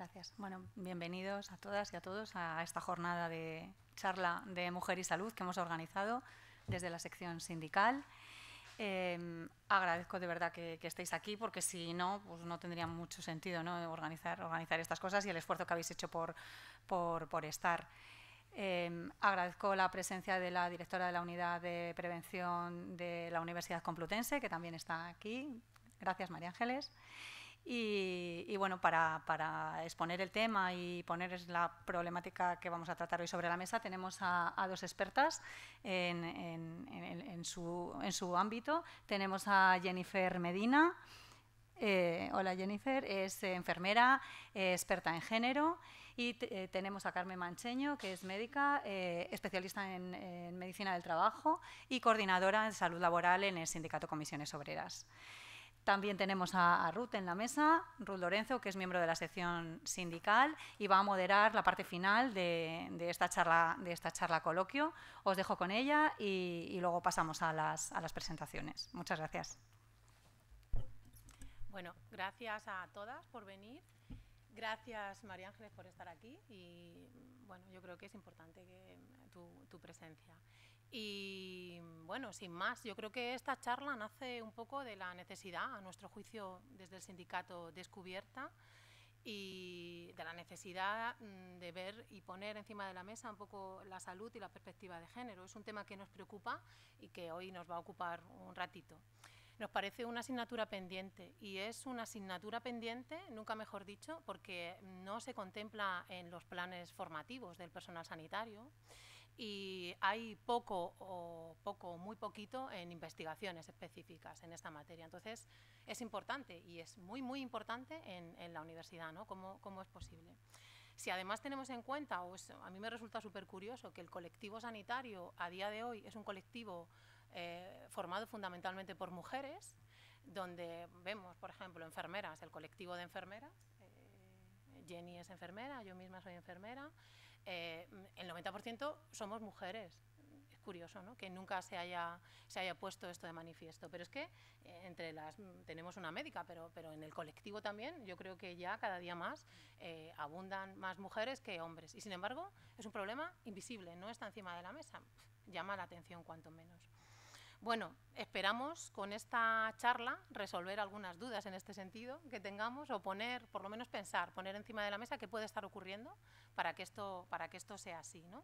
Gracias. Bueno, bienvenidos a todas y a todos a esta jornada de charla de mujer y salud que hemos organizado desde la sección sindical. Em, agradezco de verdad que, estéis aquí porque si no, pues no tendría mucho sentido ¿no? organizar, organizar estas cosas y el esfuerzo que habéis hecho por, por, estar. Em, agradezco la presencia de la directora de la Unidad de Prevención de la Universidad Complutense, que también está aquí. Gracias, María Ángeles. Y, bueno, para, exponer el tema y poner la problemática que vamos a tratar hoy sobre la mesa, tenemos a, dos expertas en, su, ámbito. Tenemos a Jennifer Medina. Eh, hola Jennifer, es enfermera, experta en género. Y eh, tenemos a Carmen Mancheño, que es médica, eh, especialista en, en medicina del trabajo y coordinadora de salud laboral en el Sindicato Comisiones Obreras. También tenemos a, Ruth en la mesa, Ruth Lorenzo, que es miembro de la sección sindical y va a moderar la parte final de, esta, charla, de esta charla coloquio. Os dejo con ella y, luego pasamos a las, a las presentaciones. Muchas gracias. Bueno, gracias a todas por venir. Gracias, María Ángeles, por estar aquí y bueno, yo creo que es importante que, tu, tu presencia. Y bueno, sin más, yo creo que esta charla nace un poco de la necesidad, a nuestro juicio desde el sindicato descubierta, y de la necesidad mm, de ver y poner encima de la mesa un poco la salud y la perspectiva de género. Es un tema que nos preocupa y que hoy nos va a ocupar un ratito. Nos parece una asignatura pendiente y es una asignatura pendiente, nunca mejor dicho, porque no se contempla en los planes formativos del personal sanitario y hay poco o poco muy poquito en investigaciones específicas en esta materia. Entonces, es importante y es muy, muy importante en, la universidad, ¿no? ¿Cómo, ¿Cómo, es posible? Si además tenemos en cuenta, o a mí me resulta súper curioso, que el colectivo sanitario a día de hoy es un colectivo eh, formado fundamentalmente por mujeres, donde vemos, por ejemplo, enfermeras, el colectivo de enfermeras, eh, Jenny es enfermera, yo misma soy enfermera, eh, el 90% somos mujeres. Es curioso ¿no? que nunca se haya, se haya puesto esto de manifiesto. Pero es que eh, entre las tenemos una médica, pero, pero en el colectivo también yo creo que ya cada día más eh, abundan más mujeres que hombres. Y sin embargo es un problema invisible, no está encima de la mesa. Llama la atención cuanto menos. Bueno, esperamos con esta charla resolver algunas dudas en este sentido que tengamos o poner, por lo menos pensar, poner encima de la mesa qué puede estar ocurriendo para que esto, para que esto sea así. ¿no?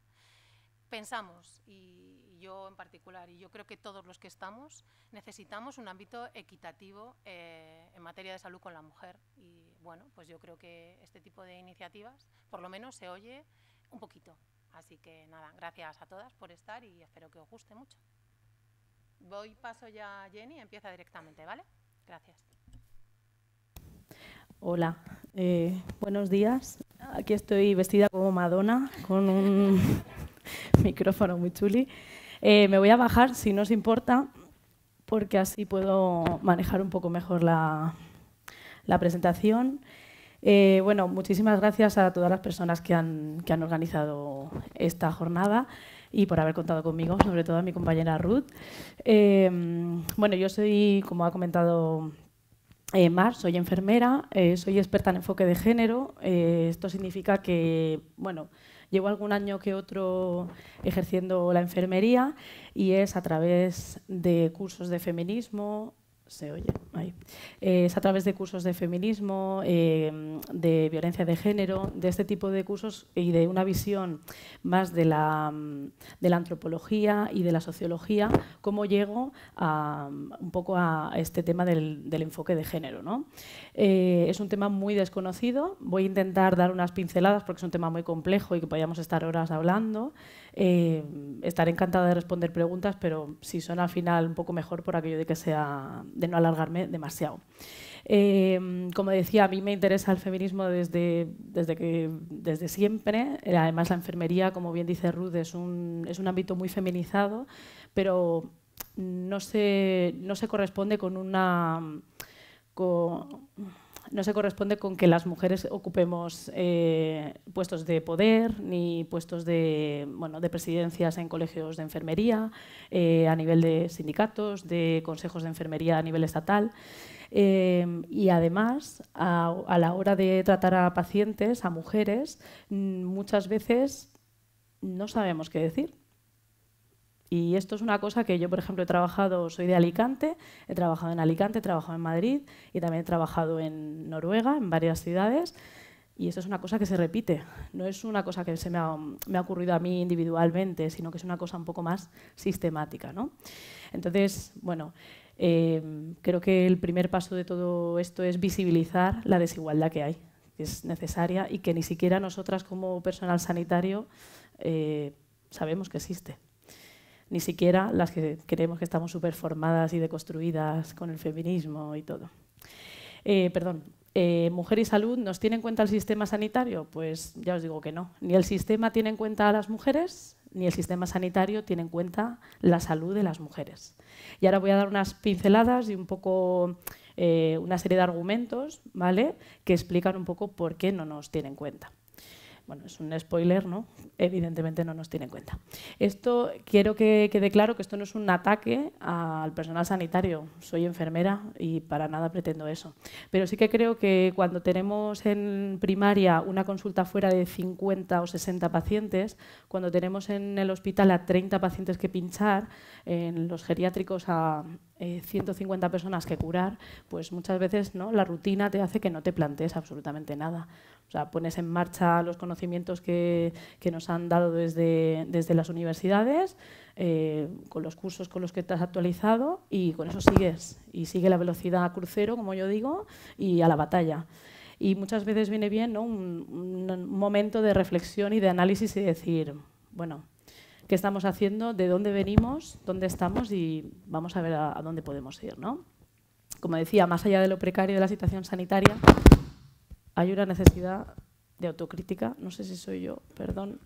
Pensamos, y yo en particular, y yo creo que todos los que estamos, necesitamos un ámbito equitativo eh, en materia de salud con la mujer. Y bueno, pues yo creo que este tipo de iniciativas, por lo menos, se oye un poquito. Así que nada, gracias a todas por estar y espero que os guste mucho. Voy, paso ya a Jenny, empieza directamente, ¿vale? Gracias. Hola, eh, buenos días. Aquí estoy vestida como Madonna, con un micrófono muy chuli. Eh, me voy a bajar, si no os importa, porque así puedo manejar un poco mejor la, presentación. Eh, bueno, muchísimas gracias a todas las personas que han, que han organizado esta jornada y por haber contado conmigo, sobre todo a mi compañera Ruth. Eh, bueno, yo soy, como ha comentado eh, Mar, soy enfermera, eh, soy experta en enfoque de género. esto significa que, bueno, llevo algún año que otro ejerciendo la enfermería y es a través de cursos de feminismo, se oye ahí. es a través de cursos de feminismo, eh, de violencia de género, de este tipo de cursos y de una visión más de la, de la antropología y de la sociología, cómo llego a, un poco a este tema del, del enfoque de género. ¿no? Eh, es un tema muy desconocido, voy a intentar dar unas pinceladas porque es un tema muy complejo y que podríamos estar horas hablando. Eh, estaré encantada de responder preguntas, pero si son al final un poco mejor por aquello de que sea de no alargarme demasiado. Eh, como decía, a mí me interesa el feminismo desde, desde, que, desde siempre. Además, la enfermería, como bien dice Ruth, es un, es un ámbito muy feminizado, pero no se, no se corresponde con una... no se corresponde con que las mujeres ocupemos eh, puestos de poder ni puestos de, bueno, de presidencias en colegios de enfermería, eh, a nivel de sindicatos, de consejos de enfermería a nivel estatal. Eh, y además, a, a, la hora de tratar a pacientes, a mujeres, mm, muchas veces no sabemos qué decir. Y esto es una cosa que yo, por ejemplo, he trabajado, soy de Alicante, he trabajado en Alicante, he trabajado en Madrid y también he trabajado en Noruega, en varias ciudades. Y esto es una cosa que se repite, no es una cosa que se me ha, ocurrido a mí individualmente, sino que es una cosa un poco más sistemática. ¿no? Entonces, bueno, eh, creo que el primer paso de todo esto es visibilizar la desigualdad que hay, que es necesaria y que ni siquiera nosotras como personal sanitario eh, sabemos que existe. Ni siquiera las que creemos que estamos súper formadas y deconstruidas con el feminismo y todo. Eh, perdón, eh, mujer y salud, ¿nos tiene en cuenta el sistema sanitario? Pues ya os digo que no. Ni el sistema tiene en cuenta a las mujeres, ni el sistema sanitario tiene en cuenta la salud de las mujeres. Y ahora voy a dar unas pinceladas y un poco eh, una serie de argumentos ¿vale? que explican un poco por qué no nos tiene en cuenta. Bueno, es un spoiler, ¿no? Evidentemente no nos tiene en cuenta. Esto quiero que quede claro que esto no es un ataque al personal sanitario. Soy enfermera y para nada pretendo eso. Pero sí que creo que cuando tenemos en primaria una consulta fuera de 50 o 60 pacientes, cuando tenemos en el hospital a 30 pacientes que pinchar, en los geriátricos a 150 eh, personas que curar, pues muchas veces ¿no? la rutina te hace que no te plantees absolutamente nada. O sea, pones en marcha los conocimientos que, que nos han dado desde, desde las universidades, eh, con los cursos con los que te has actualizado y con eso sigues. Y sigue la velocidad a crucero, como yo digo, y a la batalla. Y muchas veces viene bien ¿no? un, momento de reflexión y de análisis y decir, bueno, qué estamos haciendo, de dónde venimos, dónde estamos y vamos a ver a, a dónde podemos ir. ¿no? Como decía, más allá de lo precario de la situación sanitaria, hay una necesidad de autocrítica. No sé si soy yo, perdón,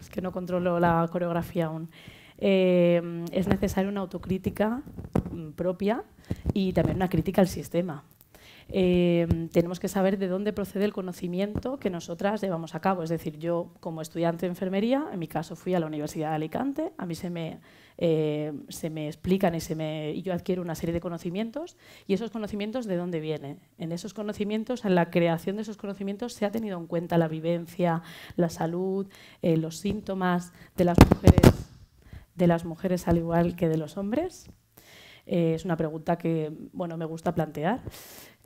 es que no controlo la coreografía aún. Eh, es necesaria una autocrítica mm, propia y también una crítica al sistema. Eh, tenemos que saber de dónde procede el conocimiento que nosotras llevamos a cabo. Es decir, yo como estudiante de enfermería, en mi caso fui a la Universidad de Alicante, a mí se me, eh, se me explican y, se me, y yo adquiero una serie de conocimientos y esos conocimientos de dónde vienen. En esos conocimientos, en la creación de esos conocimientos se ha tenido en cuenta la vivencia, la salud, eh, los síntomas de las mujeres, de las mujeres al igual que de los hombres. es una pregunta que bueno, me gusta plantear.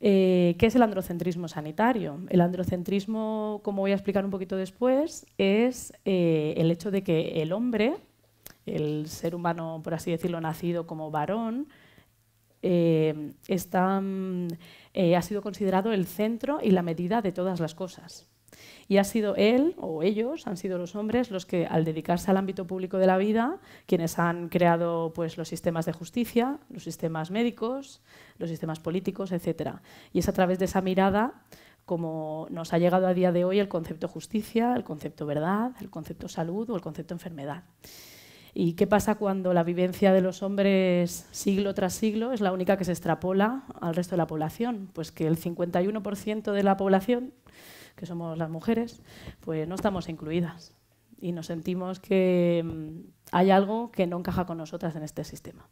Eh, ¿Qué es el androcentrismo sanitario? El androcentrismo, como voy a explicar un poquito después, es eh, el hecho de que el hombre, el ser humano, por así decirlo, nacido como varón, eh, mm, ha sido considerado el centro y la medida de todas las cosas. Y ha sido él o ellos, han sido los hombres, los que al dedicarse al ámbito público de la vida, quienes han creado pues, los sistemas de justicia, los sistemas médicos, los sistemas políticos, etc. Y es a través de esa mirada como nos ha llegado a día de hoy el concepto justicia, el concepto verdad, el concepto salud o el concepto enfermedad. ¿Y qué pasa cuando la vivencia de los hombres siglo tras siglo es la única que se extrapola al resto de la población? Pues que el 51% de la población que somos las mujeres, pues no estamos incluidas y nos sentimos que mm, hay algo que no encaja con nosotras en este sistema.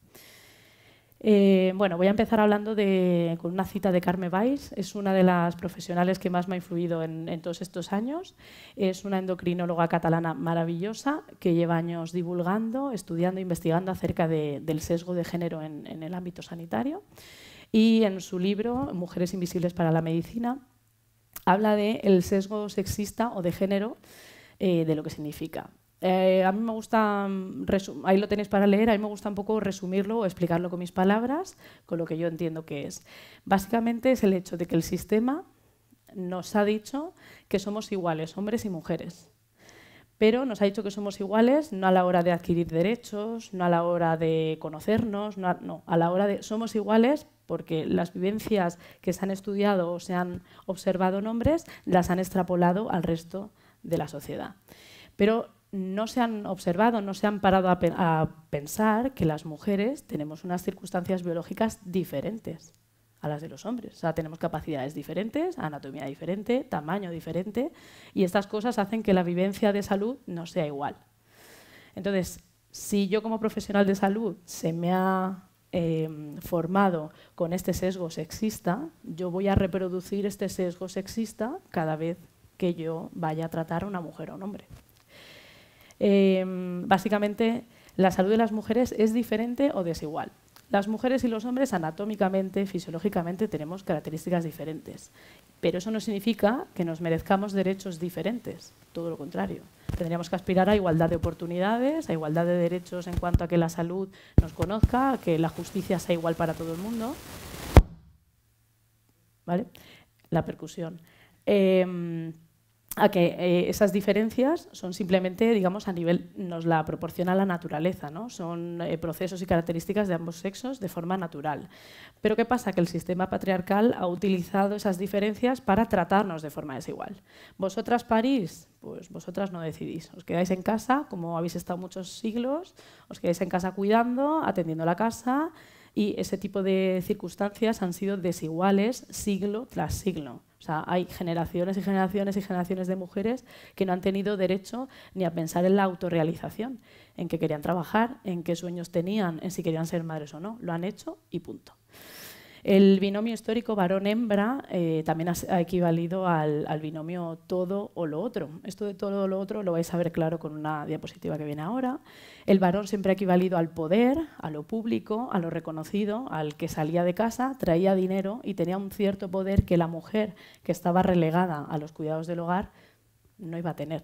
Eh, bueno, voy a empezar hablando de, con una cita de Carme Weiss. Es una de las profesionales que más me ha influido en, todos estos años. Es una endocrinóloga catalana maravillosa que lleva años divulgando, estudiando, investigando acerca del sesgo de género en el ámbito sanitario. Y en su libro, Mujeres Invisibles para la Medicina, habla del el sesgo sexista o de género, eh, de lo que significa. Eh, a mí me gusta, mm, ahí lo tenéis para leer, a mí me gusta un poco resumirlo o explicarlo con mis palabras, con lo que yo entiendo que es. Básicamente es el hecho de que el sistema nos ha dicho que somos iguales, hombres y mujeres. Pero nos ha dicho que somos iguales no a la hora de adquirir derechos, no a la hora de conocernos, no, no a la hora de somos iguales porque las vivencias que se han estudiado o se han observado en hombres las han extrapolado al resto de la sociedad. Pero no se han observado, no se han parado a, pensar que las mujeres tenemos unas circunstancias biológicas diferentes a las de los hombres. O sea, tenemos capacidades diferentes, anatomía diferente, tamaño diferente, y estas cosas hacen que la vivencia de salud no sea igual. Entonces, si yo como profesional de salud se me ha em, formado con este sesgo sexista, yo voy a reproducir este sesgo sexista cada vez que yo vaya a tratar a una mujer o un hombre. Em, básicamente, la salud de las mujeres es diferente o desigual. Las mujeres y los hombres anatómicamente, fisiológicamente tenemos características diferentes, pero eso no significa que nos merezcamos derechos diferentes, todo lo contrario. Tendríamos que aspirar a igualdad de oportunidades, a igualdad de derechos en cuanto a que la salud nos conozca, a que la justicia sea igual para todo el mundo. ¿Vale? La percusión. Em, a que eh, esas diferencias son simplemente, digamos, a nivel, nos la proporciona la naturaleza, ¿no? son eh, procesos y características de ambos sexos de forma natural. Pero ¿qué pasa? Que el sistema patriarcal ha utilizado esas diferencias para tratarnos de forma desigual. Vosotras parís, pues vosotras no decidís. Os quedáis en casa, como habéis estado muchos siglos, os quedáis en casa cuidando, atendiendo la casa, y ese tipo de circunstancias han sido desiguales siglo tras siglo. O sea, hay generaciones y generaciones y generaciones de mujeres que no han tenido derecho ni a pensar en la autorrealización, en qué querían trabajar, en qué sueños tenían, en si querían ser madres o no. Lo han hecho y punto. El binomio histórico varón-hembra eh, también ha, equivalido al, binomio todo o lo otro. Esto de todo o lo otro lo vais a ver claro con una diapositiva que viene ahora. El varón siempre ha equivalido al poder, a lo público, a lo reconocido, al que salía de casa, traía dinero y tenía un cierto poder que la mujer que estaba relegada a los cuidados del hogar no iba a tener.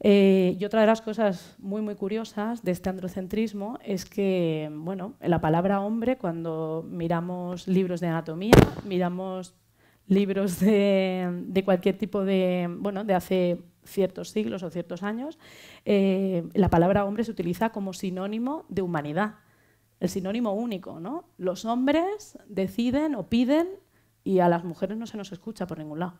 Eh, y otra de las cosas muy, muy curiosas de este androcentrismo es que, bueno, la palabra hombre, cuando miramos libros de anatomía, miramos libros de, cualquier tipo de, bueno, de hace ciertos siglos o ciertos años, eh, la palabra hombre se utiliza como sinónimo de humanidad, el sinónimo único, ¿no? Los hombres deciden o piden y a las mujeres no se nos escucha por ningún lado.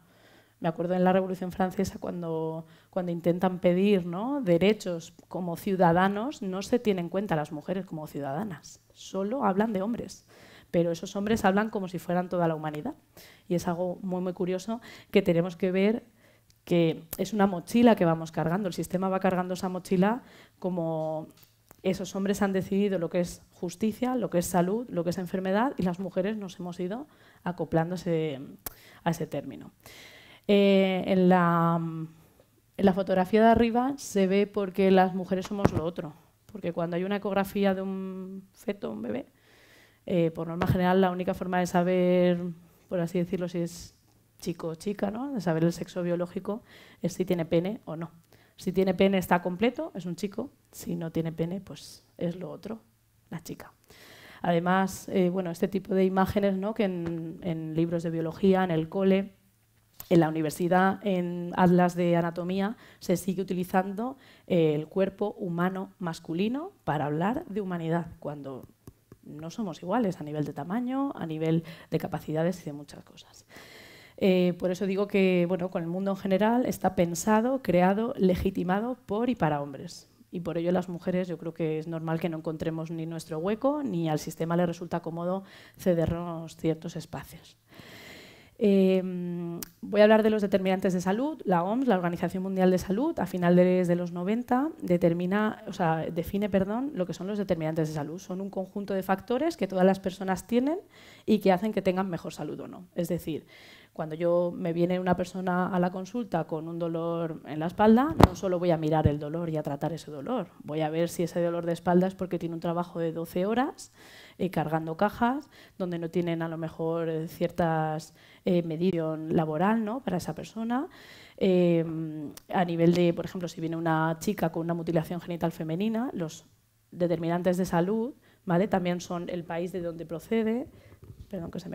Me acuerdo en la Revolución Francesa cuando, cuando intentan pedir ¿no? derechos como ciudadanos, no se tienen en cuenta las mujeres como ciudadanas, solo hablan de hombres. Pero esos hombres hablan como si fueran toda la humanidad. Y es algo muy, muy curioso que tenemos que ver que es una mochila que vamos cargando. El sistema va cargando esa mochila como esos hombres han decidido lo que es justicia, lo que es salud, lo que es enfermedad, y las mujeres nos hemos ido acoplándose a ese término. Eh, en, la, fotografía de arriba se ve porque las mujeres somos lo otro. Porque cuando hay una ecografía de un feto, un bebé, eh, por norma general la única forma de saber, por así decirlo, si es chico o chica, ¿no? de saber el sexo biológico, es si tiene pene o no. Si tiene pene está completo, es un chico. Si no tiene pene, pues es lo otro, la chica. Además, eh, bueno, este tipo de imágenes ¿no? que en libros de biología, en el cole, en la universidad, en atlas de anatomía, se sigue utilizando eh, el cuerpo humano masculino para hablar de humanidad, cuando no somos iguales a nivel de tamaño, a nivel de capacidades y de muchas cosas. Eh, por eso digo que bueno, con el mundo en general está pensado, creado, legitimado por y para hombres. Y por ello las mujeres yo creo que es normal que no encontremos ni nuestro hueco, ni al sistema le resulta cómodo cedernos ciertos espacios. Em, voy a hablar de los determinantes de salud. La OMS, la Organización Mundial de Salud, a finales de los 90 determina, o sea, define perdón, lo que son los determinantes de salud. Son un conjunto de factores que todas las personas tienen y que hacen que tengan mejor salud o no. Es decir, cuando yo me viene una persona a la consulta con un dolor en la espalda, no solo voy a mirar el dolor y a tratar ese dolor, voy a ver si ese dolor de espalda es porque tiene un trabajo de 12 horas eh, cargando cajas, donde no tienen a lo mejor eh, ciertas eh, medidas laboral ¿no? para esa persona. Em, a nivel de, por ejemplo, si viene una chica con una mutilación genital femenina, los determinantes de salud ¿vale? también son el país de donde procede,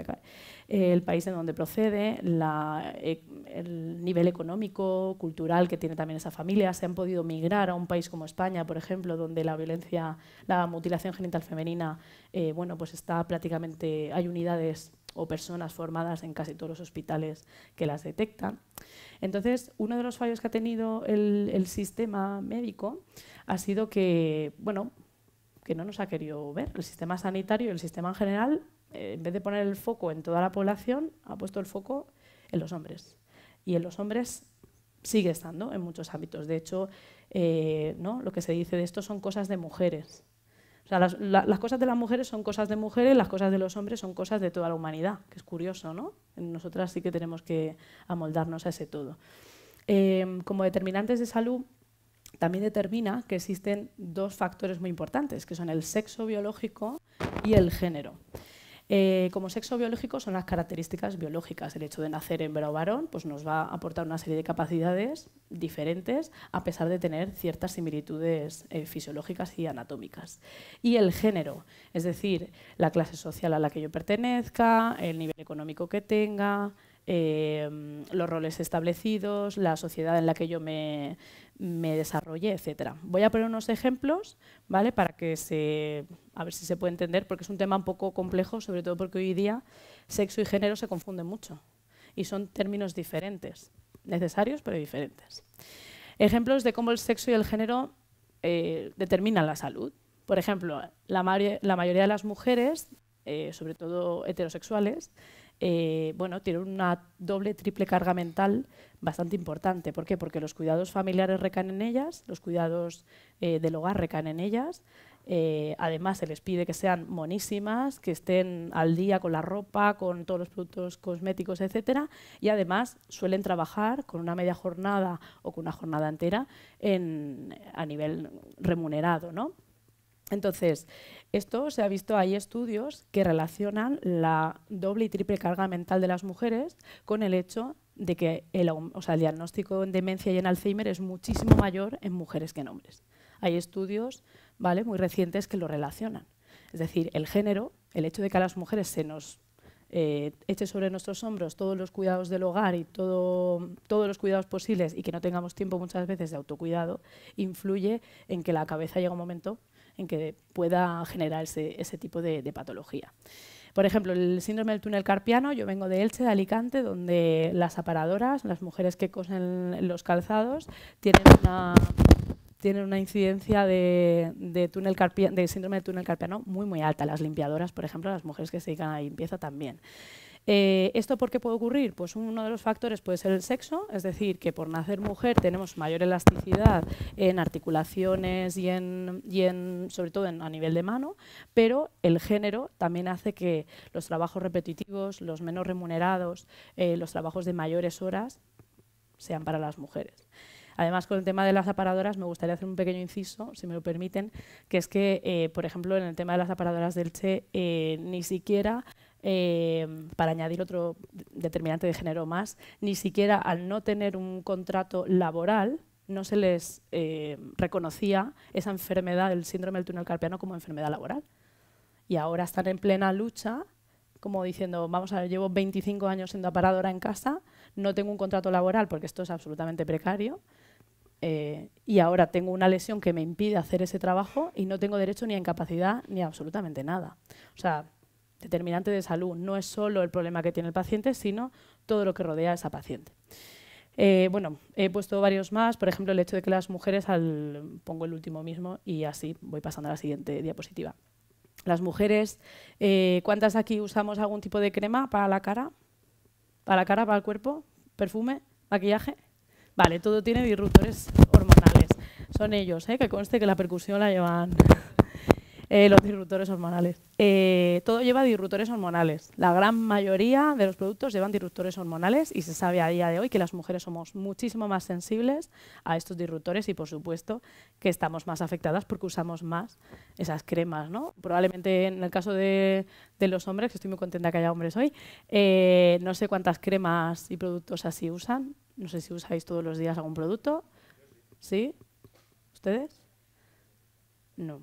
cae, el país de donde procede, eh, el nivel económico, cultural que tiene también esa familia. Se han podido migrar a un país como España, por ejemplo, donde la violencia, la mutilación genital femenina, eh, bueno, pues está prácticamente, hay unidades o personas formadas en casi todos los hospitales que las detectan. Entonces, uno de los fallos que ha tenido el, el sistema médico ha sido que, bueno, que no nos ha querido ver. El sistema sanitario y el sistema en general eh, en vez de poner el foco en toda la población, ha puesto el foco en los hombres. Y en los hombres sigue estando en muchos ámbitos. De hecho, eh, ¿no? lo que se dice de esto son cosas de mujeres. O sea, las, las, cosas de las mujeres son cosas de mujeres, las cosas de los hombres son cosas de toda la humanidad, que es curioso, ¿no? Nosotras sí que tenemos que amoldarnos a ese todo. Eh, como determinantes de salud, también determina que existen dos factores muy importantes, que son el sexo biológico y el género. Eh, como sexo biológico son las características biológicas. El hecho de nacer hembra o varón pues nos va a aportar una serie de capacidades diferentes a pesar de tener ciertas similitudes eh, fisiológicas y anatómicas. Y el género, es decir, la clase social a la que yo pertenezca, el nivel económico que tenga, eh, los roles establecidos, la sociedad en la que yo me, me desarrollé, etcétera. Voy a poner unos ejemplos, ¿vale? Para que se, a ver si se puede entender, porque es un tema un poco complejo, sobre todo porque hoy día sexo y género se confunden mucho y son términos diferentes, necesarios pero diferentes. Ejemplos de cómo el sexo y el género eh, determinan la salud. Por ejemplo, la, mayoría de las mujeres, eh, sobre todo heterosexuales, eh, bueno, tienen una doble, triple carga mental bastante importante. ¿Por qué? Porque los cuidados familiares recaen en ellas, los cuidados eh, del hogar recaen en ellas. Eh, además, se les pide que sean monísimas, que estén al día con la ropa, con todos los productos cosméticos, etcétera. Y además suelen trabajar con una media jornada o con una jornada entera a nivel remunerado, ¿no? Entonces, esto se ha visto, hay estudios que relacionan la doble y triple carga mental de las mujeres con el hecho de que el, diagnóstico en demencia y en Alzheimer es muchísimo mayor en mujeres que en hombres. Hay estudios ¿vale? muy recientes que lo relacionan. Es decir, el género, el hecho de que a las mujeres se nos eh, eche sobre nuestros hombros todos los cuidados del hogar y todo, todos los cuidados posibles y que no tengamos tiempo muchas veces de autocuidado, influye en que la cabeza llega un momento en que pueda generar ese, tipo de, patología. Por ejemplo, el síndrome del túnel carpiano, yo vengo de Elche, de Alicante, donde las aparadoras, las mujeres que cosen los calzados, tienen una, incidencia de, de síndrome del túnel carpiano muy, muy alta. Las limpiadoras, por ejemplo, las mujeres que se dedican a la limpieza también. Eh, ¿Esto por qué puede ocurrir? Pues uno de los factores puede ser el sexo, es decir, que por nacer mujer tenemos mayor elasticidad en articulaciones y en, sobre todo a nivel de mano, pero el género también hace que los trabajos repetitivos, los menos remunerados, eh, los trabajos de mayores horas sean para las mujeres. Además, con el tema de las aparadoras, me gustaría hacer un pequeño inciso, si me lo permiten, que es que, eh, por ejemplo, en el tema de las aparadoras del Che, ni siquiera eh, para añadir otro determinante de género más, ni siquiera al no tener un contrato laboral, no se les eh, reconocía esa enfermedad, el síndrome del túnel carpiano, como enfermedad laboral. Y ahora están en plena lucha, como diciendo, vamos a ver, llevo 25 años siendo aparadora en casa, no tengo un contrato laboral porque esto es absolutamente precario, eh, y ahora tengo una lesión que me impide hacer ese trabajo y no tengo derecho ni a incapacidad ni absolutamente nada. O sea, determinante de salud. No es solo el problema que tiene el paciente, sino todo lo que rodea a esa paciente. Eh, bueno, he puesto varios más, por ejemplo, el hecho de que las mujeres, al, pongo el último mismo y así voy pasando a la siguiente diapositiva. Las mujeres, eh, ¿cuántas aquí usamos algún tipo de crema para la cara? ¿Para la cara, para el cuerpo? ¿Perfume? ¿Maquillaje? Vale, todo tiene disruptores hormonales. Son ellos, ¿eh? que conste que la percusión la llevan eh, los disruptores hormonales. Eh, todo lleva disruptores hormonales. La gran mayoría de los productos llevan disruptores hormonales y se sabe a día de hoy que las mujeres somos muchísimo más sensibles a estos disruptores y, por supuesto, que estamos más afectadas porque usamos más esas cremas. ¿no? Probablemente en el caso de, los hombres, que estoy muy contenta que haya hombres hoy, eh, no sé cuántas cremas y productos así usan. No sé si usáis todos los días algún producto. ¿Sí? ¿Ustedes?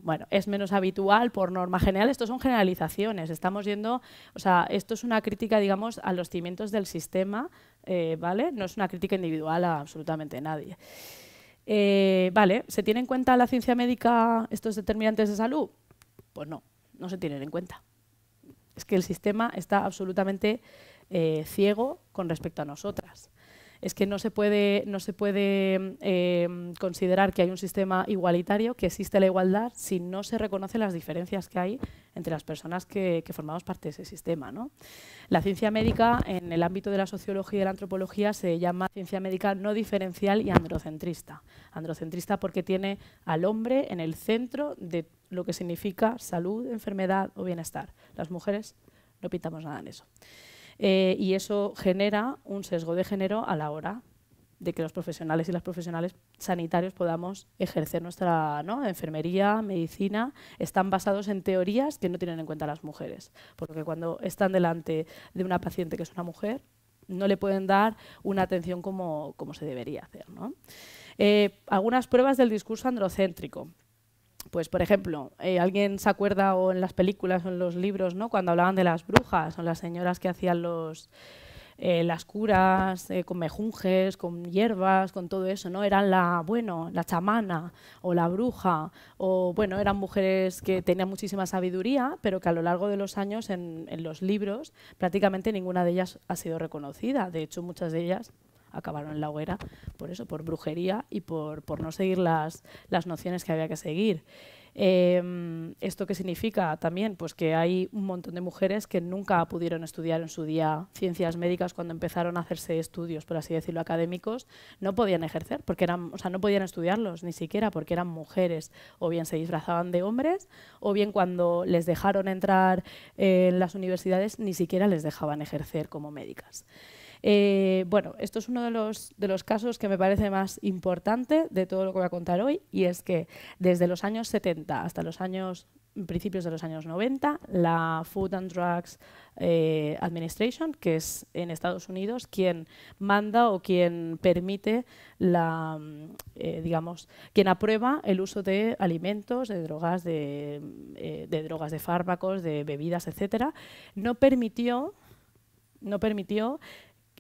Bueno, es menos habitual por norma general. Esto son generalizaciones. Estamos yendo, o sea, esto es una crítica, digamos, a los cimientos del sistema, eh, ¿vale? No es una crítica individual a absolutamente nadie. Eh, vale, ¿se tiene en cuenta la ciencia médica estos determinantes de salud? Pues no, no se tienen en cuenta. Es que el sistema está absolutamente eh, ciego con respecto a nosotras. Es que no se puede, no se puede em, considerar que hay un sistema igualitario, que existe la igualdad, si no se reconocen las diferencias que hay entre las personas que, formamos parte de ese sistema. ¿no? La ciencia médica, en el ámbito de la sociología y de la antropología, se llama ciencia médica no diferencial y androcentrista. Androcentrista porque tiene al hombre en el centro de lo que significa salud, enfermedad o bienestar. Las mujeres no pintamos nada en eso. Eh, y eso genera un sesgo de género a la hora de que los profesionales y las profesionales sanitarios podamos ejercer nuestra enfermería, medicina, están basados en teorías que no tienen en cuenta las mujeres. Porque cuando están delante de una paciente que es una mujer, no le pueden dar una atención como, se debería hacer. Eh, algunas pruebas del discurso androcéntrico. Pues, por ejemplo, eh, alguien se acuerda o en las películas o en los libros, ¿no? Cuando hablaban de las brujas o las señoras que hacían los, eh, las curas eh, con mejunjes, con hierbas, con todo eso, ¿no? Eran la, bueno, la chamana o la bruja, o bueno, eran mujeres que tenían muchísima sabiduría, pero que a lo largo de los años en, en los libros prácticamente ninguna de ellas ha sido reconocida. De hecho, muchas de ellas acabaron en la hoguera por eso, por brujería y por, por no seguir las, las, nociones que había que seguir. Em, ¿Esto qué significa también? Pues que hay un montón de mujeres que nunca pudieron estudiar en su día ciencias médicas cuando empezaron a hacerse estudios, por así decirlo, académicos, no podían ejercer, porque eran, o sea, no podían estudiarlos ni siquiera porque eran mujeres, o bien se disfrazaban de hombres, o bien cuando les dejaron entrar en las universidades ni siquiera les dejaban ejercer como médicas. Eh, bueno, esto es uno de los, de los casos que me parece más importante de todo lo que voy a contar hoy y es que desde los años 70 hasta los años principios de los años 90, la Food and Drugs eh, Administration, que es en Estados Unidos quien manda o quien permite la, eh, digamos, quien aprueba el uso de alimentos, de drogas, de, de drogas, de fármacos, de bebidas, etcétera, no permitió no permitió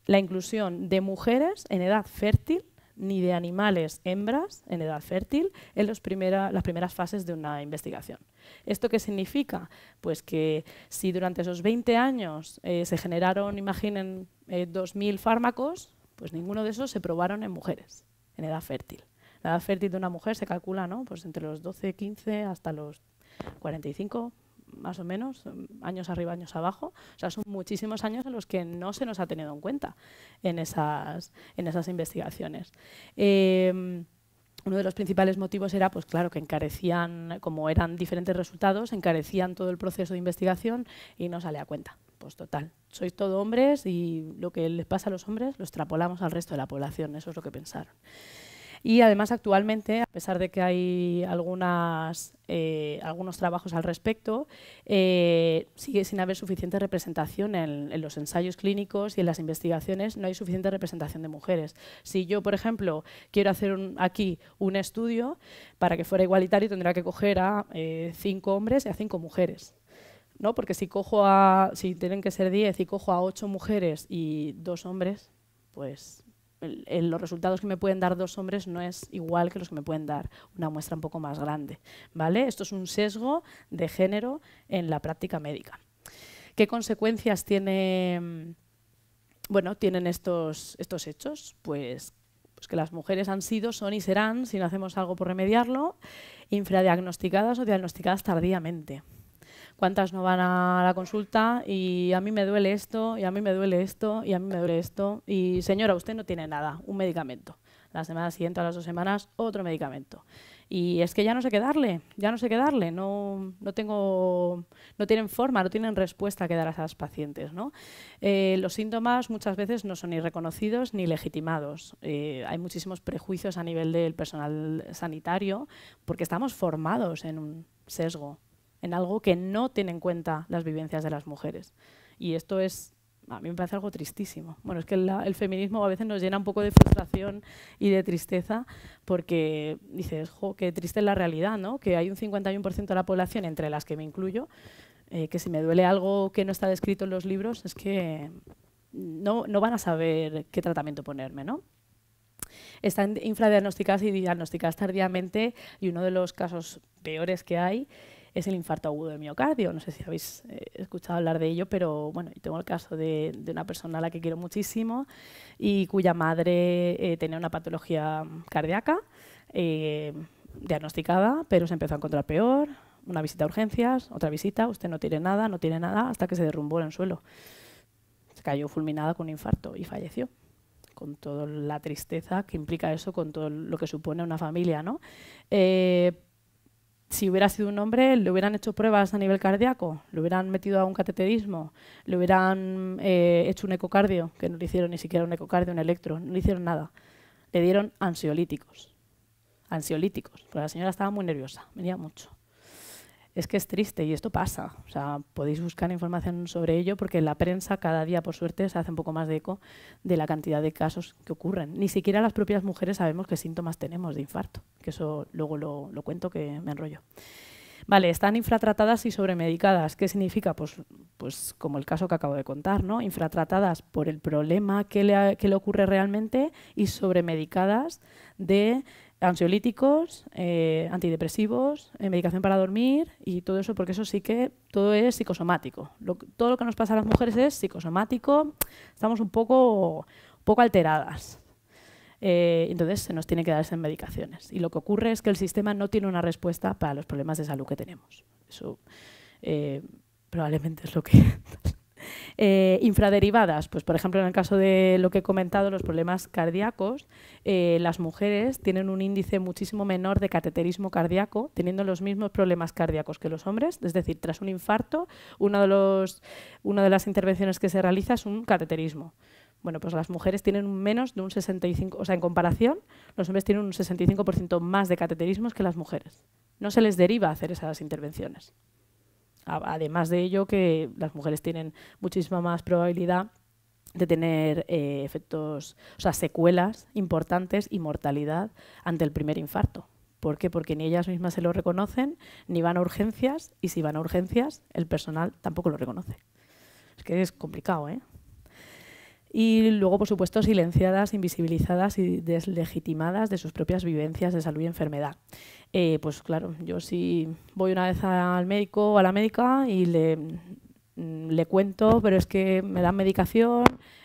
la inclusión de mujeres en edad fértil ni de animales hembras en edad fértil en las primeras fases de una investigación. ¿Esto qué significa? Pues que si durante esos 20 años eh, se generaron, imaginen, 2.000 eh, fármacos, pues ninguno de esos se probaron en mujeres en edad fértil. La edad fértil de una mujer se calcula ¿no? pues entre los 12, 15 hasta los 45, más o menos, años arriba, años abajo. O sea, son muchísimos años en los que no se nos ha tenido en cuenta en esas, en esas investigaciones. Em, uno de los principales motivos era, pues claro, que encarecían, como eran diferentes resultados, encarecían todo el proceso de investigación y no sale a cuenta. Pues total, sois todo hombres y lo que les pasa a los hombres lo extrapolamos al resto de la población, eso es lo que pensaron. Y además actualmente, a pesar de que hay algunas, eh, algunos trabajos al respecto, eh, sigue sin haber suficiente representación en, los ensayos clínicos y en las investigaciones, no hay suficiente representación de mujeres. Si yo, por ejemplo, quiero hacer aquí un estudio, para que fuera igualitario tendrá que coger a eh, cinco hombres y a cinco mujeres. ¿no? Porque si cojo a, si tienen que ser diez y cojo a ocho mujeres y dos hombres, pues los resultados que me pueden dar dos hombres no es igual que los que me pueden dar una muestra un poco más grande. ¿vale? Esto es un sesgo de género en la práctica médica. ¿Qué consecuencias tiene, bueno, tienen estos, estos hechos? Pues, pues que las mujeres han sido, son y serán, si no hacemos algo por remediarlo, infradiagnosticadas o diagnosticadas tardíamente cuántas no van a la consulta y a mí me duele esto, y a mí me duele esto, y a mí me duele esto. Y señora, usted no tiene nada, un medicamento. La semana siguiente, a las dos semanas, otro medicamento. Y es que ya no sé qué darle, ya no sé qué darle, no, no, tengo, no tienen forma, no tienen respuesta que dar a esas pacientes. ¿no? Eh, los síntomas muchas veces no son ni reconocidos ni legitimados. Eh, hay muchísimos prejuicios a nivel del personal sanitario porque estamos formados en un sesgo en algo que no tiene en cuenta las vivencias de las mujeres. Y esto es, a mí me parece algo tristísimo. Bueno, es que el feminismo a veces nos llena un poco de frustración y de tristeza porque dices, jo, qué triste es la realidad, ¿no? Que hay un 51% de la población, entre las que me incluyo, eh, que si me duele algo que no está descrito en los libros, es que no, no van a saber qué tratamiento ponerme, ¿no? Están infradiagnosticadas y diagnosticadas tardíamente y uno de los casos peores que hay es el infarto agudo de miocardio. No sé si habéis eh, escuchado hablar de ello, pero bueno, tengo el caso de, una persona a la que quiero muchísimo y cuya madre eh, tenía una patología cardíaca eh, diagnosticada, pero se empezó a encontrar peor. Una visita a urgencias, otra visita, usted no tiene nada, no tiene nada, hasta que se derrumbó en el suelo. Se cayó fulminada con un infarto y falleció con toda la tristeza que implica eso, con todo lo que supone una familia, ¿no? Si hubiera sido un hombre, le hubieran hecho pruebas a nivel cardíaco, le hubieran metido a un cateterismo, le hubieran eh, hecho un ecocardio, que no le hicieron ni siquiera un ecocardio, un electro, no le hicieron nada. Le dieron ansiolíticos. Ansiolíticos, porque la señora estaba muy nerviosa, venía mucho es que es triste y esto pasa. O sea, podéis buscar información sobre ello porque la prensa cada día, por suerte, se hace un poco más de eco de la cantidad de casos que ocurren. Ni siquiera las propias mujeres sabemos qué síntomas tenemos de infarto, que eso luego lo, cuento que me enrollo. Vale, están infratratadas y sobremedicadas. ¿Qué significa? Pues, pues como el caso que acabo de contar, ¿no? Infratratadas por el problema que le, que le ocurre realmente y sobremedicadas de ansiolíticos, eh, antidepresivos, eh, medicación para dormir y todo eso, porque eso sí que todo es psicosomático. todo lo que nos pasa a las mujeres es psicosomático, estamos un poco, poco alteradas. Eh, entonces se nos tiene que dar esas medicaciones. Y lo que ocurre es que el sistema no tiene una respuesta para los problemas de salud que tenemos. Eso probablemente es lo que Eh, infraderivadas, pues por ejemplo en el caso de lo que he comentado, los problemas cardíacos, eh, las mujeres tienen un índice muchísimo menor de cateterismo cardíaco, teniendo los mismos problemas cardíacos que los hombres, es decir, tras un infarto, una de las intervenciones que se realiza es un cateterismo. Bueno, pues las mujeres tienen menos de un 65, o sea, en comparación, los hombres tienen un 65% más de cateterismos que las mujeres. No se les deriva hacer esas intervenciones. Además de ello, que las mujeres tienen muchísima más probabilidad de tener eh, efectos, o sea, secuelas importantes y mortalidad ante el primer infarto. ¿Por qué? Porque ni ellas mismas se lo reconocen, ni van a urgencias, y si van a urgencias, el personal tampoco lo reconoce. Es que es complicado, ¿eh? Y luego, por supuesto, silenciadas, invisibilizadas y deslegitimadas de sus propias vivencias de salud y enfermedad. Eh, pues claro, yo si voy una vez al médico o a la médica y le, mm, le cuento, pero es que me dan medicación,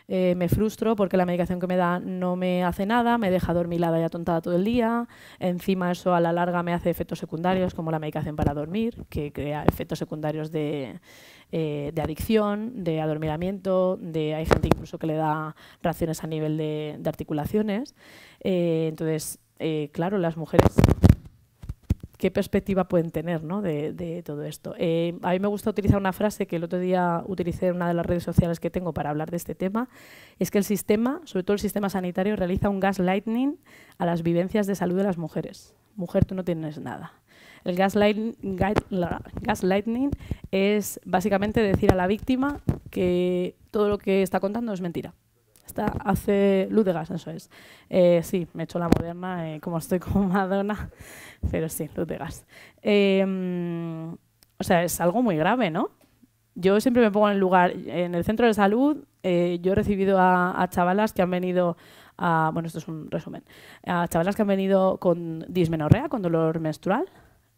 eh, me frustro porque la medicación que me da no me hace nada, me deja dormilada y atontada todo el día, encima eso a la larga me hace efectos secundarios como la medicación para dormir, que crea efectos secundarios de eh, de adicción, de adormilamiento, de, hay gente incluso que le da reacciones a nivel de, articulaciones. Eh, entonces, eh, claro, las mujeres, ¿qué perspectiva pueden tener ¿no? de, todo esto? a mí me gusta utilizar una frase que el otro día utilicé en una de las redes sociales que tengo para hablar de este tema, es que el sistema, sobre todo el sistema sanitario, realiza un gaslighting a las vivencias de salud de las mujeres. Mujer, tú no tienes nada el gaslighting, es básicamente decir a la víctima que todo lo que está contando es mentira. Está, hace luz de gas, eso es. Eh, sí, me he hecho la moderna, eh, como estoy como Madonna, pero sí, luz de gas. Em, o sea, es algo muy grave, ¿no? Yo siempre me pongo en el lugar, en el centro de salud, eh, yo he recibido a, a, chavalas que han venido a, bueno, esto es un resumen, a chavalas que han venido con dismenorrea, con dolor menstrual,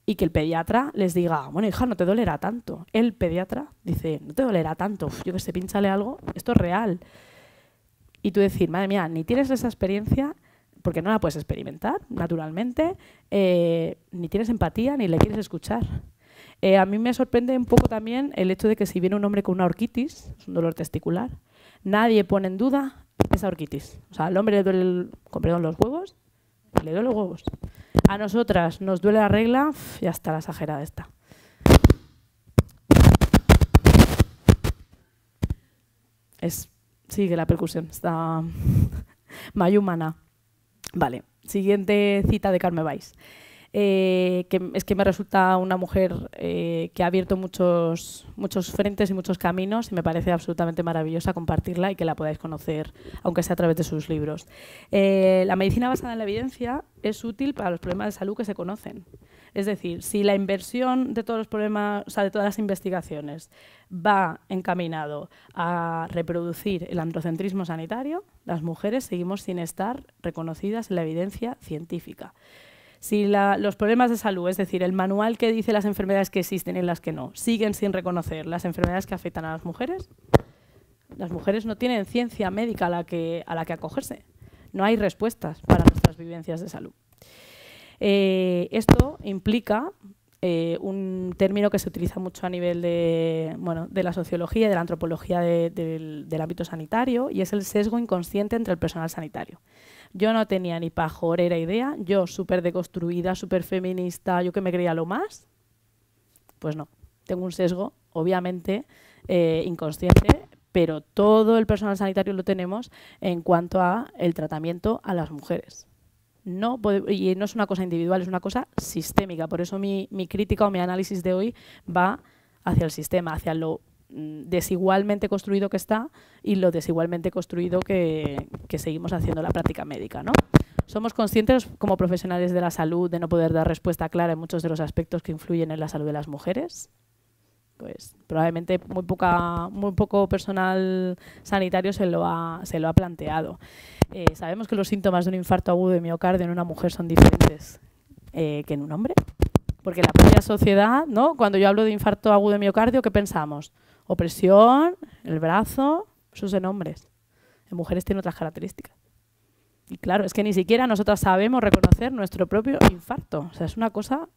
y que el pediatra les diga, bueno, hija, no te dolerá tanto. El pediatra dice, no te dolerá tanto, yo que sé, pinchale algo, esto es real. Y tú decir, madre mía, ni tienes esa experiencia, porque no la puedes experimentar, naturalmente, eh, ni tienes empatía, ni le quieres escuchar. Eh, a mí me sorprende un poco también el hecho de que si viene un hombre con una orquitis, es un dolor testicular, nadie pone en duda esa orquitis. O sea, al hombre le duele, perdón, los huevos, le duele los huevos. A nosotras nos duele la regla, ya está la exagerada esta. Es, sigue la percusión, está mayumana. Vale, siguiente cita de Carmen Weiss. Eh, es que me resulta una mujer eh, que ha abierto muchos, muchos frentes y muchos caminos y me parece absolutamente maravillosa compartirla y que la podáis conocer, aunque sea a través de sus libros. Eh, la medicina basada en la evidencia es útil para los problemas de salud que se conocen. Es decir, si la inversión de todos los problemas, o sea, de todas las investigaciones va encaminado a reproducir el androcentrismo sanitario, las mujeres seguimos sin estar reconocidas en la evidencia científica. Si los problemas de salud, es decir, el manual que dice las enfermedades que existen y las que no, siguen sin reconocer las enfermedades que afectan a las mujeres, las mujeres no tienen ciencia médica a la que, a la que acogerse. No hay respuestas para nuestras vivencias de salud. Eh, esto implica eh, un término que se utiliza mucho a nivel de, bueno, de la sociología y de la antropología del, ámbito sanitario y es el sesgo inconsciente entre el personal sanitario. Yo no tenía ni pajorera idea, yo súper deconstruida, súper feminista, yo que me creía lo más, pues no, tengo un sesgo, obviamente, eh, inconsciente, pero todo el personal sanitario lo tenemos en cuanto a el tratamiento a las mujeres. No y no es una cosa individual, es una cosa sistémica. Por eso mi, crítica o mi análisis de hoy va hacia el sistema, hacia lo desigualmente construido que está y lo desigualmente construido que, que seguimos haciendo la práctica médica. ¿no? Somos conscientes como profesionales de la salud de no poder dar respuesta clara en muchos de los aspectos que influyen en la salud de las mujeres pues probablemente muy poca muy poco personal sanitario se lo ha, se lo ha planteado. Eh, sabemos que los síntomas de un infarto agudo de miocardio en una mujer son diferentes eh, que en un hombre, porque la propia sociedad, ¿no? Cuando yo hablo de infarto agudo de miocardio, ¿qué pensamos? Opresión, el brazo, sus en hombres. En mujeres tiene otras características. Y claro, es que ni siquiera nosotras sabemos reconocer nuestro propio infarto. O sea, es una cosa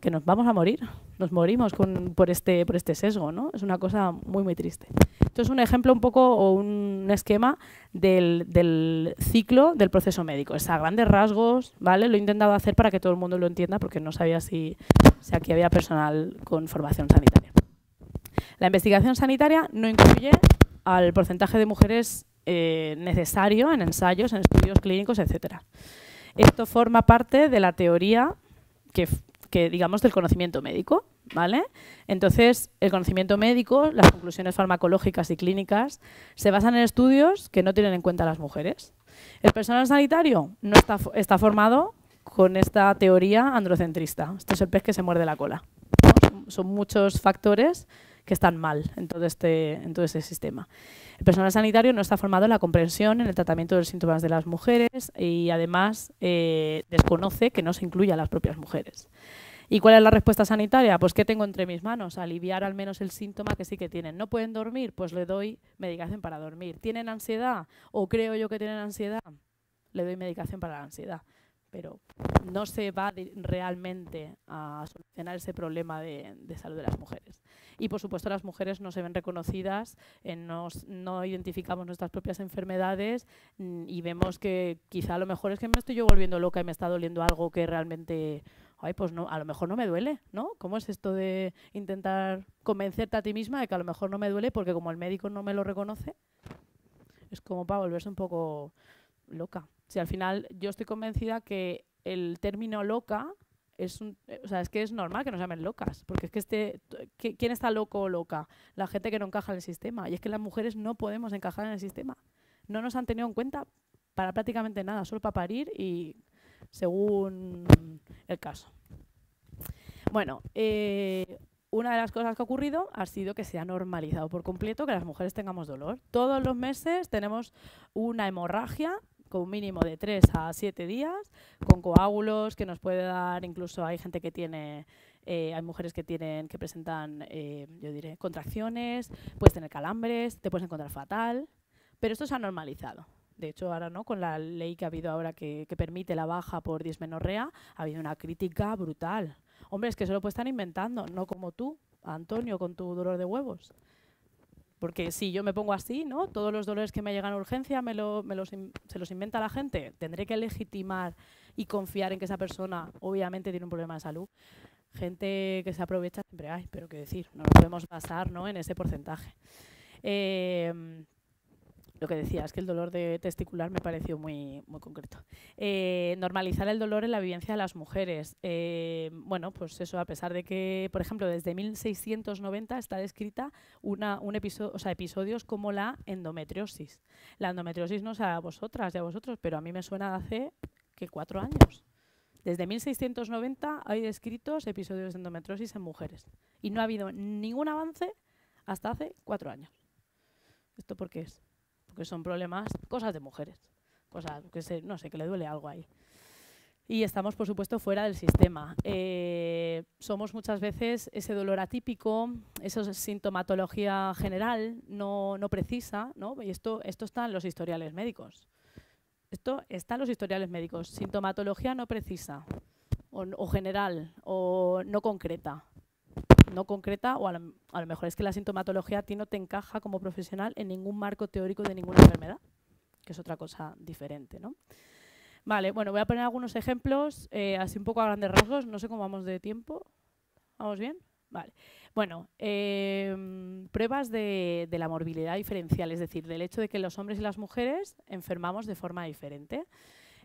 que nos vamos a morir, nos morimos con, por, este, este sesgo, ¿no? Es una cosa muy, muy triste. Esto es un ejemplo un poco o un esquema del, del, ciclo del proceso médico. Es a grandes rasgos, ¿vale? Lo he intentado hacer para que todo el mundo lo entienda porque no sabía si, si aquí había personal con formación sanitaria. La investigación sanitaria no incluye al porcentaje de mujeres eh, necesario en ensayos, en estudios clínicos, etc. Esto forma parte de la teoría que digamos del conocimiento médico, ¿vale? Entonces, el conocimiento médico, las conclusiones farmacológicas y clínicas se basan en estudios que no tienen en cuenta a las mujeres. El personal sanitario no está, está formado con esta teoría androcentrista. Esto es el pez que se muerde la cola. Son muchos factores que están mal en todo este, en todo este sistema. El personal sanitario no está formado en la comprensión, en el tratamiento de los síntomas de las mujeres y además eh, desconoce que no se incluye a las propias mujeres. ¿Y cuál es la respuesta sanitaria? Pues ¿qué tengo entre mis manos? Aliviar al menos el síntoma que sí que tienen. ¿No pueden dormir? Pues le doy medicación para dormir. ¿Tienen ansiedad? ¿O creo yo que tienen ansiedad? Le doy medicación para la ansiedad pero no se va realmente a solucionar ese problema de, salud de las mujeres. Y por supuesto las mujeres no se ven reconocidas, no identificamos nuestras propias enfermedades mm, y vemos que quizá a lo mejor es que me estoy yo volviendo loca y me está doliendo algo que realmente, ay, pues no, a lo mejor no me duele, ¿no? ¿Cómo es esto de intentar convencerte a ti misma de que a lo mejor no me duele porque como el médico no me lo reconoce? Es como para volverse un poco loca. Si al final yo estoy convencida que el término loca es un, eh, o sea, es que es normal que nos llamen locas, porque es que este, ¿quién está loco o loca? La gente que no encaja en el sistema. Y es que las mujeres no podemos encajar en el sistema. No nos han tenido en cuenta para prácticamente nada, solo para parir y según el caso. Bueno, eh, una de las cosas que ha ocurrido ha sido que se ha normalizado por completo que las mujeres tengamos dolor. Todos los meses tenemos una hemorragia con un mínimo de 3 a 7 días, con coágulos que nos puede dar, incluso hay gente que tiene, eh, hay mujeres que tienen, que presentan, eh, yo diré, contracciones, puedes tener calambres, te puedes encontrar fatal, pero esto se ha normalizado. De hecho, ahora no, con la ley que ha habido ahora que, que permite la baja por dismenorrea, ha habido una crítica brutal. Hombre, es que se lo puede estar inventando, no como tú, Antonio, con tu dolor de huevos. Porque si yo me pongo así, ¿no? Todos los dolores que me llegan a urgencia me, lo, se los inventa la gente. Tendré que legitimar y confiar en que esa persona obviamente tiene un problema de salud. Gente que se aprovecha siempre hay, pero qué decir, no nos podemos basar ¿no? en ese porcentaje. Eh, lo que decía es que el dolor de testicular me pareció muy, concreto. Eh, normalizar el dolor en la vivencia de las mujeres. Eh, bueno, pues eso, a pesar de que, por ejemplo, desde 1690 está descrita un episodio, o sea, episodios como la endometriosis. La endometriosis no sé a vosotras y a vosotros, pero a mí me suena de hace que cuatro años. Desde 1690 hay descritos episodios de endometriosis en mujeres y no ha habido ningún avance hasta hace cuatro años. ¿Esto por qué es? Porque son problemas, cosas de mujeres, cosas que se, no sé, que le duele algo ahí. y estamos, por supuesto, fuera del sistema. Eh, somos muchas veces ese dolor atípico, esa sintomatología general no, no precisa, ¿no? y esto, esto está en los historiales médicos. Esto está en los historiales médicos. Sintomatología no precisa, o, general, o no concreta. No concreta, o a lo, mejor es que la sintomatología a ti no te encaja como profesional en ningún marco teórico de ninguna enfermedad, que es otra cosa diferente. ¿no? Vale, bueno, voy a poner algunos ejemplos, eh, así un poco a grandes rasgos, no sé cómo vamos de tiempo. ¿Vamos bien? Vale. Bueno, eh, pruebas de, la morbilidad diferencial, es decir, del hecho de que los hombres y las mujeres enfermamos de forma diferente.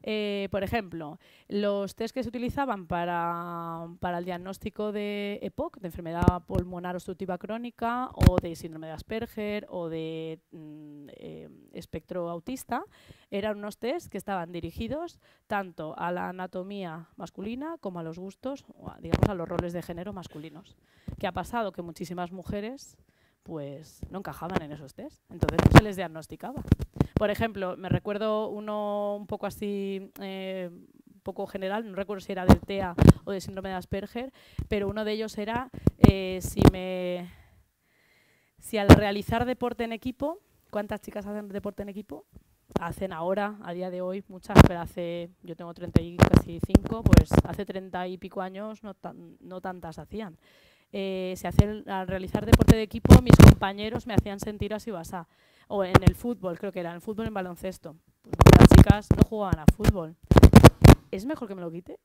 Eh, por ejemplo, los test que se utilizaban para, el diagnóstico de EPOC, de enfermedad pulmonar obstructiva crónica, o de síndrome de Asperger, o de mm, eh, espectro autista, eran unos test que estaban dirigidos tanto a la anatomía masculina como a los gustos, digamos, a los roles de género masculinos. ¿Qué ha pasado? Que muchísimas mujeres pues no encajaban en esos test, entonces no se les diagnosticaba. Por ejemplo, me recuerdo uno un poco así, eh, un poco general, no recuerdo si era del TEA o del síndrome de Asperger, pero uno de ellos era eh, si me si al realizar deporte en equipo, ¿cuántas chicas hacen deporte en equipo? Hacen ahora, a día de hoy, muchas, pero hace, yo tengo 30 y casi 5, pues hace 30 y pico años no, tan, no tantas hacían eh, se hace al realizar deporte de equipo, mis compañeros me hacían sentir así basá. O en el fútbol, creo que era, en el fútbol en baloncesto. Pues las chicas no jugaban a fútbol. ¿Es mejor que me lo quite?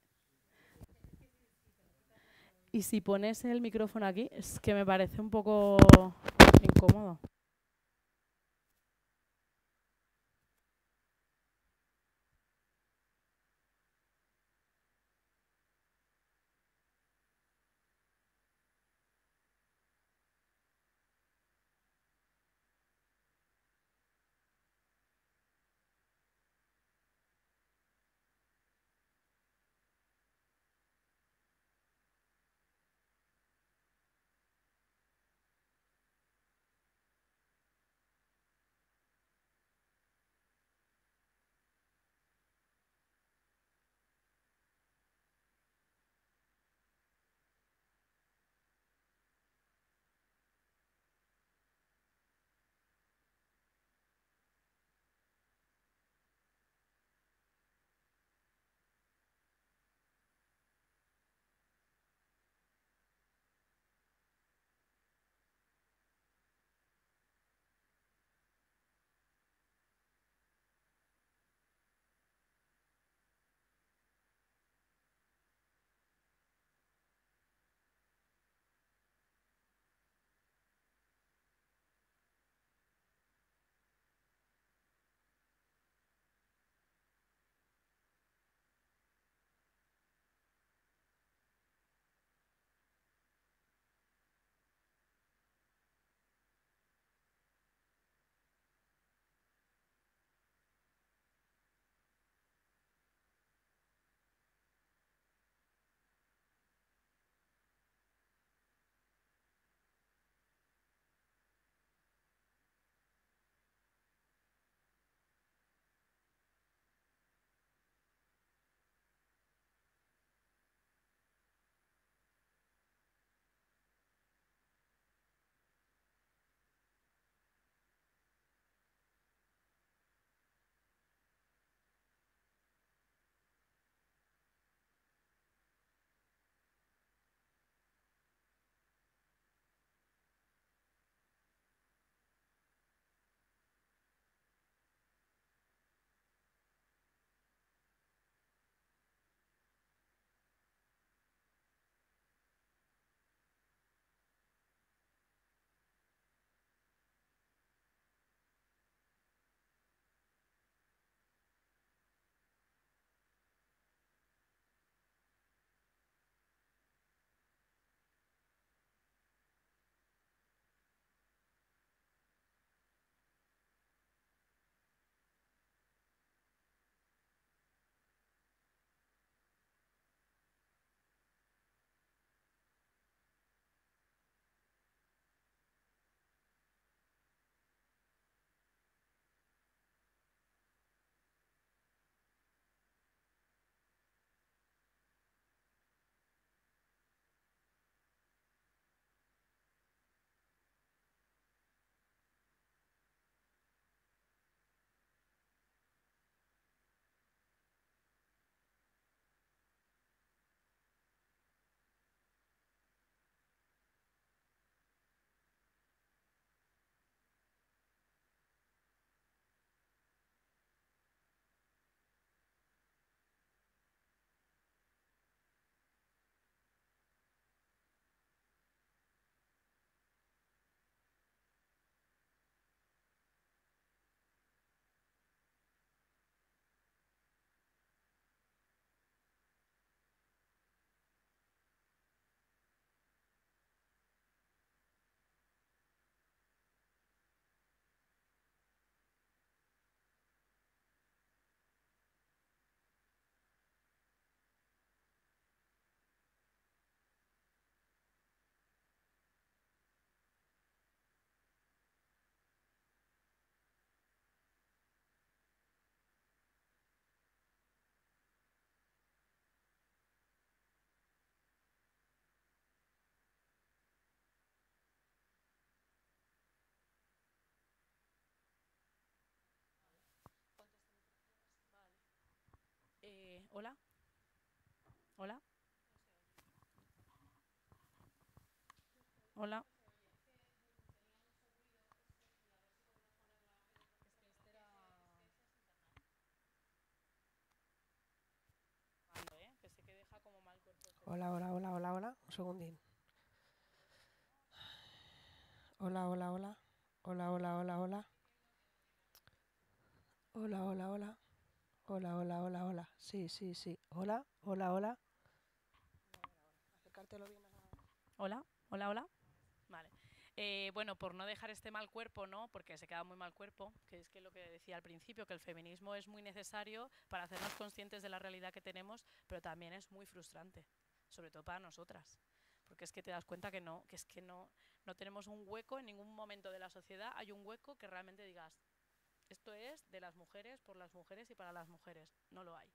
Y si pones el micrófono aquí, es que me parece un poco incómodo. ¿Hola? ¿Hola? Hola. Hola, hola, hola, hola, hola. Un segundín. Hola, hola, hola. Hola, hola, hola, hola. Hola, hola, hola. Hola, hola, hola, hola. Sí, sí, sí. Hola, hola, hola. Bien a la... Hola, hola, hola. Vale. Eh, bueno, por no dejar este mal cuerpo, ¿no? Porque se queda muy mal cuerpo, que es que lo que decía al principio, que el feminismo es muy necesario para hacernos conscientes de la realidad que tenemos, pero también es muy frustrante, sobre todo para nosotras. Porque es que te das cuenta que no, que es que no, no tenemos un hueco en ningún momento de la sociedad, hay un hueco que realmente digas, esto es de las mujeres, por las mujeres y para las mujeres. No lo hay.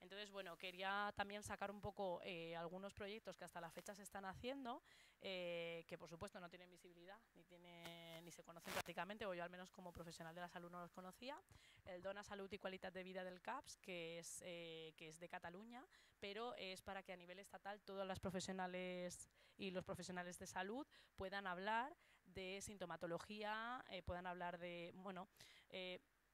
Entonces, bueno, quería también sacar un poco eh, algunos proyectos que hasta la fecha se están haciendo, eh, que por supuesto no tienen visibilidad, ni, tiene, ni se conocen prácticamente, o yo al menos como profesional de la salud no los conocía. El Dona Salud y Cualidad de Vida del CAPS, que es, eh, que es de Cataluña, pero es para que a nivel estatal todas las profesionales y los profesionales de salud puedan hablar de sintomatología, puedan hablar de, bueno,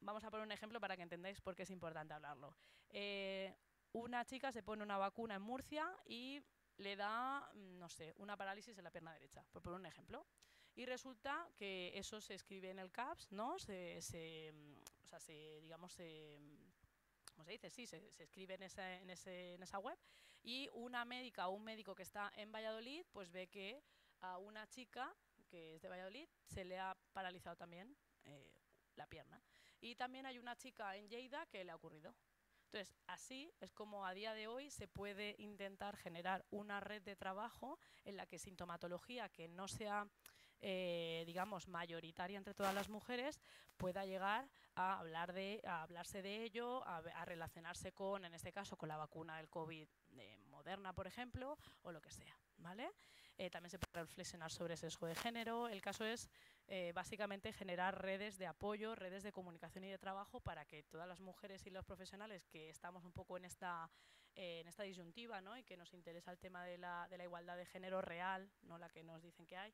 vamos a poner un ejemplo para que entendáis por qué es importante hablarlo. Eh, una chica se pone una vacuna en Murcia y le da, mm, no sé, una parálisis en la pierna derecha, por poner un ejemplo. Y resulta que eso se escribe en el CAPS, ¿no? Se, mm, o sea, se, digamos, se, mm, ¿cómo se dice? Sí, se, escribe en esa web. Y una médica o un médico que está en Valladolid, pues ve que a una chica que es de Valladolid se le ha paralizado también eh, la pierna. Y también hay una chica en Lleida que le ha ocurrido. Entonces, así es como a día de hoy se puede intentar generar una red de trabajo en la que sintomatología que no sea, eh, digamos, mayoritaria entre todas las mujeres pueda llegar a hablar de, a hablarse de ello, a, a relacionarse con, en este caso, con la vacuna del COVID de Moderna, por ejemplo, o lo que sea. ¿vale? Eh, también se puede reflexionar sobre sesgo de género. El caso es eh, básicamente generar redes de apoyo, redes de comunicación y de trabajo para que todas las mujeres y los profesionales que estamos un poco en esta, eh, en esta disyuntiva ¿no? y que nos interesa el tema de la, de la igualdad de género real, no la que nos dicen que hay,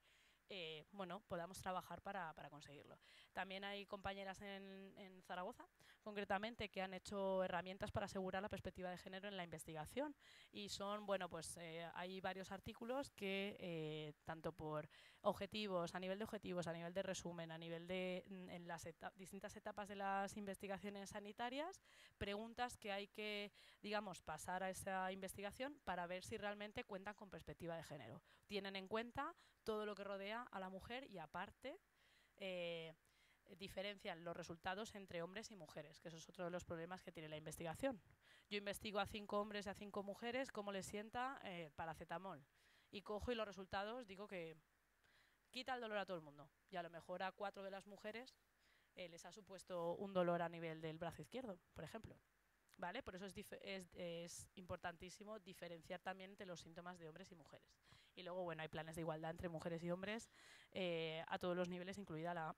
eh, bueno, podamos trabajar para, para, conseguirlo. También hay compañeras en, Zaragoza, concretamente, que han hecho herramientas para asegurar la perspectiva de género en la investigación. Y son, bueno, pues eh, hay varios artículos que, eh, tanto por objetivos, a nivel de objetivos, a nivel de resumen, a nivel de mm, en las distintas etapas de las investigaciones sanitarias, preguntas que hay que, digamos, pasar a esa investigación para ver si realmente cuentan con perspectiva de género. Tienen en cuenta todo lo que rodea a la mujer y aparte eh, diferencian los resultados entre hombres y mujeres, que eso es otro de los problemas que tiene la investigación. Yo investigo a cinco hombres y a cinco mujeres cómo les sienta eh, paracetamol y cojo y los resultados digo que quita el dolor a todo el mundo y a lo mejor a cuatro de las mujeres eh, les ha supuesto un dolor a nivel del brazo izquierdo, por ejemplo. ¿Vale? Por eso es, es, es, importantísimo diferenciar también entre los síntomas de hombres y mujeres. Y luego, bueno, hay planes de igualdad entre mujeres y hombres eh, a todos los niveles, incluida la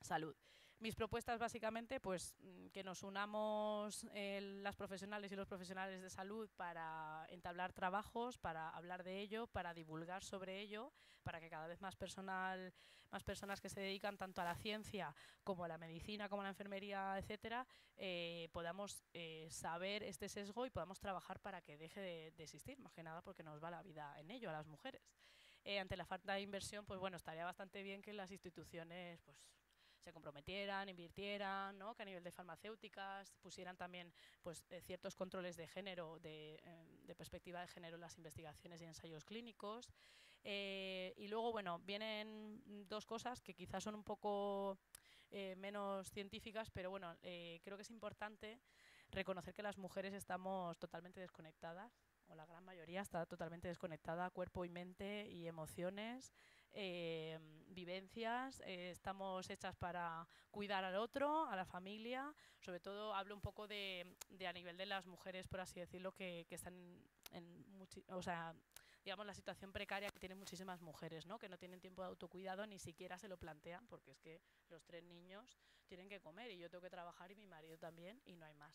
salud. Mis propuestas básicamente, pues mm, que nos unamos eh, las profesionales y los profesionales de salud para entablar trabajos, para hablar de ello, para divulgar sobre ello, para que cada vez más personal, más personas que se dedican tanto a la ciencia como a la medicina, como a la enfermería, etcétera, eh, podamos eh, saber este sesgo y podamos trabajar para que deje de, de, existir, más que nada porque nos va la vida en ello a las mujeres. Eh, ante la falta de inversión, pues bueno, estaría bastante bien que las instituciones, pues se comprometieran, invirtieran, ¿no? que a nivel de farmacéuticas pusieran también pues, eh, ciertos controles de género, de, eh, de, perspectiva de género en las investigaciones y ensayos clínicos. Eh, y luego, bueno, vienen dos cosas que quizás son un poco eh, menos científicas, pero bueno, creo que es importante reconocer que las mujeres estamos totalmente desconectadas o la gran mayoría está totalmente desconectada, cuerpo y mente y emociones, eh, vivencias, eh, estamos hechas para cuidar al otro, a la familia, sobre todo hablo un poco de, de a nivel de las mujeres, por así decirlo, que, que están en, o sea, digamos, la situación precaria que tienen muchísimas mujeres, ¿no? que no tienen tiempo de autocuidado, ni siquiera se lo plantean, porque es que los tres niños tienen que comer y yo tengo que trabajar y mi marido también y no hay más.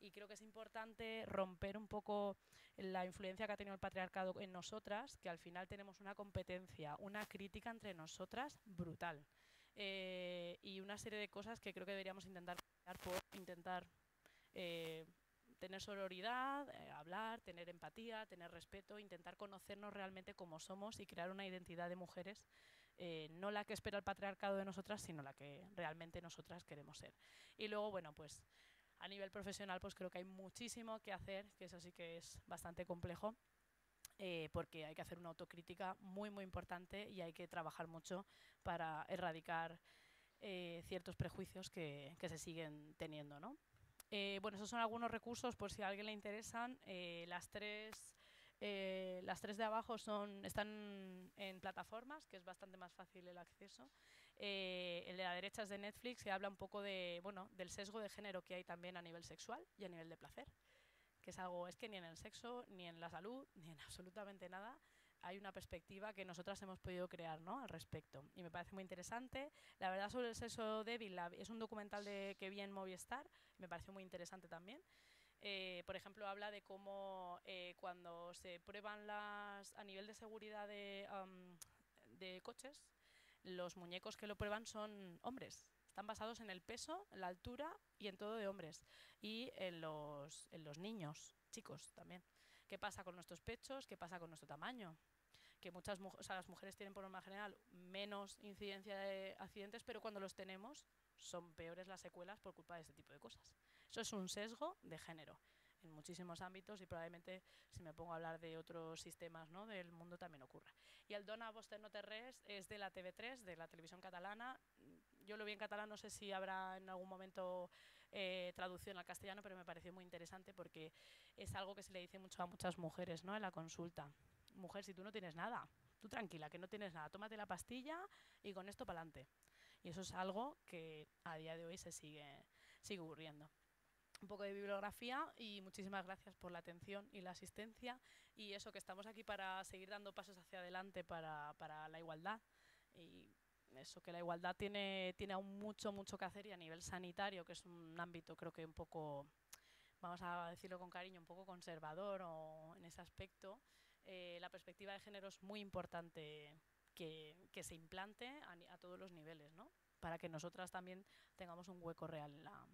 Y creo que es importante romper un poco la influencia que ha tenido el patriarcado en nosotras, que al final tenemos una competencia, una crítica entre nosotras brutal. Eh, y una serie de cosas que creo que deberíamos intentar por intentar eh, tener sororidad, eh, hablar, tener empatía, tener respeto, intentar conocernos realmente como somos y crear una identidad de mujeres, no la que espera el patriarcado de nosotras, sino la que realmente nosotras queremos ser. Y luego, bueno, pues a nivel profesional, pues creo que hay muchísimo que hacer, que eso sí que es bastante complejo. Eh, porque hay que hacer una autocrítica muy muy importante y hay que trabajar mucho para erradicar ciertos prejuicios que, que se siguen teniendo, ¿no? Eh, bueno, esos son algunos recursos por si a alguien le interesan. Eh, las tres eh, las tres de abajo son, están en plataformas, que es bastante más fácil el acceso. El de la derecha es de Netflix, que habla un poco de, bueno, del sesgo de género que hay también a nivel sexual y a nivel de placer, que es algo, es que ni en el sexo, ni en la salud, ni en absolutamente nada hay una perspectiva que nosotras hemos podido crear ¿no? al respecto. Y me parece muy interesante. La verdad sobre el sexo débil es un documental de, que vi en Movistar, me pareció muy interesante también. Eh, por ejemplo, habla de cómo eh, cuando se prueban las a nivel de seguridad de, de coches, los muñecos que lo prueban son hombres. Están basados en el peso, en la altura y en todo de hombres. Y en los, en los niños, chicos también. ¿Qué pasa con nuestros pechos? ¿Qué pasa con nuestro tamaño? Que muchas o sea, las mujeres tienen por norma general menos incidencia de accidentes, pero cuando los tenemos son peores las secuelas por culpa de este tipo de cosas. Eso es un sesgo de género en muchísimos ámbitos y probablemente si me pongo a hablar de otros sistemas ¿no? del mundo también ocurra. Y el Dona Vostè no Terres es de la TV3, de la televisión catalana. Yo lo vi en catalán, no sé si habrá en algún momento eh, traducción al castellano, pero me pareció muy interesante porque es algo que se le dice mucho a muchas mujeres ¿no? en la consulta. Mujer, si tú no tienes nada, tú tranquila, que no tienes nada, tómate la pastilla y con esto para adelante. Y eso es algo que a día de hoy se sigue, sigue ocurriendo un poco de bibliografía y muchísimas gracias por la atención y la asistencia y eso que estamos aquí para seguir dando pasos hacia adelante para, para la igualdad y eso que la igualdad tiene, tiene aún mucho, mucho que hacer y a nivel sanitario, que es un ámbito creo que un poco, vamos a decirlo con cariño, un poco conservador o en ese aspecto, eh, la perspectiva de género es muy importante que, que se implante a, a, todos los niveles, ¿no? para que nosotras también tengamos un hueco real en la,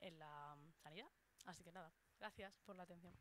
en la sanidad. Así que nada, gracias por la atención.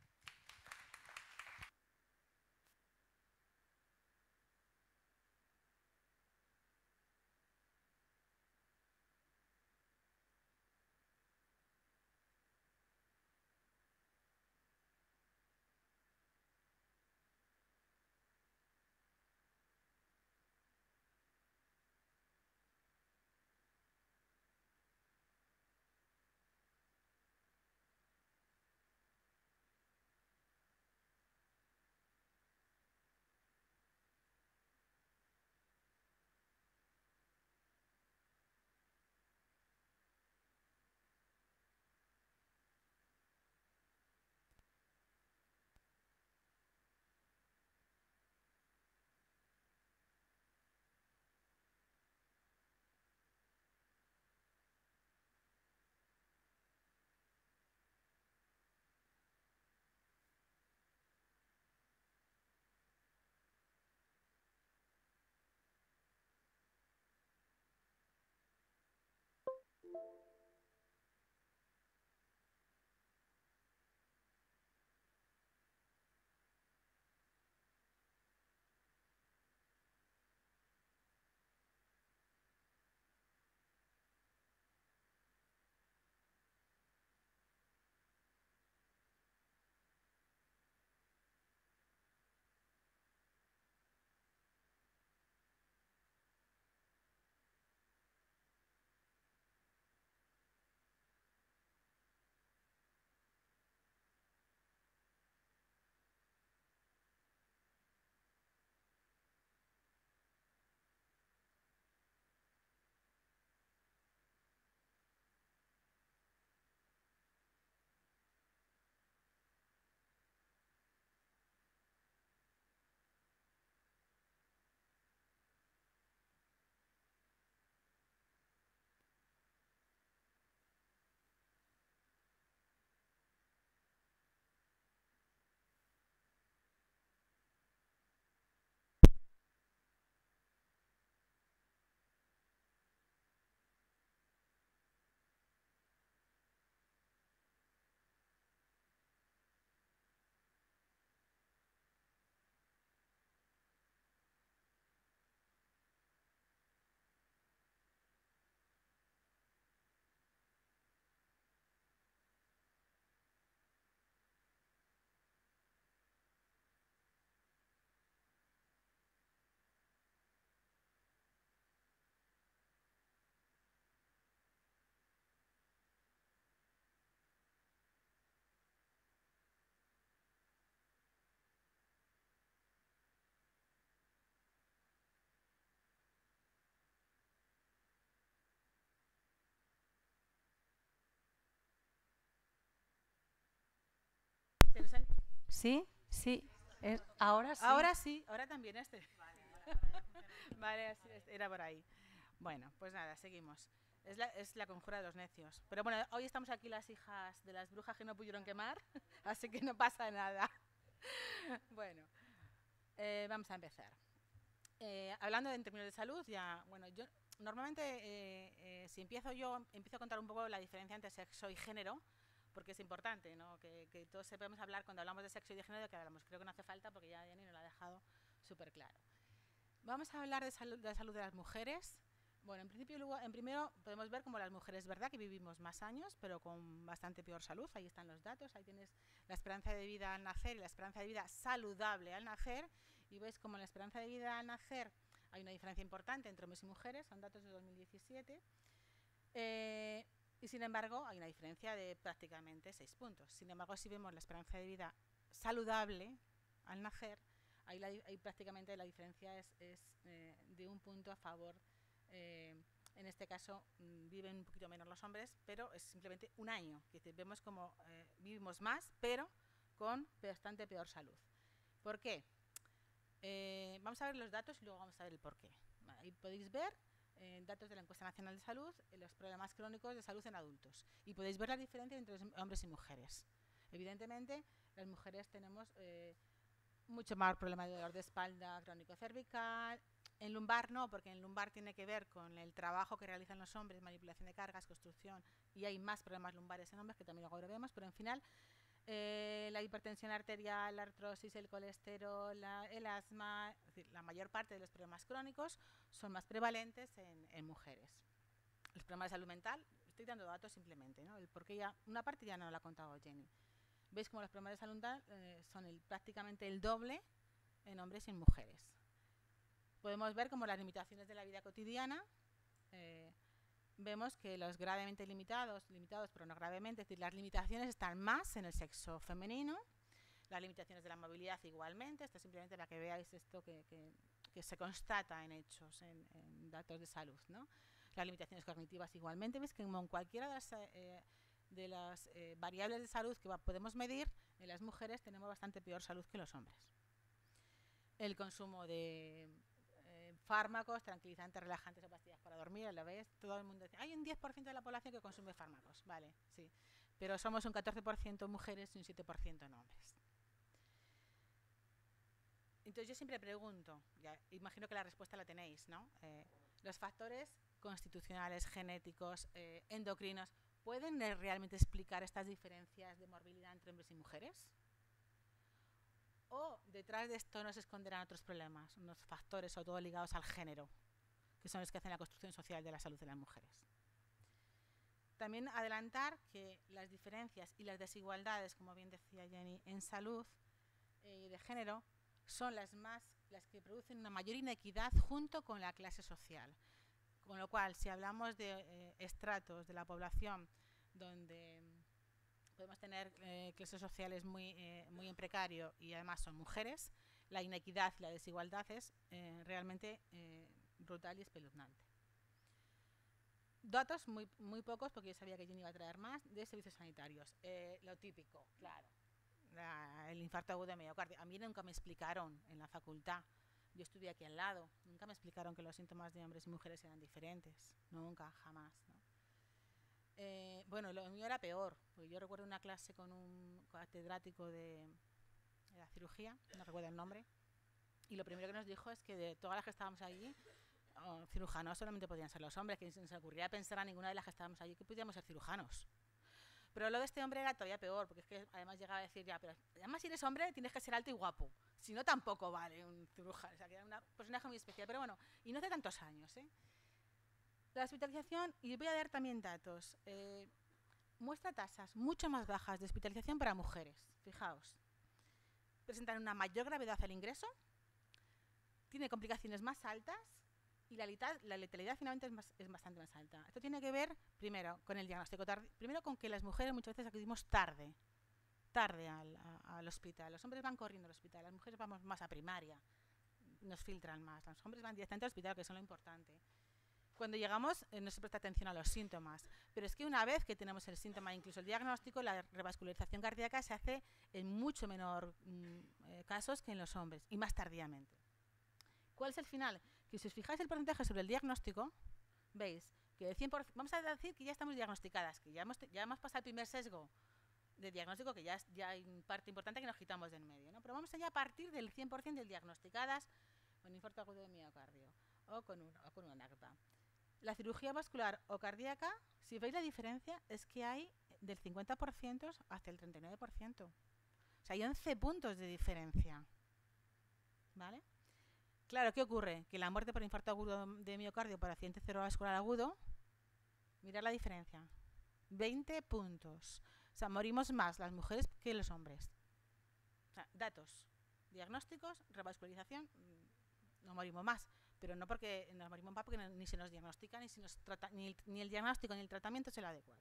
¿Sí? Sí. Es, ahora sí. Ahora sí, ahora también este. Vale, era por ahí. Bueno, pues nada, seguimos. Es la, es la conjura de los necios. Pero bueno, hoy estamos aquí las hijas de las brujas que no pudieron quemar, así que no pasa nada. bueno, eh, vamos a empezar. Eh, hablando en términos de salud, ya, bueno, yo normalmente eh, si empiezo yo, empiezo a contar un poco la diferencia entre sexo y género, porque es importante, ¿no? Que, que todos sepamos hablar cuando hablamos de sexo y de género, de que hablamos. Creo que no hace falta porque ya Jenny nos lo ha dejado súper claro. Vamos a hablar de, de la salud de las mujeres, bueno, en principio, en primero podemos ver como las mujeres, ¿verdad? Que vivimos más años, pero con bastante peor salud. Ahí están los datos. Ahí tienes la esperanza de vida al nacer y la esperanza de vida saludable al nacer. Y ves como en la esperanza de vida al nacer hay una diferencia importante entre hombres y mujeres. Son datos de 2017. Eh, y sin embargo, hay una diferencia de prácticamente 6 puntos. Sin embargo, si vemos la esperanza de vida saludable al nacer, ahí, ahí prácticamente la diferencia es, es eh, de un punto a favor eh, en este caso mm, viven un poquito menos los hombres, pero es simplemente un año. Que vemos como eh, vivimos más, pero con bastante peor salud. ¿Por qué? Eh, vamos a ver los datos y luego vamos a ver el por qué. Ahí podéis ver datos de la encuesta nacional de salud, los problemas crónicos de salud en adultos. Y podéis ver la diferencia entre hombres y mujeres. Evidentemente, las mujeres tenemos mucho más problema de dolor de espalda crónico cervical, en lumbar no, porque en lumbar tiene que ver con el trabajo que realizan los hombres, manipulación de cargas, construcción, y hay más problemas lumbares en hombres que también luego lo vemos, pero en final eh, la hipertensión arterial, la artrosis, el colesterol, el asma, la mayor parte de los problemas crónicos son más prevalentes en, mujeres. Los problemas de salud mental, estoy dando datos simplemente, ¿no? Porque ya, una parte ya no la ha contado Jenny. Veis como los problemas de salud mental eh, son prácticamente el doble en hombres y en mujeres podemos ver como las limitaciones de la vida cotidiana, eh, vemos que los gravemente limitados, limitados pero no gravemente, es decir, las limitaciones están más en el sexo femenino, las limitaciones de la movilidad igualmente, esto es simplemente para que veáis esto que, se constata en hechos, en, datos de salud, ¿no? Las limitaciones cognitivas igualmente, ves que en cualquiera de las, eh, eh, variables de salud que podemos medir, en las mujeres tenemos bastante peor salud que los hombres. El consumo de fármacos, tranquilizantes, relajantes o pastillas para dormir, lo ves, todo el mundo dice, hay un 10% de la población que consume fármacos, vale, sí, pero somos un 14% mujeres y un 7% en hombres. Entonces yo siempre pregunto, imagino que la respuesta la tenéis, ¿no? Eh, los factores constitucionales, genéticos, eh, endocrinos, ¿pueden realmente explicar estas diferencias de morbilidad entre hombres y mujeres? O detrás de esto no se esconderán otros problemas, unos factores, sobre todo ligados al género, que son los que hacen la construcción social de la salud de las mujeres. También adelantar que las diferencias y las desigualdades, como bien decía Jenny, en salud y eh, de género, son las más las que producen una mayor inequidad junto con la clase social. Con lo cual, si hablamos de eh, estratos de la población donde podemos tener eh, clases sociales muy, eh, muy en precario y además son mujeres, la inequidad y la desigualdad es eh, realmente brutal y espeluznante. Datos muy, muy pocos, porque yo sabía que Jenny iba a traer más, de servicios sanitarios. lo típico, claro. el infarto agudo de miocardio. A mí nunca me explicaron en la facultad. Yo estuve aquí al lado. Nunca me explicaron que los síntomas de hombres y mujeres eran diferentes. Nunca, jamás. Eh, bueno, lo mío era peor, porque yo recuerdo una clase con un catedrático de, la cirugía, no recuerdo el nombre, y lo primero que nos dijo es que de todas las que estábamos allí, cirujanos solamente podían ser los hombres, que se nos ocurría pensar a ninguna de las que estábamos allí que podíamos ser cirujanos. Pero lo de este hombre era todavía peor, porque es que además llegaba a decir, ya, pero además si eres hombre tienes que ser alto y guapo, si no tampoco vale un cirujano, o sea, que era un personaje muy especial, pero bueno, y no hace tantos años, ¿eh? La hospitalización, y voy a dar también datos, eh, muestra tasas mucho más bajas de hospitalización para mujeres. Fijaos, presentan una mayor gravedad al ingreso, tiene complicaciones más altas y la, letalidad, finalmente es, bastante más alta. Esto tiene que ver, primero, con el diagnóstico tarde, primero con que las mujeres muchas veces acudimos tarde, tarde al, al, hospital. Los hombres van corriendo al hospital, las mujeres vamos más a primaria, nos filtran más. Los hombres van directamente al hospital, que es lo importante. Cuando llegamos eh, no se presta atención a los síntomas, pero es que una vez que tenemos el síntoma, incluso el diagnóstico, la revascularización cardíaca se hace en mucho menor mm, eh, casos que en los hombres y más tardíamente. ¿Cuál es el final? Que si os fijáis el porcentaje sobre el diagnóstico, veis que el 100%, vamos a decir que ya estamos diagnosticadas, que ya hemos, ya hemos pasado el primer sesgo de diagnóstico, que ya, ya hay parte importante que nos quitamos del medio, ¿no? pero vamos allá a partir del 100% de diagnosticadas con infarto agudo de miocardio o con, un, o con una. La cirugía vascular o cardíaca, si veis la diferencia, es que hay del 50% hasta el 39%. O sea, hay 11 puntos de diferencia. ¿Vale? Claro, ¿qué ocurre? Que la muerte por infarto agudo de miocardio por accidente cerebrovascular agudo, mirad la diferencia. 20 puntos. O sea, morimos más las mujeres que los hombres. O sea, datos diagnósticos, revascularización, mm, no morimos más pero no porque nos morimos porque ni se nos diagnostica, ni, se nos trata, ni, el, ni el diagnóstico ni el tratamiento es el adecuado.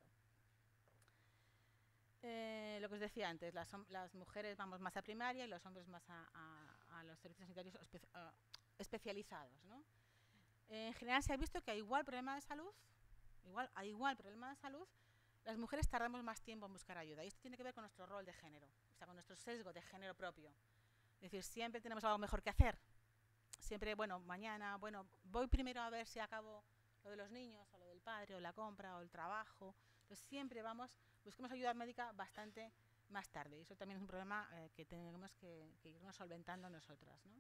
Eh, lo que os decía antes, las, mujeres vamos más a primaria y los hombres más a, a, a los servicios sanitarios espe especializados. ¿no? en general se ha visto que hay igual problema de salud, igual, hay igual problema de salud, las mujeres tardamos más tiempo en buscar ayuda. Y esto tiene que ver con nuestro rol de género, o con nuestro sesgo de género propio. Es decir, siempre tenemos algo mejor que hacer, siempre, bueno, mañana, bueno, voy primero a ver si acabo lo de los niños, o lo del padre, o la compra, o el trabajo. Entonces siempre vamos, busquemos ayuda médica bastante más tarde. Y eso también es un problema eh, que tenemos que, irnos solventando nosotras. ¿no?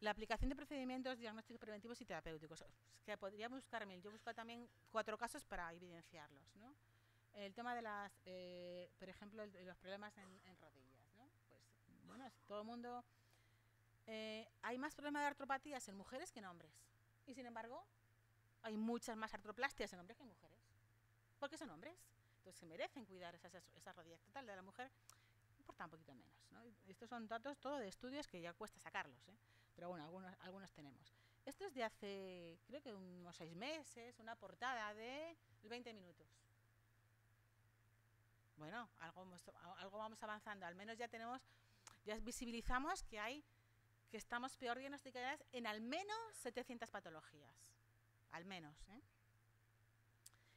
La aplicación de procedimientos diagnósticos preventivos y terapéuticos. Que podría buscar mil. Yo busco también cuatro casos para evidenciarlos. ¿no? El tema de las, eh, por ejemplo, los problemas en, en rodillas. ¿no? Pues bueno, todo el mundo eh, hay más problemas de artropatías en mujeres que en hombres. Y sin embargo, hay muchas más artroplastias en hombres que en mujeres. Porque son hombres. Entonces se merecen cuidar esas, esas rodillas. Total, de la mujer importa un poquito menos. ¿no? Estos son datos todo de estudios que ya cuesta sacarlos. ¿eh? Pero bueno, algunos, algunos tenemos. Esto es de hace, creo que unos seis meses, una portada de 20 minutos. Bueno, algo, algo vamos avanzando. Al menos ya tenemos, ya visibilizamos que hay que estamos peor diagnosticadas en al menos 700 patologías. Al menos. ¿eh?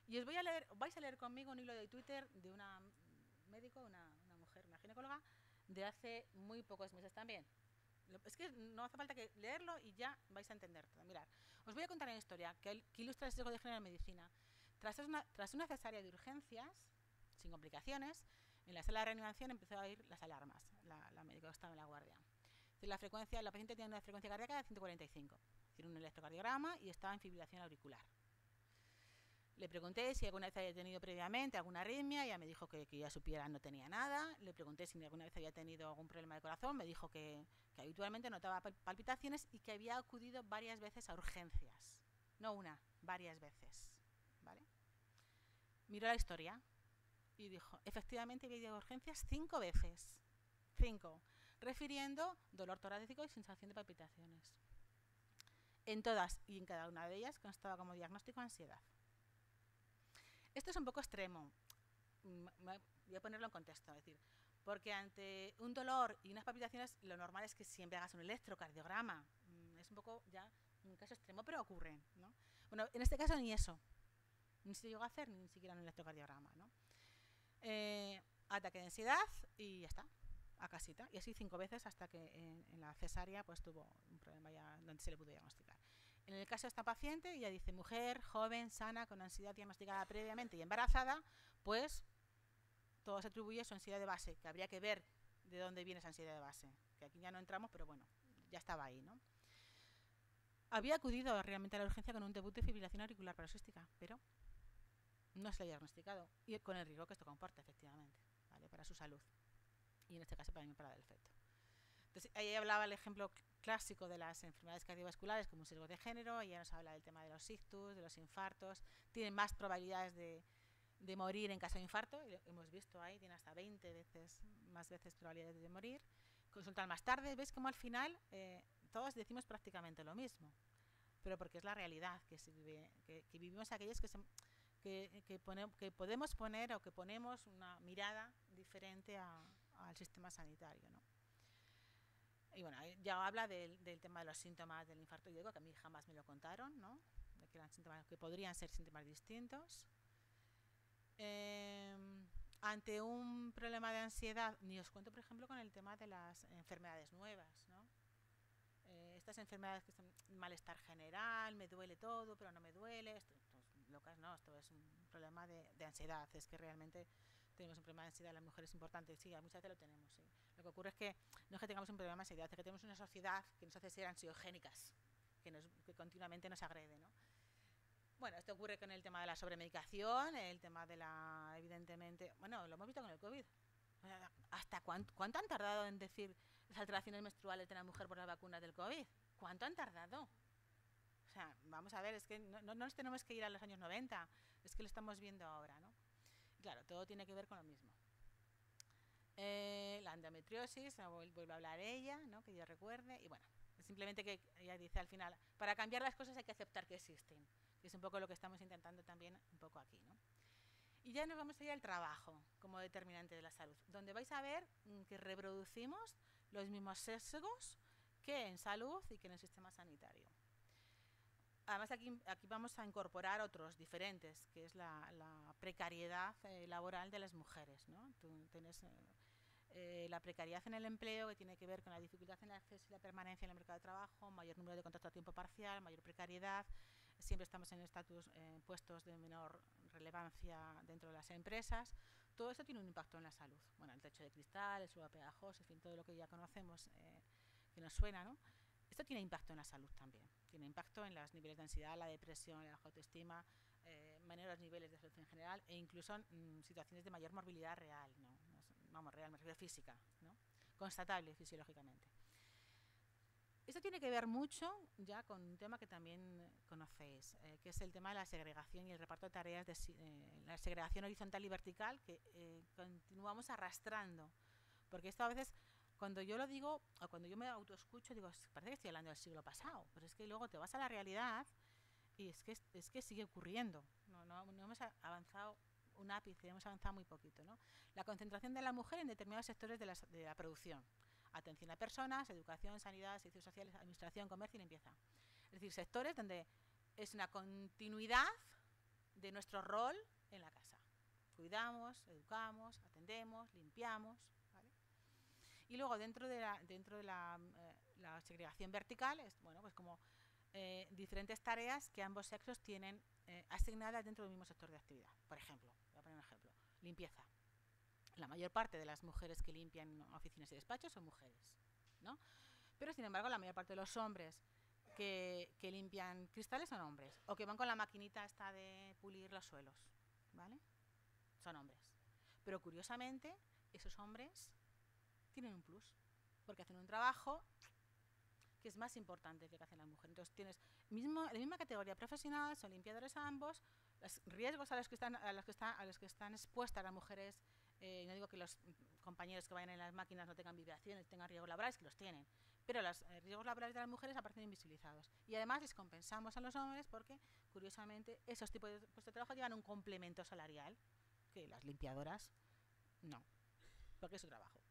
Y os voy a leer, vais a leer conmigo un hilo de Twitter de una médico, una, una mujer, una ginecóloga, de hace muy pocos meses también. Es que no hace falta que leerlo y ya vais a entender. Mirad, os voy a contar una historia que, que ilustra el sesgo de género en medicina. Tras una, tras una cesárea de urgencias, sin complicaciones, en la sala de reanimación empezó a oír las alarmas. La, la estaba en la guardia la frecuencia, la paciente tiene una frecuencia cardíaca de 145, tiene un electrocardiograma y estaba en fibrilación auricular. Le pregunté si alguna vez había tenido previamente alguna arritmia, ella me dijo que, que ya supiera no tenía nada. Le pregunté si alguna vez había tenido algún problema de corazón, me dijo que, que habitualmente notaba palpitaciones y que había acudido varias veces a urgencias. No una, varias veces. ¿Vale? Miró la historia y dijo, efectivamente había ido a urgencias cinco veces. Cinco refiriendo dolor torácico y sensación de palpitaciones. En todas y en cada una de ellas constaba como diagnóstico ansiedad. Esto es un poco extremo. Mm, voy a ponerlo en contexto, es decir, porque ante un dolor y unas palpitaciones, lo normal es que siempre hagas un electrocardiograma. Mm, es un poco ya un caso extremo, pero ocurre. ¿no? Bueno, en este caso ni eso. Ni se llegó a hacer ni siquiera un electrocardiograma. Eh, ataque de ansiedad y ya está a casita. Y así cinco veces hasta que en, en, la cesárea pues tuvo un problema ya donde se le pudo diagnosticar. En el caso de esta paciente, ya dice mujer, joven, sana, con ansiedad diagnosticada previamente y embarazada, pues todo se atribuye a su ansiedad de base, que habría que ver de dónde viene esa ansiedad de base. Que aquí ya no entramos, pero bueno, ya estaba ahí, ¿no? Había acudido realmente a la urgencia con un debut de fibrilación auricular paroxística, pero no se le ha diagnosticado, y con el riesgo que esto comporta, efectivamente, ¿vale? para su salud y en este caso también para el feto. Entonces, ahí hablaba el ejemplo clásico de las enfermedades cardiovasculares como un sesgo de género, ella nos habla del tema de los ictus, de los infartos, tienen más probabilidades de, de morir en caso de infarto, hemos visto ahí, tiene hasta 20 veces más veces probabilidades de morir, consultan más tarde, ves como al final eh, todos decimos prácticamente lo mismo, pero porque es la realidad que, vivimos aquellos que, que, pone, que podemos poner o que ponemos una mirada diferente a, al sistema sanitario. ¿no? Y bueno, ya habla del, del, tema de los síntomas del infarto digo que a mí jamás me lo contaron, ¿no? que, eran síntomas, que podrían ser síntomas distintos. Em, ante un problema de ansiedad, ni os cuento, por ejemplo, con el tema de las enfermedades nuevas, ¿no? Eh, estas enfermedades que son malestar general, me duele todo, pero no me duele, esto, locas, no, esto es un problema de, de, ansiedad, es que realmente tenemos un problema de ansiedad, las mujeres es importante, sí, muchas veces lo tenemos, sí. Lo que ocurre es que no es que tengamos un problema de ansiedad, es que tenemos una sociedad que nos hace ser ansiogénicas, que, continuamente nos agrede, ¿no? Bueno, esto ocurre con el tema de la sobremedicación, el tema de la, evidentemente, bueno, lo hemos visto con el COVID. ¿Hasta cuánto, cuánto han tardado en decir las alteraciones menstruales de la mujer por la vacuna del COVID? ¿Cuánto han tardado? O sea, vamos a ver, es que no, no, nos tenemos que ir a los años 90, es que lo estamos viendo ahora, ¿no? Claro, todo tiene que ver con lo mismo. Eh, la endometriosis, vuelvo a hablar ella, ¿no? que yo recuerde, y bueno, simplemente que ella dice al final, para cambiar las cosas hay que aceptar que existen que es un poco lo que estamos intentando también un poco aquí. ¿no? Y ya nos vamos a ir al trabajo como determinante de la salud, donde vais a ver mm, que reproducimos los mismos sesgos que en salud y que en el sistema sanitario. Además aquí, vamos a incorporar otros diferentes, que es la, precariedad eh, laboral de las mujeres. ¿no? Tú tienes eh, eh, la precariedad en el empleo, que tiene que ver con la dificultad en el acceso y la permanencia en el mercado de trabajo, mayor número de contratos a tiempo parcial, mayor precariedad, siempre estamos en estatus eh, puestos de menor relevancia dentro de las empresas. Todo eso tiene un impacto en la salud. Bueno, el techo de cristal, el suelo pegajoso, en fin, todo lo que ya conocemos que nos suena, ¿no? Esto tiene impacto en la salud también. Tiene impacto en los niveles de ansiedad, la depresión, la autoestima, eh, menores niveles de salud en general e incluso mm, situaciones de mayor morbilidad real, ¿no? Vamos, real, me refiero física, ¿no? Constatable fisiológicamente. Esto tiene que ver mucho ya con un tema que también conocéis, eh, que es el tema de la segregación y el reparto de tareas, de eh, la segregación horizontal y vertical que eh, continuamos arrastrando. Porque esto a veces, cuando yo lo digo, o cuando yo me autoescucho, digo, parece que estoy hablando del siglo pasado, pero es que luego te vas a la realidad y es que, es que sigue ocurriendo. No, hemos avanzado un ápice, hemos avanzado muy poquito. ¿no? La concentración de la mujer en determinados sectores de la, de la producción atención a personas, educación, sanidad, servicios sociales, administración, comercio y limpieza. Es decir, sectores donde es una continuidad de nuestro rol en la casa. Cuidamos, educamos, atendemos, limpiamos. Y luego dentro de la, dentro de la, eh, la segregación vertical, es bueno, pues como eh, diferentes tareas que ambos sexos tienen eh, asignadas dentro del mismo sector de actividad. Por ejemplo, voy a poner un ejemplo, limpieza la mayor parte de las mujeres que limpian oficinas y despachos son mujeres, ¿no? Pero sin embargo la mayor parte de los hombres que, que, limpian cristales son hombres, o que van con la maquinita esta de pulir los suelos, ¿vale? Son hombres. Pero curiosamente, esos hombres tienen un plus, porque hacen un trabajo que es más importante que hacen las mujeres. Entonces tienes mismo, la misma categoría profesional, son limpiadores ambos, los riesgos a los que están, a los que están, a los que están expuestas las mujeres eh, no digo que los compañeros que vayan en las máquinas no tengan vibraciones, tengan riesgos laborales, que los tienen, pero los eh, riesgos laborales de las mujeres aparecen invisibilizados. Y además les compensamos a los hombres porque, curiosamente, esos tipos de puestos de trabajo llevan un complemento salarial que las limpiadoras no, porque es su trabajo.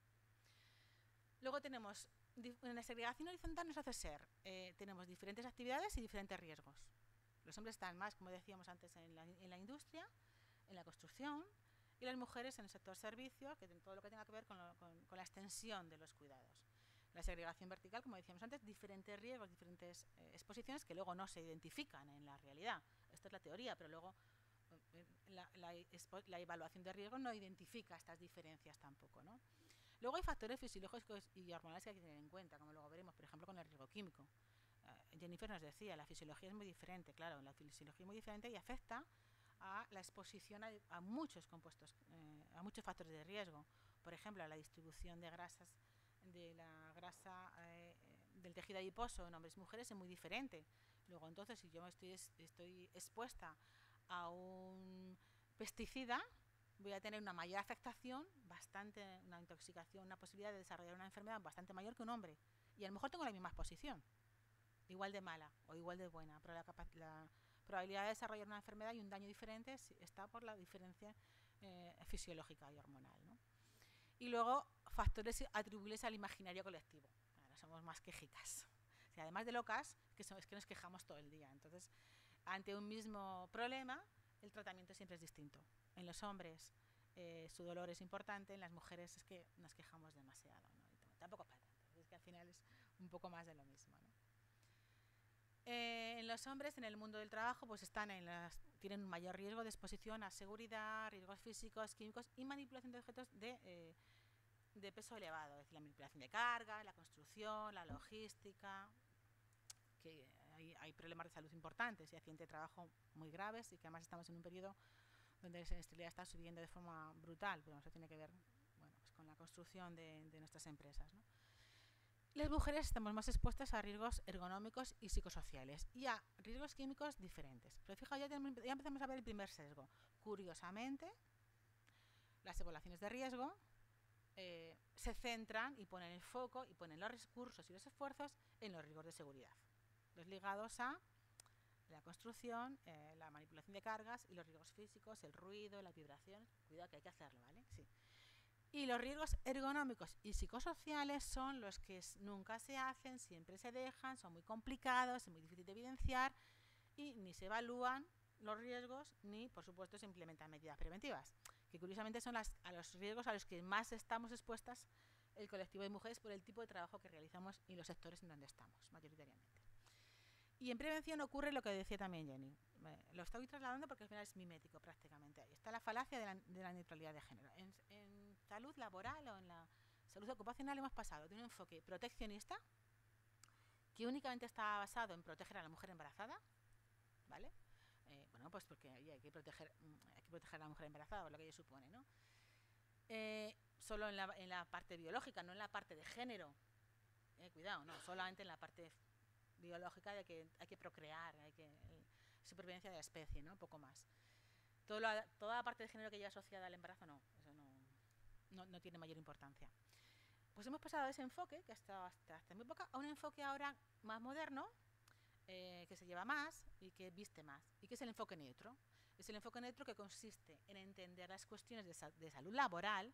Luego tenemos, en la segregación horizontal nos hace ser, eh, tenemos diferentes actividades y diferentes riesgos. Los hombres están más, como decíamos antes, en la, en la industria, en la construcción, y las mujeres en el sector servicio, que todo lo que tenga que ver con, lo, con, con la extensión de los cuidados. La segregación vertical, como decíamos antes, diferentes riesgos, diferentes eh, exposiciones que luego no se identifican en la realidad. Esta es la teoría, pero luego eh, la, la, la, evaluación de riesgos no identifica estas diferencias tampoco. ¿no? Luego hay factores fisiológicos y hormonales que hay que tener en cuenta, como luego veremos, por ejemplo, con el riesgo químico. Uh, Jennifer nos decía, la fisiología es muy diferente, claro, la fisiología es muy diferente y afecta a la exposición a, a muchos compuestos, eh, a muchos factores de riesgo. Por ejemplo, a la distribución de grasas, de la grasa eh, del tejido adiposo en hombres y mujeres es muy diferente. Luego, entonces, si yo estoy, estoy expuesta a un pesticida, voy a tener una mayor afectación, bastante, una intoxicación, una posibilidad de desarrollar una enfermedad bastante mayor que un hombre. Y a lo mejor tengo la misma exposición, igual de mala o igual de buena, pero la, la probabilidad de desarrollar una enfermedad y un daño diferente está por la diferencia eh, fisiológica y hormonal. ¿no? Y luego, factores atribuibles al imaginario colectivo. Ahora somos más quejicas. O además de locas, que es que nos quejamos todo el día. Entonces, ante un mismo problema, el tratamiento siempre es distinto. En los hombres eh, su dolor es importante, en las mujeres es que nos quejamos demasiado. ¿no? tampoco para tanto, es que al final es un poco más de lo mismo. ¿no? Eh, en los hombres, en el mundo del trabajo, pues están en las, tienen un mayor riesgo de exposición a seguridad, riesgos físicos, químicos y manipulación de objetos de, eh, de peso elevado, es decir, la manipulación de carga, la construcción, la logística, que hay, hay problemas de salud importantes y accidentes de trabajo muy graves y que además estamos en un periodo donde la siniestralidad está subiendo de forma brutal, pero eso tiene que ver bueno, pues con la construcción de, de nuestras empresas. ¿no? Las mujeres estamos más expuestas a riesgos ergonómicos y psicosociales y a riesgos químicos diferentes. Pero fijaos, ya, ya empezamos a ver el primer sesgo. Curiosamente, las evaluaciones de riesgo eh, se centran y ponen el foco y ponen los recursos y los esfuerzos en los riesgos de seguridad, los ligados a la construcción, eh, la manipulación de cargas y los riesgos físicos, el ruido, la vibración. Cuidado que hay que hacerlo, ¿vale? Sí. Y los riesgos ergonómicos y psicosociales son los que nunca se hacen, siempre se dejan, son muy complicados, es muy difícil de evidenciar y ni se evalúan los riesgos ni, por supuesto, se implementan medidas preventivas, que curiosamente son las, a los riesgos a los que más estamos expuestas el colectivo de mujeres por el tipo de trabajo que realizamos y los sectores en donde estamos, mayoritariamente. Y en prevención ocurre lo que decía también Jenny. lo estoy trasladando porque al final es mimético prácticamente. Ahí está la falacia de la, neutralidad de género. En, salud laboral o en la salud ocupacional hemos pasado de un enfoque proteccionista que únicamente estaba basado en proteger a la mujer embarazada, ¿vale? Eh, bueno, pues porque hay que, proteger, mm, hay que proteger a la mujer embarazada, lo que ello supone, ¿no? Eh, solo en la, en la, parte biológica, no en la parte de género. Eh, cuidado, no, solamente en la parte biológica de que hay que procrear, hay que eh, supervivencia de la especie, ¿no? Poco más. Todo lo, toda la parte de género que lleva asociada al embarazo, no, eso no, no, no, tiene mayor importancia. Pues hemos pasado de ese enfoque, que hasta, hasta, hasta muy poca, a un enfoque ahora más moderno, eh, que se lleva más y que viste más, y que es el enfoque neutro. Es el enfoque neutro que consiste en entender las cuestiones de, de salud laboral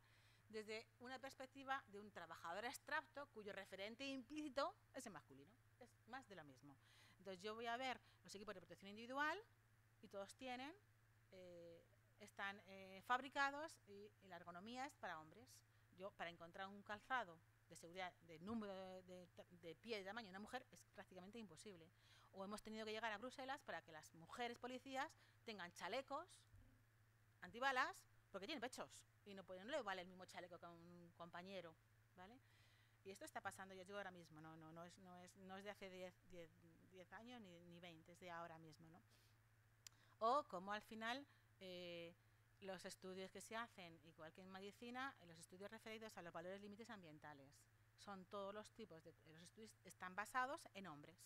desde una perspectiva de un trabajador abstracto cuyo referente implícito es el masculino. Es más de lo mismo. Entonces yo voy a ver los equipos de protección individual y todos tienen, eh, están eh, fabricados y, y, la ergonomía es para hombres. Yo para encontrar un calzado de seguridad de número de, de, de pie y tamaño de una mujer es prácticamente imposible. O hemos tenido que llegar a Bruselas para que las mujeres policías tengan chalecos antibalas porque tienen pechos y no, pueden, no le vale el mismo chaleco que un compañero, ¿vale? Y esto está pasando, yo digo ahora mismo, no, no, no, es, no, es, no es de hace 10 años ni, ni 20, es de ahora mismo, ¿no? O como al final eh, los estudios que se hacen, igual que en medicina, los estudios referidos a los valores límites ambientales, son todos los tipos de los estudios están basados en hombres.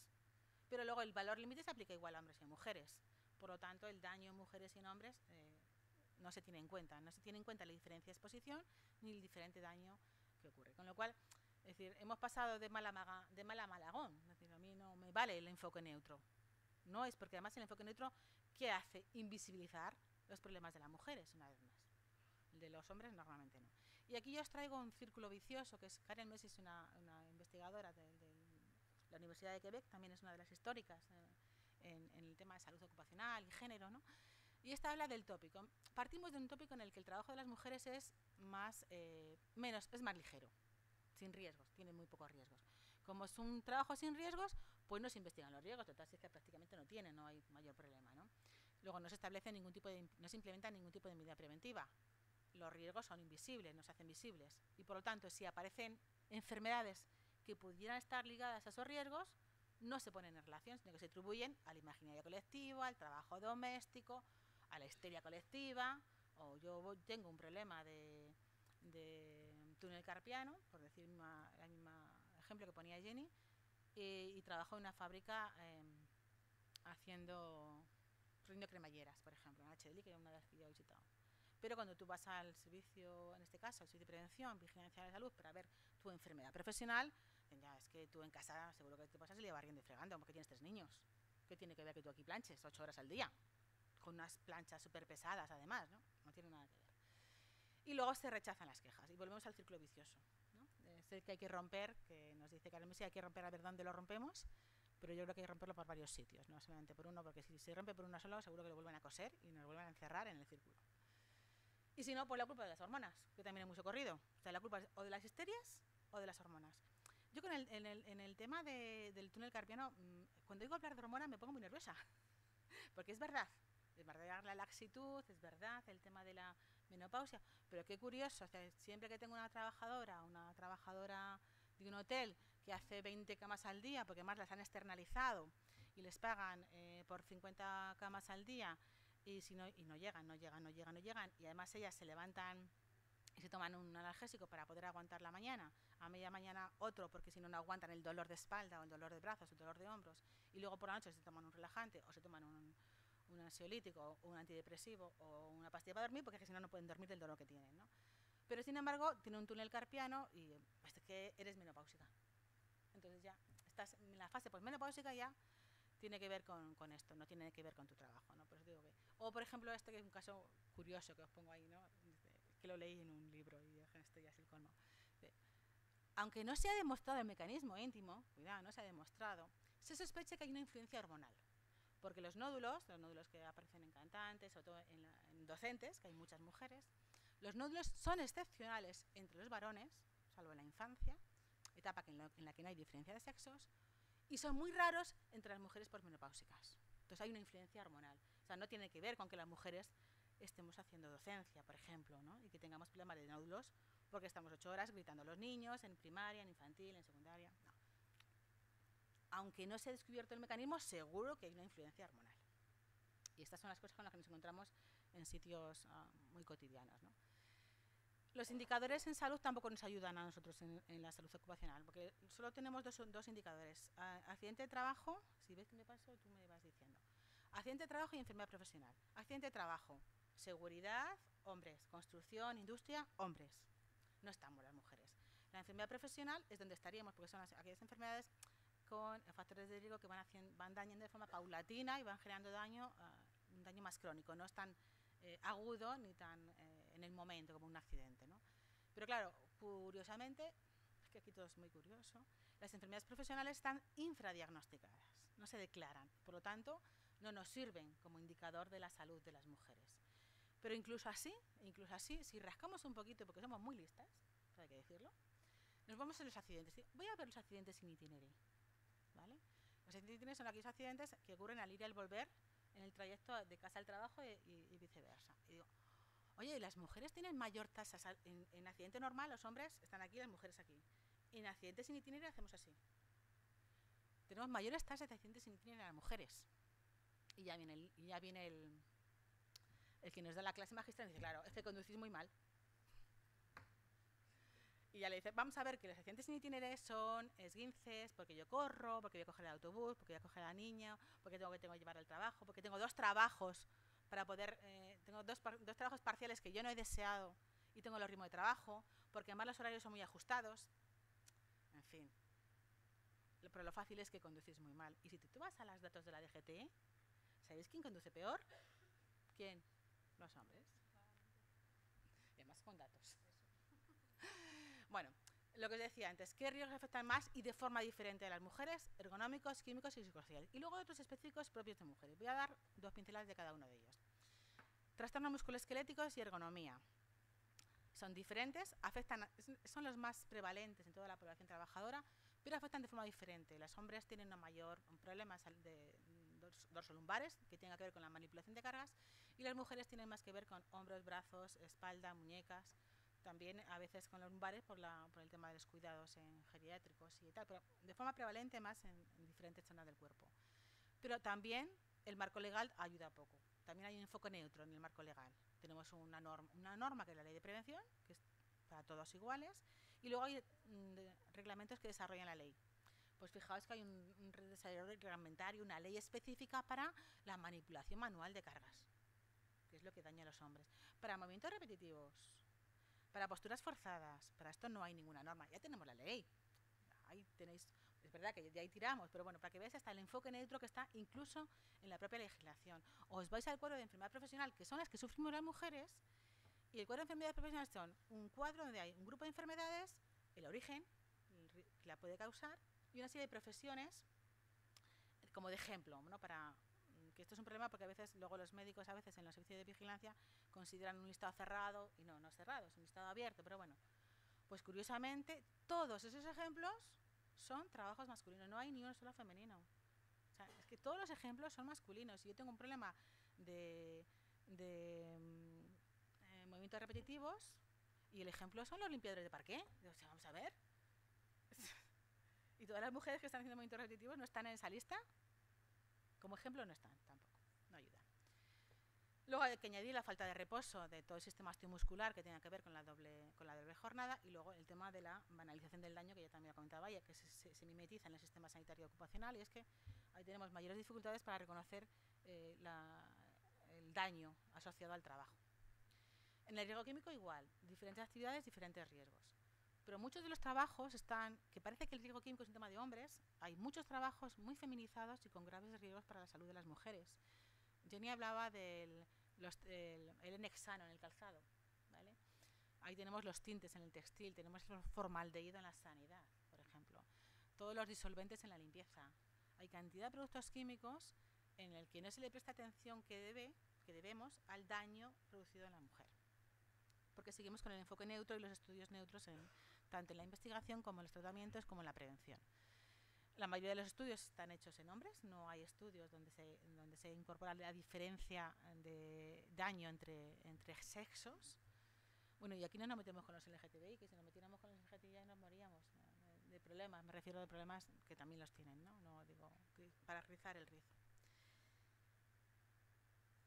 Pero luego el valor límite se aplica igual a hombres y a mujeres. Por lo tanto, el daño en mujeres y en hombres eh, no se tiene en cuenta. No se tiene en cuenta la diferencia de exposición ni el diferente daño que ocurre. Con lo cual, es decir, hemos pasado de mal a, de mal a malagón. Es decir, a mí no me vale el enfoque neutro. No es porque además el enfoque neutro, ¿qué hace? Invisibilizar los problemas de las mujeres, una vez más. El de los hombres normalmente no. Y aquí yo os traigo un círculo vicioso, que es Karen Messi, es una, investigadora de, de, la Universidad de Quebec, también es una de las históricas eh, en, en, el tema de salud ocupacional y género, ¿no? Y esta habla del tópico. Partimos de un tópico en el que el trabajo de las mujeres es más, eh, menos, es más ligero, sin riesgos, tiene muy pocos riesgos. Como es un trabajo sin riesgos, pues no se investigan los riesgos, total es que prácticamente no tiene, no hay mayor problema, ¿no? Luego no se establece ningún tipo de, no se implementa ningún tipo de medida preventiva. Los riesgos son invisibles, no se hacen visibles. Y por lo tanto, si aparecen enfermedades que pudieran estar ligadas a esos riesgos, no se ponen en relación, sino que se atribuyen al imaginario colectivo, al trabajo doméstico, a la histeria colectiva, o yo tengo un problema de, de túnel carpiano, por decir el mismo ejemplo que ponía Jenny, y, y trabajo en una fábrica eh, haciendo rindo cremalleras, por ejemplo, en HDL, que es una de las que yo he visitado. Pero cuando tú vas al servicio, en este caso, al servicio de prevención, vigilancia de la salud, para ver tu enfermedad profesional, ya es que tú en casa seguro que te pasas el día barriendo y fregando, porque tienes tres niños. ¿Qué tiene que ver que tú aquí planches ocho horas al día? con unas planchas súper pesadas además, ¿no? No tiene nada que ver. Y luego se rechazan las quejas y volvemos al círculo vicioso. ¿no? Es el que hay que romper, que nos dice Karen Messi, hay que romper a ver dónde lo rompemos, pero yo creo que hay que romperlo por varios sitios, no solamente por uno, porque si se rompe por uno solo, seguro que lo vuelven a coser y nos vuelven a encerrar en el círculo. Y si no, pues la culpa de las hormonas, que también es muy socorrido. O sea, la culpa es o de las histerias o de las hormonas. Yo con el, en, el, en el tema de, del túnel carpiano, mm, cuando digo hablar de hormonas me pongo muy nerviosa, porque es verdad, es verdad la laxitud, es verdad el tema de la menopausia, pero qué curioso, o sea, siempre que tengo una trabajadora, una trabajadora de un hotel que hace 20 camas al día, porque más las han externalizado y les pagan eh, por 50 camas al día y si no y no llegan, no llegan, no llegan, no llegan y además ellas se levantan y se toman un analgésico para poder aguantar la mañana, a media mañana otro porque si no no aguantan el dolor de espalda o el dolor de brazos, el dolor de hombros y luego por la noche se toman un relajante o se toman un, un ansiolítico un antidepresivo o una pastilla para dormir porque si no no pueden dormir del dolor que tienen, ¿no? Pero sin embargo tiene un túnel carpiano y es que eres menopáusica. Entonces ya estás en la fase posmenopáusica ya tiene que ver con, con, esto, no tiene que ver con tu trabajo, ¿no? Por digo que, o por ejemplo este que es un caso curioso que os pongo ahí, ¿no? que lo leí en un libro y esto ya es el colmo. Aunque no se ha demostrado el mecanismo íntimo, cuidado, no se ha demostrado, se sospecha que hay una influencia hormonal. Porque los nódulos, los nódulos que aparecen en cantantes, o todo en, la, en docentes, que hay muchas mujeres, los nódulos son excepcionales entre los varones, salvo en la infancia, etapa en la que no hay diferencia de sexos, y son muy raros entre las mujeres posmenopáusicas. Entonces hay una influencia hormonal. O sea, no tiene que ver con que las mujeres estemos haciendo docencia, por ejemplo, ¿no? y que tengamos problemas de nódulos porque estamos ocho horas gritando a los niños en primaria, en infantil, en secundaria. No. Aunque no se ha descubierto el mecanismo, seguro que hay una influencia hormonal. Y estas son las cosas con las que nos encontramos en sitios uh, muy cotidianos. ¿no? Los indicadores en salud tampoco nos ayudan a nosotros en, la salud ocupacional, porque solo tenemos dos, indicadores. Accidente de trabajo, si ves que me paso, tú me vas diciendo. Accidente de trabajo y enfermedad profesional. Accidente de trabajo, seguridad, hombres. Construcción, industria, hombres. No estamos las mujeres. La enfermedad profesional es donde estaríamos, porque son las, aquellas enfermedades con factores de riesgo que van, haciendo, van dañando de forma paulatina y van generando daño, uh, un daño más crónico. No es tan eh, agudo ni tan eh, en el momento como un accidente. ¿no? Pero claro, curiosamente, es que aquí todo es muy curioso, las enfermedades profesionales están infradiagnosticadas, no se declaran. Por lo tanto, no nos sirven como indicador de la salud de las mujeres. Pero incluso así, incluso así, si rascamos un poquito, porque somos muy listas, hay que decirlo, nos vamos a los accidentes. Voy a ver los accidentes sin itinerario. Los accidentes son aquellos accidentes que ocurren al ir y al volver en el trayecto de casa al trabajo y, viceversa. Y digo, oye, ¿y las mujeres tienen mayor tasa en, en, accidente normal? Los hombres están aquí, las mujeres aquí. En accidentes sin itinerario hacemos así. Tenemos mayores tasas de accidentes sin itinerario en las mujeres. Y ya viene el, ya viene el, el que nos da la clase magistral y dice, claro, es que conducís muy mal. Y ya le dice, vamos a ver que los accidentes sin itinerario son esguinces, porque yo corro, porque voy a coger el autobús, porque voy a coger a la niña, porque tengo que, tengo que llevar al trabajo, porque tengo dos trabajos para poder, eh, tengo dos, dos trabajos parciales que yo no he deseado y tengo los ritmos de trabajo, porque además los horarios son muy ajustados. En fin. Pero lo fácil es que conducís muy mal. Y si tú vas a los datos de la DGT, ¿sabéis quién conduce peor? ¿Quién? Los hombres. Y además con datos. Bueno, lo que os decía antes, ¿qué riesgos afectan más y de forma diferente a las mujeres? Ergonómicos, químicos y psicosociales. Y luego otros específicos propios de mujeres. Voy a dar dos pinceladas de cada uno de ellos. Trastornos musculoesqueléticos y ergonomía. Son diferentes, afectan, son los más prevalentes en toda la población trabajadora, pero afectan de forma diferente. Los hombres tienen una mayor problemas de dorsolumbares, que tienen que ver con la manipulación de cargas, y las mujeres tienen más que ver con hombros, brazos, espalda, muñecas, también a veces con los lumbares por, la, por el tema de los cuidados en geriátricos y tal, pero de forma prevalente más en, en, diferentes zonas del cuerpo. Pero también el marco legal ayuda poco. También hay un enfoque neutro en el marco legal. Tenemos una norma, una norma que es la ley de prevención, que es para todos iguales, y luego hay mm, reglamentos que desarrollan la ley. Pues fijaos que hay un, un desarrollo reglamentario, una ley específica para la manipulación manual de cargas, que es lo que daña a los hombres. Para movimientos repetitivos, para posturas forzadas, para esto no hay ninguna norma, ya tenemos la ley. Ahí tenéis, es verdad que de ahí tiramos, pero bueno, para que veáis hasta el enfoque neutro que está incluso en la propia legislación. Os vais al cuadro de enfermedad profesional, que son las que sufrimos las mujeres, y el cuadro de enfermedades profesionales son un cuadro donde hay un grupo de enfermedades, el origen, que la puede causar, y una serie de profesiones como de ejemplo, ¿no? Para que esto es un problema porque a veces luego los médicos a veces en los servicios de vigilancia consideran un listado cerrado y no, no es cerrado, es un listado abierto, pero bueno. Pues curiosamente, todos esos ejemplos son trabajos masculinos, no hay ni uno solo femenino. O sea, es que todos los ejemplos son masculinos. Si yo tengo un problema de, de mm, eh, movimientos repetitivos y el ejemplo son los limpiadores de parqué, o sea, vamos a ver. y todas las mujeres que están haciendo movimientos repetitivos no están en esa lista. Como ejemplo no están. Luego hay que añadir la falta de reposo de todo el sistema osteomuscular que tiene que ver con la doble, con la doble jornada y luego el tema de la banalización del daño que ya también ha comentado Vaya, que se, se, se, mimetiza en el sistema sanitario ocupacional y es que ahí tenemos mayores dificultades para reconocer eh, la, el daño asociado al trabajo. En el riesgo químico igual, diferentes actividades, diferentes riesgos. Pero muchos de los trabajos están, que parece que el riesgo químico es un tema de hombres, hay muchos trabajos muy feminizados y con graves riesgos para la salud de las mujeres. Jenny hablaba del los, el, el enexano en el calzado. ¿vale? Ahí tenemos los tintes en el textil, tenemos el formaldehído en la sanidad, por ejemplo. Todos los disolventes en la limpieza. Hay cantidad de productos químicos en el que no se le presta atención que, debe, que debemos al daño producido en la mujer. Porque seguimos con el enfoque neutro y los estudios neutros en, tanto en la investigación como en los tratamientos como en la prevención. La mayoría de los estudios están hechos en hombres, no hay estudios donde se, donde se incorpora la diferencia de daño entre, entre sexos. Bueno, y aquí no nos metemos con los LGTBI, que si nos metiéramos con los LGTBI nos moríamos de problemas, me refiero a problemas que también los tienen, ¿no? no digo, para rizar el rizo.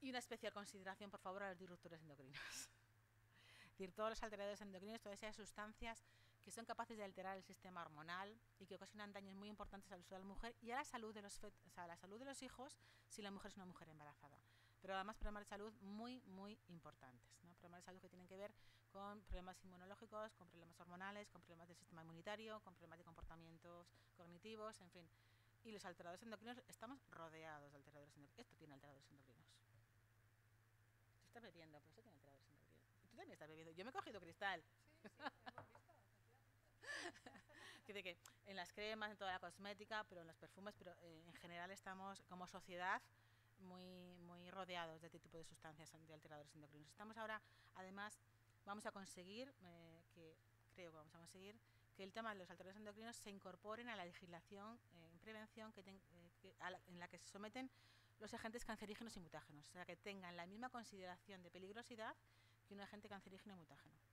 Y una especial consideración, por favor, a los disruptores endocrinos. es decir, todos los alteradores endocrinos, todas esas sustancias que son capaces de alterar el sistema hormonal y que ocasionan daños muy importantes a la salud de la mujer y a la salud de los, o a la salud de los hijos si la mujer es una mujer embarazada. Pero además problemas de salud muy, muy importantes. Problemas de salud que tienen que ver con problemas inmunológicos, con problemas hormonales, con problemas del sistema inmunitario, con problemas de comportamientos cognitivos, en fin. Y los alteradores endocrinos, estamos rodeados de alteradores endocrinos. Esto tiene alteradores endocrinos. Tú estás bebiendo, pero eso tiene alteradores endocrinos. Tú también estás bebiendo. Yo me he cogido cristal. Sí, sí. que, que en las cremas, en toda la cosmética, pero en los perfumes, pero eh, en general estamos como sociedad muy, muy rodeados de este tipo de sustancias de alteradores endocrinos. Estamos ahora, además, vamos a conseguir, eh, que creo que vamos a conseguir, que el tema de los alteradores endocrinos se incorporen a la legislación eh, en prevención que en la que se someten los agentes cancerígenos y mutágenos, o sea, que tengan la misma consideración de peligrosidad que un agente cancerígeno y mutágeno.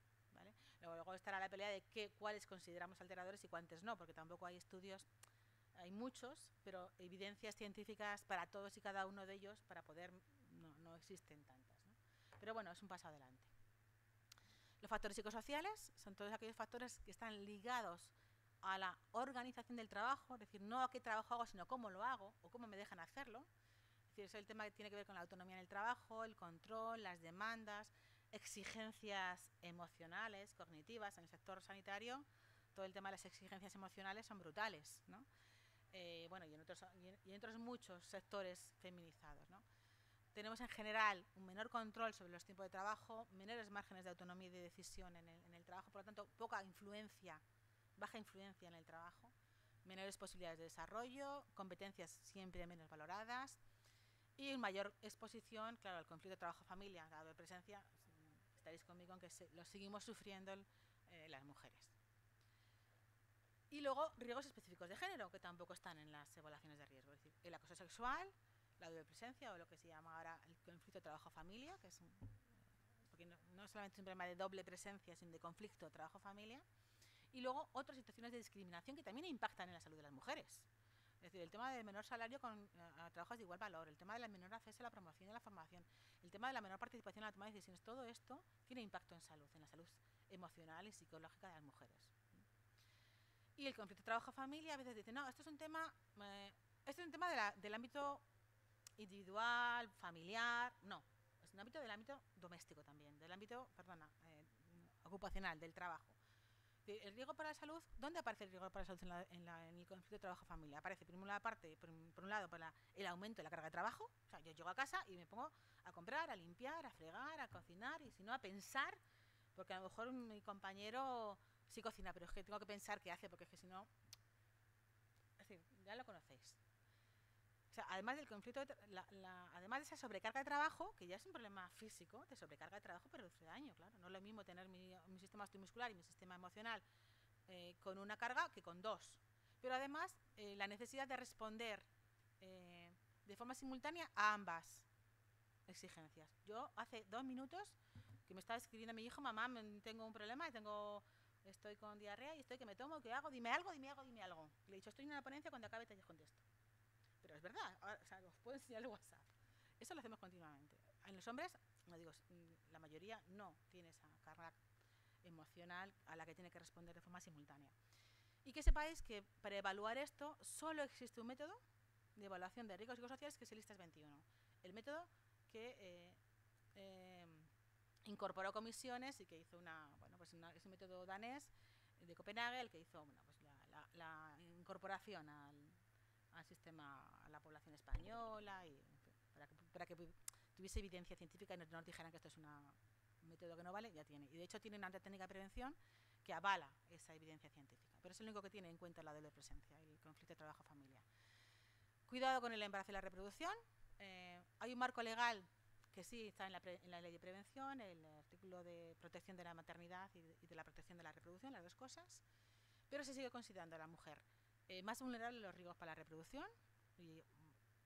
Luego estará la pelea de qué, cuáles consideramos alteradores y cuántos no, porque tampoco hay estudios hay muchos, pero evidencias científicas para todos y cada uno de ellos para poder no, no existen tantas. ¿no? Pero bueno, es un paso adelante. Los factores psicosociales son todos aquellos factores que están ligados a la organización del trabajo, es decir, no a qué trabajo hago, sino cómo lo hago o cómo me dejan hacerlo. Es decir, es el tema que tiene que ver con la autonomía en el trabajo, el control, las demandas, exigencias emocionales, cognitivas en el sector sanitario. Todo el tema de las exigencias emocionales son brutales, ¿no? eh, bueno, y en, otros, y, en, otros muchos sectores feminizados. ¿no? Tenemos en general un menor control sobre los tiempos de trabajo, menores márgenes de autonomía y de decisión en el, en el trabajo, por lo tanto, poca influencia, baja influencia en el trabajo, menores posibilidades de desarrollo, competencias siempre menos valoradas y mayor exposición, claro, al conflicto trabajo-familia, dado de presencia, estaréis conmigo en que se, lo seguimos sufriendo eh, las mujeres. Y luego riesgos específicos de género, que tampoco están en las evaluaciones de riesgo. Es decir, el acoso sexual, la doble presencia o lo que se llama ahora el conflicto trabajo-familia, que es un, porque no, no, solamente es un problema de doble presencia, sino de conflicto trabajo-familia. Y luego otras situaciones de discriminación que también impactan en la salud de las mujeres. Es decir, el tema del menor salario con a, a trabajos de igual valor, el tema de la menor acceso a la promoción y a la formación, el tema de la menor participación en la toma de decisiones, todo esto tiene impacto en salud, en la salud emocional y psicológica de las mujeres. Y el conflicto trabajo-familia a veces dicen, no, esto es un tema, eh, esto es un tema del ámbito individual, familiar, no, es un ámbito del ámbito doméstico también, del ámbito, perdona, eh, ocupacional, del trabajo. El riesgo para la salud, ¿dónde aparece el riesgo para la salud en, la, en, la, el conflicto de trabajo-familia? Aparece, por una parte, por, un lado, por la, el aumento de la carga de trabajo. O sea, yo llego a casa y me pongo a comprar, a limpiar, a fregar, a cocinar y si no a pensar, porque a lo mejor mi compañero sí cocina, pero es que tengo que pensar qué hace, porque es que si no... Es decir, ya lo conocéis. Además del conflicto, de además de esa sobrecarga de trabajo, que ya es un problema físico, de sobrecarga de trabajo, pero de daño, claro. No es lo mismo tener mi, mi sistema osteomuscular y mi sistema emocional eh, con una carga que con dos. Pero además, eh, la necesidad de responder eh, de forma simultánea a ambas exigencias. Yo hace dos minutos que me estaba escribiendo mi hijo, mamá, tengo un problema, tengo, estoy con diarrea y estoy que me tomo, ¿qué hago? Dime algo, dime algo, dime algo. Le he dicho, estoy en una ponencia, cuando acabe te contesto. Verdad, o sea, os puedo enseñar el WhatsApp. Eso lo hacemos continuamente. En los hombres, no digo, la mayoría no tiene esa carga emocional a la que tiene que responder de forma simultánea. Y que sepáis que para evaluar esto solo existe un método de evaluación de riesgos psicosociales que es el ISTAS 21. El método que eh, eh, incorporó comisiones y que hizo una, bueno, pues una- es un método danés de Copenhague el que hizo bueno, pues la, la- la incorporación al, al sistema, a la población española y para que, para que tuviese evidencia científica y no nos dijeran que esto es una- un método que no vale, ya tiene. Y de hecho tiene una técnica de prevención que avala esa evidencia científica. Pero es el único que tiene en cuenta la doble presencia, el conflicto de trabajo-familia. Cuidado con el embarazo y la reproducción. Eh, hay un marco legal que sí está en la, pre- en la ley de prevención, el artículo de protección de la maternidad y de, y de la protección de la reproducción, las dos cosas, pero se sigue considerando a la mujer eh, más vulnerable a los riesgos para la reproducción. Y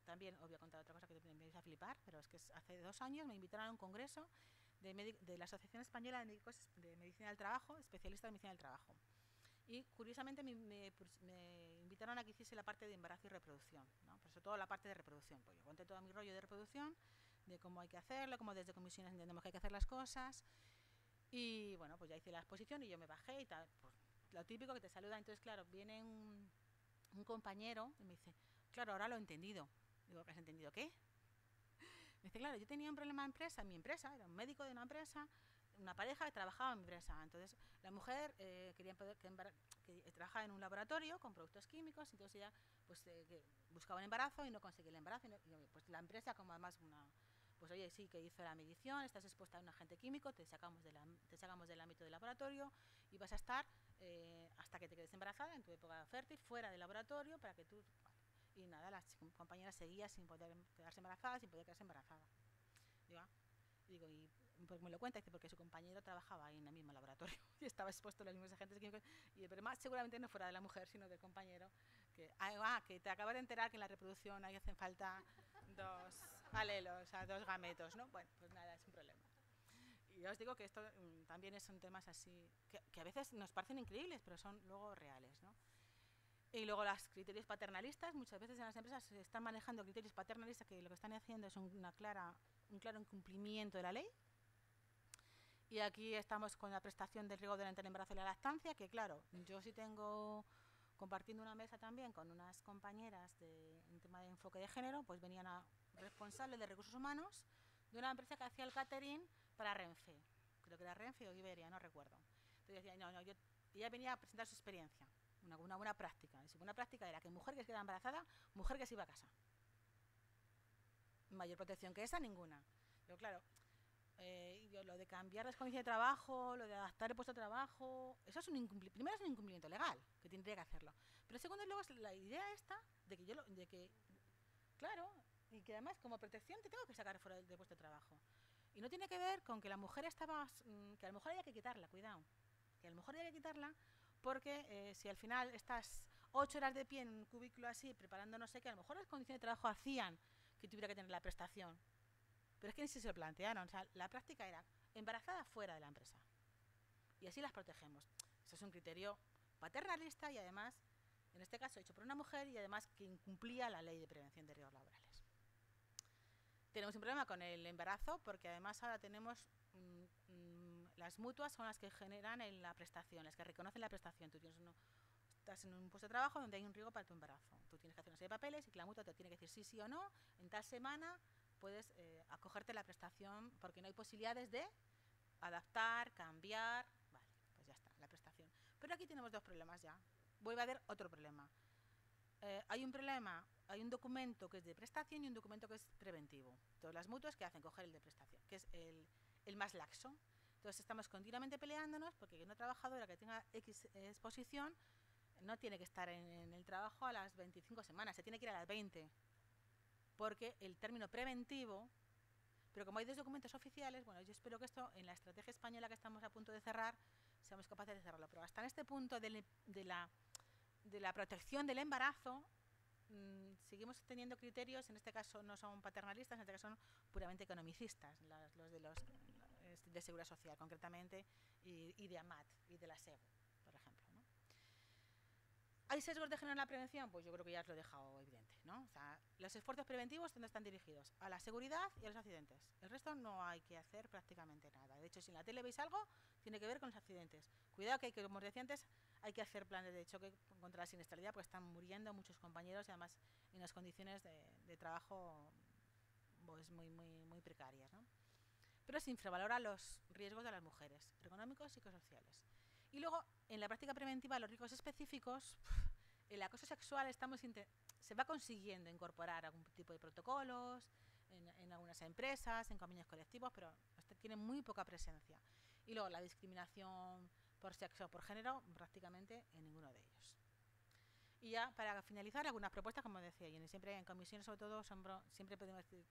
también os voy a contar otra cosa que me vais a flipar, pero es que hace dos años me invitaron a un congreso de, de la Asociación Española de Médicos de Medicina del Trabajo, especialistas en medicina del trabajo. Y curiosamente me, me me invitaron a que hiciese la parte de embarazo y reproducción, ¿no? pero sobre todo la parte de reproducción. Pues yo conté todo mi rollo de reproducción, de cómo hay que hacerlo, cómo desde comisiones entendemos que hay que hacer las cosas. Y bueno, pues ya hice la exposición y yo me bajé y tal. Pues, lo típico que te saluda. Entonces, claro, viene un, un compañero y me dice, claro, ahora lo he entendido. Digo, ¿que has entendido qué? Me dice, claro, yo tenía un problema en empresa, en mi empresa, era un médico de una empresa, una pareja que trabajaba en mi empresa. Entonces, la mujer eh, quería que, que trabajaba en un laboratorio con productos químicos, entonces ella pues eh, que buscaba un embarazo y no conseguía el embarazo. Y no- y, pues la empresa, como además una, pues oye, sí, que hizo la medición, estás expuesta a un agente químico, te sacamos, de la, te sacamos del ámbito del laboratorio y vas a estar eh, hasta que te quedes embarazada en tu época fértil, fuera del laboratorio, para que tú... Y nada, la ch- compañera seguía sin poder quedarse embarazada, sin poder quedarse embarazada. Digo, ah. Digo, y pues me lo cuenta, dice, porque su compañero trabajaba ahí en el mismo laboratorio y estaba expuesto a los mismos agentes químicos. Y, pero más seguramente no fuera de la mujer, sino del compañero. Que, ah, ah, que te acabas de enterar que en la reproducción ahí hacen falta dos alelos, o sea, dos gametos, ¿no? Bueno, pues nada, es un problema. Ya os digo que esto mm, también son temas así, que, que a veces nos parecen increíbles, pero son luego reales, ¿no? Y luego los criterios paternalistas, muchas veces en las empresas se están manejando criterios paternalistas que lo que están haciendo es un- una clara, un claro incumplimiento de la ley. Y aquí estamos con la prestación del riesgo durante el embarazo y la lactancia, que claro, yo sí tengo, compartiendo una mesa también con unas compañeras de un tema de enfoque de género, pues venían a responsables de recursos humanos de una empresa que hacía el catering para Renfe. Creo que era Renfe o Iberia, no recuerdo. Entonces decía, no, no, yo, ella venía a presentar su experiencia, una, una buena práctica. Y su buena práctica era que mujer que se queda embarazada, mujer que se iba a casa. Mayor protección que esa, ninguna. Pero claro, eh, yo, lo de cambiar las condiciones de trabajo, lo de adaptar el puesto de trabajo, eso es un incumplimiento. Primero es un incumplimiento legal, que tendría que hacerlo. Pero segundo, luego es la idea esta de que yo, lo- de que, claro, y que además como protección te tengo que sacar fuera del puesto de trabajo. Y no tiene que ver con que la mujer estaba, mm, que a lo mejor había que quitarla, cuidado, que a lo mejor había que quitarla porque eh, si al final estás ocho horas de pie en un cubículo así, preparando no sé qué, a lo mejor las condiciones de trabajo hacían que tuviera que tener la prestación. Pero es que ni si se lo plantearon. O sea, la práctica era embarazada fuera de la empresa. Y así las protegemos. Eso es un criterio paternalista y además, en este caso, hecho por una mujer y además que incumplía la ley de prevención de riesgos laborales. Tenemos un problema con el embarazo porque además ahora tenemos mm, mm, las mutuas son las que generan en la prestación, las que reconocen la prestación. Tú tienes uno, estás en un puesto de trabajo donde hay un riesgo para tu embarazo. Tú tienes que hacer una serie de papeles y que la mutua te tiene que decir sí, sí o no. En tal semana puedes eh, acogerte la prestación porque no hay posibilidades de adaptar, cambiar. Vale, pues ya está, la prestación. Pero aquí tenemos dos problemas ya. Vuelve a haber otro problema. Eh, hay un problema, hay un documento que es de prestación y un documento que es preventivo. Todas las mutuas que hacen coger el de prestación, que es el, el más laxo. Entonces estamos continuamente peleándonos porque una trabajadora que tenga X exposición no tiene que estar en, en el trabajo a las 25 semanas, se tiene que ir a las 20. porque el término preventivo, pero como hay dos documentos oficiales, bueno, yo espero que esto en la estrategia española que estamos a punto de cerrar, seamos capaces de cerrarlo. Pero hasta en este punto de, la, de la protección del embarazo, mm, seguimos teniendo criterios, en este caso no son paternalistas, en este caso son puramente economicistas, los de los de Seguridad Social concretamente, y, y de AMAT y de la SEGO. ¿Hay sesgos de género en la prevención? Pues yo creo que ya os lo he dejado evidente. ¿no? O sea, los esfuerzos preventivos ¿dónde están dirigidos? A la seguridad y a los accidentes. El resto no hay que hacer prácticamente nada. De hecho, si en la tele veis algo, tiene que ver con los accidentes. Cuidado que, como os decía antes, hay que hacer planes de choque contra la siniestralidad, porque están muriendo muchos compañeros y además en las condiciones de, trabajo pues, muy, muy, muy precarias. ¿no? Pero se infravalora los riesgos de las mujeres, económicos y psicosociales. Y luego, en la práctica preventiva, los riesgos específicos, el acoso sexual estamos se va consiguiendo incorporar algún tipo de protocolos en, algunas empresas, en convenios colectivos, pero este tiene muy poca presencia. Y luego la discriminación por sexo o por género, prácticamente en ninguno de ellos. Y ya para finalizar, algunas propuestas, como decía, y siempre en comisiones sobre todo, siempre decir,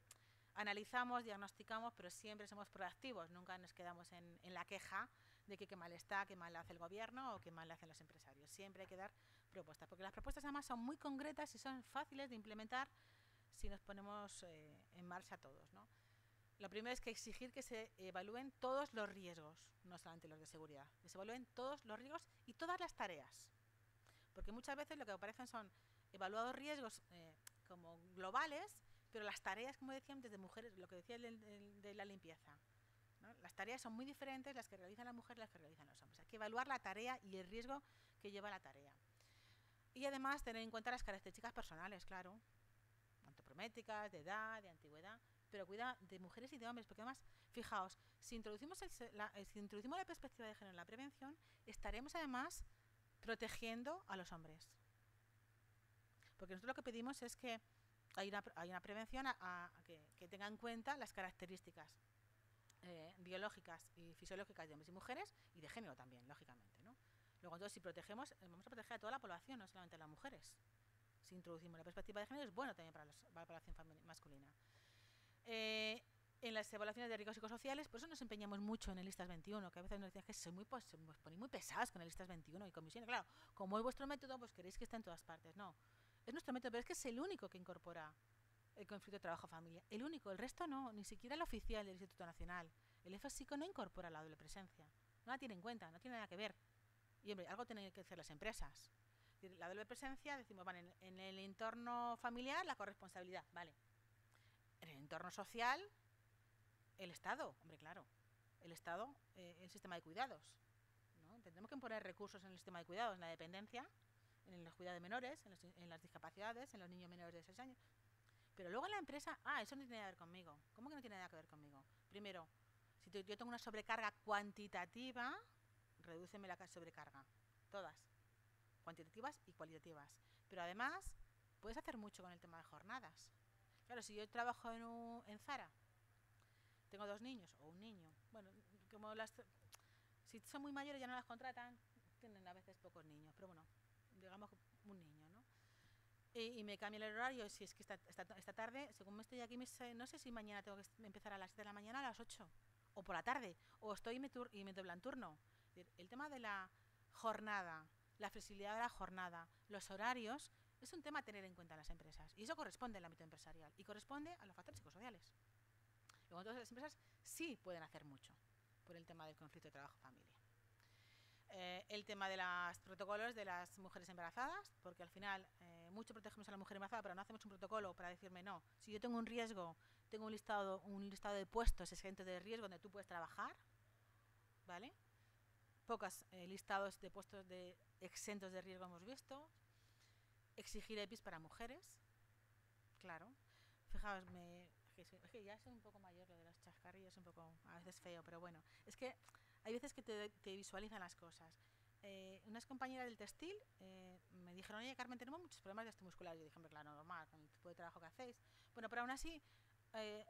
analizamos, diagnosticamos, pero siempre somos proactivos, nunca nos quedamos en, en la queja de que qué mal está, qué mal hace el gobierno o qué mal hacen los empresarios. Siempre hay que dar propuestas, porque las propuestas además son muy concretas y son fáciles de implementar si nos ponemos eh, en marcha todos. ¿no? Lo primero es que exigir que se evalúen todos los riesgos, no solamente los de seguridad, que se evalúen todos los riesgos y todas las tareas. Porque muchas veces lo que aparecen son evaluados riesgos eh, como globales, pero las tareas, como decían, desde mujeres, lo que decía de la limpieza, las tareas son muy diferentes las que realizan las mujeres y las que realizan los hombres. Hay que evaluar la tarea y el riesgo que lleva la tarea. Y además tener en cuenta las características personales, claro, antropométricas, de edad, de antigüedad, pero cuida de mujeres y de hombres, porque además, fijaos, si introducimos, la, eh, introducimos la perspectiva de género en la prevención, estaremos además protegiendo a los hombres. Porque nosotros lo que pedimos es que hay una, prevención que tenga en cuenta las características eh, biológicas y fisiológicas de hombres y mujeres y de género también, lógicamente. ¿no? Luego, entonces, si protegemos, eh, vamos a proteger a toda la población, no solamente a las mujeres. Si introducimos la perspectiva de género, es bueno también para, la población masculina. Eh, en las evaluaciones de riesgos psicosociales, por eso nos empeñamos mucho en el Listas 21, que a veces nos decían que soy muy, pues, ponéis muy pesados con el Listas 21 y comisiones. Claro, como es vuestro método, pues queréis que esté en todas partes. No, es nuestro método, pero es que es el único que incorpora el conflicto de trabajo-familia. El único, el resto no, ni siquiera el oficial del Instituto Nacional. El EFASICO no incorpora la doble presencia, no la tiene en cuenta, no tiene nada que ver. Y hombre, algo tienen que hacer las empresas. La doble presencia, decimos, vale, en, el entorno familiar la corresponsabilidad, vale. Entorno social, el Estado, hombre, claro. El Estado, eh, el sistema de cuidados. ¿no? Tendremos que poner recursos en el sistema de cuidados, en la dependencia, en los cuidados de menores, en, en las discapacidades, en los niños menores de 6 años. Pero luego en la empresa, ah, eso no tiene nada que ver conmigo. ¿Cómo que no tiene nada que ver conmigo? Primero, si yo tengo una sobrecarga cuantitativa, redúceme la sobrecarga. Todas. Cuantitativas y cualitativas. Pero además, puedes hacer mucho con el tema de jornadas. Claro, si yo trabajo en, en Zara, tengo dos niños o un niño. Bueno, como las. Si son muy mayores ya no las contratan, tienen a veces pocos niños. Pero bueno, digamos un niño, ¿no? y, me cambia el horario, si es que esta, esta, tarde, según me estoy aquí, no sé si mañana tengo que empezar a las 7 de la mañana a las 8, o por la tarde, o estoy y me, tur y me doblan turno. El tema de la jornada, la flexibilidad de la jornada, los horarios, es un tema a tener en cuenta en las empresas. Y eso corresponde al ámbito empresarial y corresponde a los factores psicosociales. Luego, entonces, las empresas sí pueden hacer mucho por el tema del conflicto de trabajo-familia. Eh, el tema de los protocolos de las mujeres embarazadas, porque al final eh, mucho protegemos a la mujer embarazada, pero no hacemos un protocolo para decirme no. Si yo tengo un riesgo, tengo un listado, un listado de puestos exentos de riesgo donde tú puedes trabajar, ¿vale? Pocos eh, listados de puestos de exentos de riesgo hemos visto. Exigir EPIs para mujeres, claro. Fijaos, me, es que ya soy un poco mayor, lo de los chascarrillos un poco a veces feo, pero bueno, es que hay veces que te, visualizan las cosas. Eh, unas compañeras del textil eh, me dijeron, oye Carmen, tenemos muchos problemas de muscular. Yo dije, hombre, claro, normal, con el tipo de trabajo que hacéis. Bueno, pero aún así, eh,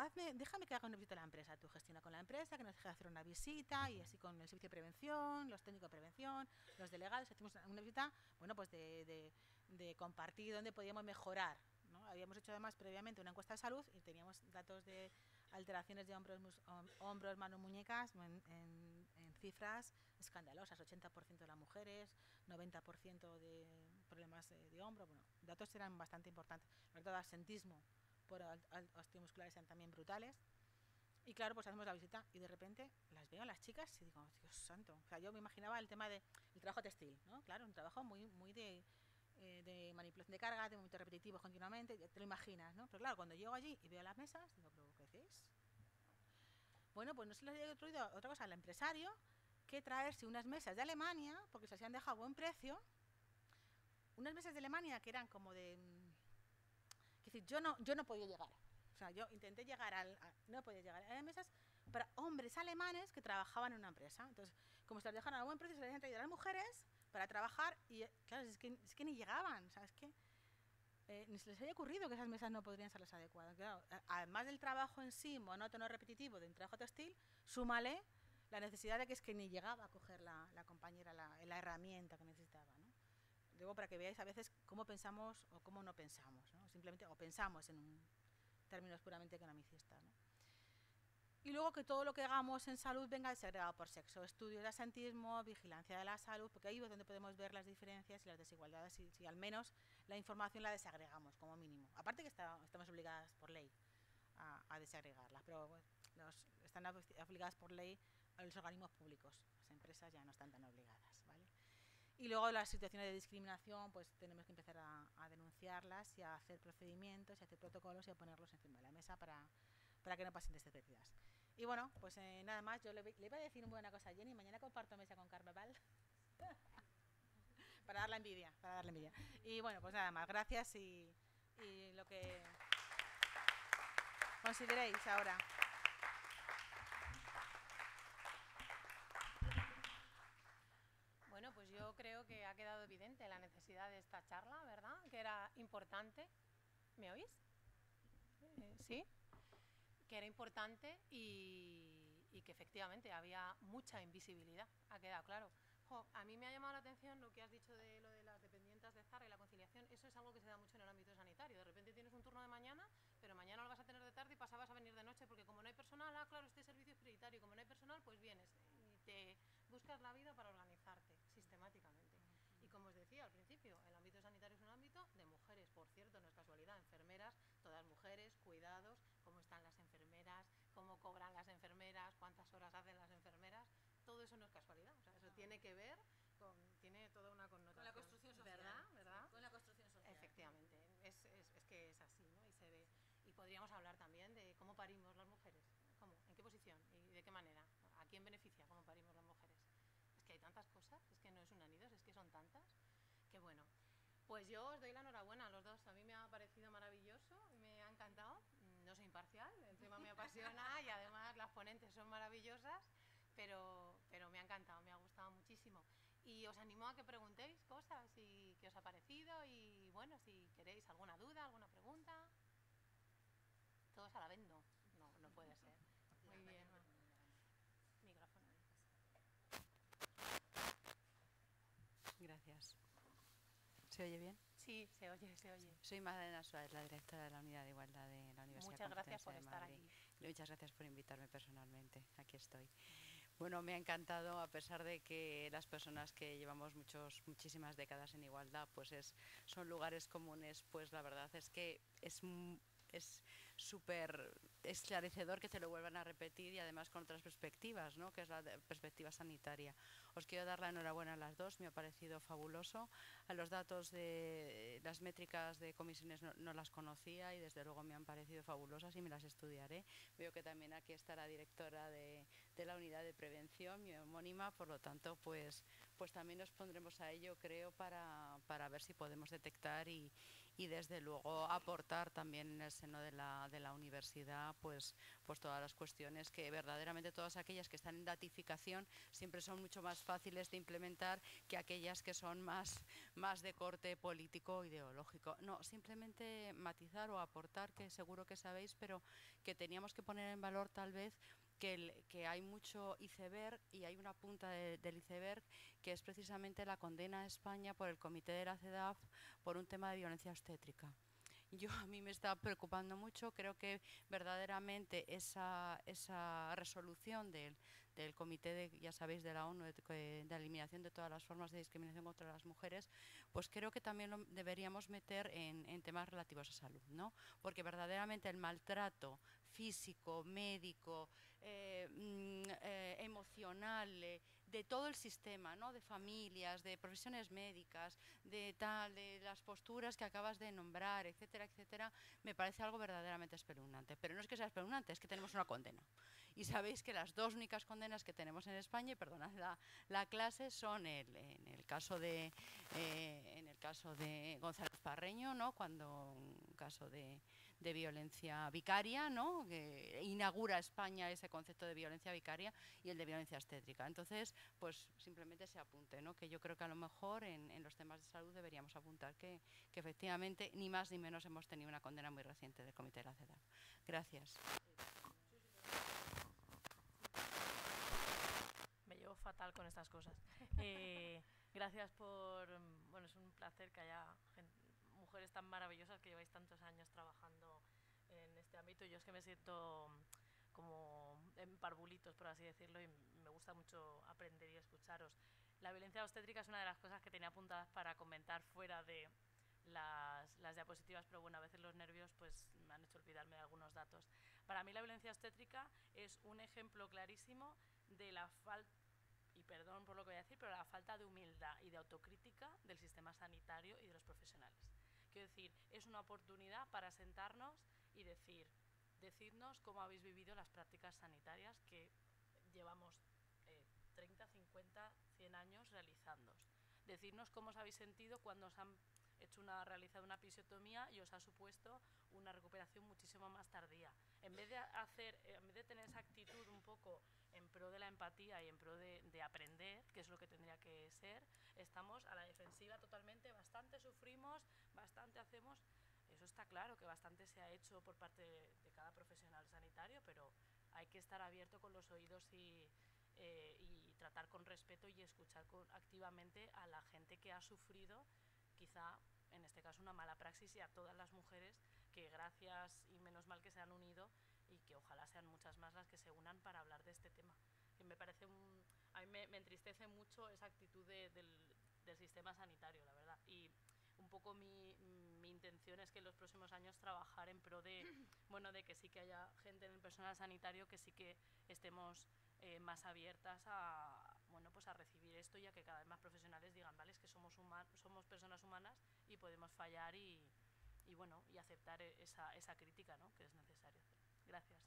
hazme, déjame que haga una visita a la empresa. Tú gestiona con la empresa, que nos deje hacer una visita y así con el servicio de prevención, los técnicos de prevención, los delegados, hacemos una visita, bueno, pues de, de compartir dónde podíamos mejorar. ¿no? Habíamos hecho además previamente una encuesta de salud y teníamos datos de alteraciones de hombros, hombros manos, muñecas en, en, cifras escandalosas, 80% de las mujeres, 90% de problemas de, hombro, bueno, datos eran bastante importantes, sobre todo asentismo por osteomusculares eran también brutales. Y claro, pues hacemos la visita y de repente las veo a las chicas y digo, Dios santo. O sea, yo me imaginaba el tema del trabajo textil, ¿no? Claro, un trabajo muy, muy de, eh, de manipulación de carga, de movimientos repetitivos continuamente, te lo imaginas, ¿no? Pero claro, cuando llego allí y veo las mesas, digo, ¿pero qué hacéis? Bueno, pues no se les había ocurrido otra cosa al empresario que traerse unas mesas de Alemania, porque se habían dejado a buen precio, unas mesas de Alemania que eran como de... Es decir, yo no, yo no podía llegar. O sea, yo intenté llegar al... no podía llegar. Eran mesas para hombres alemanes que trabajaban en una empresa. Entonces, como se las dejaron a buen precio, se les habían traído a las mujeres para trabajar y, claro, es que, es que ni llegaban, ¿sabes qué? Eh, ni se les había ocurrido que esas mesas no podrían ser las adecuadas. Además del trabajo en sí, monótono, repetitivo, de un trabajo textil, súmale la necesidad de que es que ni llegaba a coger la, compañera la, herramienta que necesitaba. Luego, para que veáis a veces cómo pensamos o cómo no pensamos, ¿no? simplemente o pensamos en términos puramente economicistas. ¿no? Y luego que todo lo que hagamos en salud venga segregado por sexo, estudio de asentismo, vigilancia de la salud, porque ahí es donde podemos ver las diferencias y las desigualdades, y si al menos la información la desagregamos como mínimo. Aparte que estamos obligadas por ley a, desagregarla, pero están obligadas por ley a los organismos públicos, las empresas ya no están tan obligadas. ¿vale? Y luego las situaciones de discriminación, pues tenemos que empezar a, denunciarlas y a hacer procedimientos y a hacer protocolos y a ponerlos encima de la mesa para para que no pasen desapercibidas. Y bueno, pues eh, nada más, yo le, iba a decir una buena cosa a Jenny, mañana comparto mesa con Carnaval. para darle envidia, para darle envidia. Y bueno, pues nada más, gracias y, y lo que consideréis ahora. Bueno, pues yo creo que ha quedado evidente la necesidad de esta charla, ¿verdad? Que era importante. ¿Me oís? Eh, ¿Sí? que era importante y, que efectivamente había mucha invisibilidad, ha quedado claro. a mí me ha llamado la atención lo que has dicho de lo de las dependientes de Zara y la conciliación. Eso es algo que se da mucho en el ámbito sanitario. De repente tienes un turno de mañana, pero mañana lo vas a tener de tarde y pasabas a venir de noche, porque como no hay personal, ah, claro, este servicio es prioritario. Como no hay personal, pues vienes y te buscas la vida para organizarte como os decía al principio, el ámbito sanitario es un ámbito de mujeres, por cierto, no es casualidad, enfermeras, todas mujeres, cuidados, cómo están las enfermeras, cómo cobran las enfermeras, cuántas horas hacen las enfermeras, todo eso no es casualidad, o sea, eso tiene que ver con, tiene toda una connotación. Con la construcción social. ¿Verdad? ¿verdad? Con la construcción social. Efectivamente, es, es, es que es así, ¿no? Y se ve. Y podríamos hablar también de cómo parimos las mujeres, cómo, en qué posición y de qué manera, a quién beneficia cómo parimos las mujeres hay es que no es una ni dos, es que son tantas, que bueno. Pues yo os doy la enhorabuena a los dos, a mí me ha parecido maravilloso, me ha encantado, no soy imparcial, el tema me apasiona y además las ponentes son maravillosas, pero, pero me ha encantado, me ha gustado muchísimo. Y os animo a que preguntéis cosas y qué os ha parecido y bueno, si queréis alguna duda, alguna pregunta. Todos a la vendo. No, no puede ser. Muy bien. Micrófono. Gracias. ¿Se oye bien? Sí, se oye, se oye. Soy Magdalena Suárez, la directora de la Unidad de Igualdad de la Universidad Muchas gracias por estar aquí. Muchas gracias por invitarme personalmente. Aquí estoy. Bueno, me ha encantado, a pesar de que las personas que llevamos muchos, muchísimas décadas en igualdad, pues es, son lugares comunes, pues la verdad es que es es súper esclarecedor que se lo vuelvan a repetir y además con otras perspectivas, ¿no? que es la perspectiva sanitaria. Os quiero dar la enhorabuena a las dos, me ha parecido fabuloso. A los datos de las métricas de comisiones no, las conocía y desde luego me han parecido fabulosas y me las estudiaré. Veo que también aquí está la directora de, de la unidad de prevención, mi homónima, por lo tanto, pues, pues también nos pondremos a ello, creo, para, para ver si podemos detectar y, y desde luego aportar también en el seno de la, de la universidad pues, pues todas las cuestiones que verdaderamente todas aquellas que están en datificación siempre son mucho más fáciles de implementar que aquellas que son más, más de corte político ideológico. No, simplemente matizar o aportar, que seguro que sabéis, pero que teníamos que poner en valor tal vez que, que hay mucho iceberg y hay una punta del iceberg que es precisamente la condena a España por el Comité de la CEDAF por un tema de violencia obstétrica yo a mí me está preocupando mucho. Creo que verdaderamente esa, esa resolución del, del Comité, de, ya sabéis, de la ONU de, eliminación de todas las formas de discriminación contra las mujeres, pues creo que también lo deberíamos meter en, en temas relativos a salud, ¿no? Porque verdaderamente el maltrato físico, médico, eh, mm, eh, emocional, eh, de todo el sistema, ¿no? de familias, de profesiones médicas, de tal, de las posturas que acabas de nombrar, etcétera, etcétera, me parece algo verdaderamente espeluznante. Pero no es que sea espeluznante, es que tenemos una condena. Y sabéis que las dos únicas condenas que tenemos en España, y perdonad la, la clase, son el, en el caso de eh, en el caso de González Parreño, ¿no? cuando un caso de, de violencia vicaria, ¿no? que inaugura España ese concepto de violencia vicaria y el de violencia estétrica. Entonces, pues simplemente se apunte, ¿no? que yo creo que a lo mejor en, en los temas de salud deberíamos apuntar que, que, efectivamente ni más ni menos hemos tenido una condena muy reciente del Comité de la CEDAW. Gracias. Me llevo fatal con estas cosas. Eh, gracias por... Bueno, es un placer que haya mujeres tan maravillosas que lleváis tantos años trabajando en este ámbito. Yo es que me siento como en parvulitos, por así decirlo, y me gusta mucho aprender y escucharos. La violencia obstétrica es una de las cosas que tenía apuntadas para comentar fuera de las, las, diapositivas, pero bueno, a veces los nervios pues me han hecho olvidarme de algunos datos. Para mí la violencia obstétrica es un ejemplo clarísimo de la falta, y perdón por lo que voy a decir, pero la falta de humildad y de autocrítica del sistema sanitario y de los profesionales. Quiero decir, es una oportunidad para sentarnos y decir, decidnos cómo habéis vivido las prácticas sanitarias que llevamos eh, 30, 50, 100 años realizando. Decirnos cómo os habéis sentido cuando os han hecho una, realizado una episiotomía y os ha supuesto una recuperación muchísimo más tardía. En vez de, hacer, eh, en vez de tener esa actitud un poco en pro de la empatía y en pro de, de, aprender, que es lo que tendría que ser, estamos a la defensiva totalmente, bastante sufrimos, bastante hacemos. Eso está claro que bastante se ha hecho por parte de, de cada profesional sanitario, pero hay que estar abierto con los oídos y, eh, y tratar con respeto y escuchar con, activamente a la gente que ha sufrido quizá en este caso una mala praxis y a todas las mujeres que gracias y menos mal que se han unido y que ojalá sean muchas más las que se unan para hablar de este tema. Que me parece un, a mí me, me entristece mucho esa actitud de, del, del, sistema sanitario, la verdad. Y un poco mi, mi, intención es que en los próximos años trabajar en pro de, bueno, de que sí que haya gente en el personal sanitario que sí que estemos eh, más abiertas a, bueno, pues a recibir esto y a que cada vez más profesionales digan, vale, es que somos, human somos personas humanas y podemos fallar y, y bueno, y aceptar esa, esa crítica ¿no? que es necesario hacer. Gracias.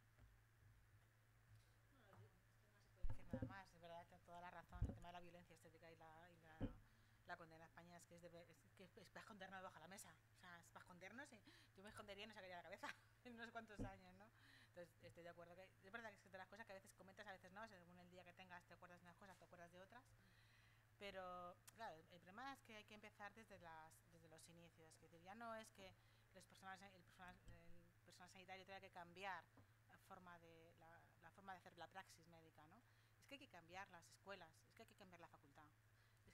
Nada más, es verdad, toda la razón, el tema de la violencia estética y la, y la condena a España es que es, de, que es para escondernos debajo de la mesa. O sea, es para escondernos y yo me escondería y no sacaría la cabeza en no sé cuántos años, ¿no? Entonces, estoy de acuerdo que es verdad que es de las cosas que a veces comentas, a veces no, según el día que tengas te acuerdas de unas cosas, te acuerdas de otras. Pero, claro, el, problema es que hay que empezar desde, las, desde los inicios. Es decir, ya no es que los personal, el, personal, el personal sanitario tenga que cambiar la forma, de, la, la forma de hacer la praxis médica, ¿no? Es que hay que cambiar las escuelas, es que hay que cambiar la facultad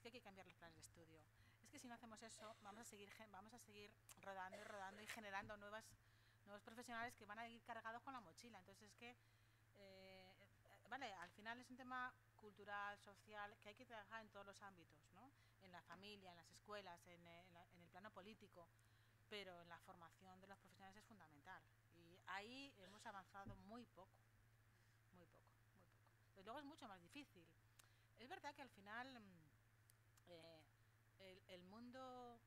es que hay que cambiar los planes de estudio. Es que si no hacemos eso, vamos a seguir, vamos a seguir rodando y rodando y generando nuevas, nuevos profesionales que van a ir cargados con la mochila. Entonces es que, eh, vale, al final es un tema cultural, social, que hay que trabajar en todos los ámbitos, ¿no? En la familia, en las escuelas, en, en, la, en el plano político, pero en la formación de los profesionales es fundamental. Y ahí hemos avanzado muy poco, muy poco, muy poco. Pero luego es mucho más difícil. Es verdad que al final eh, el, mundo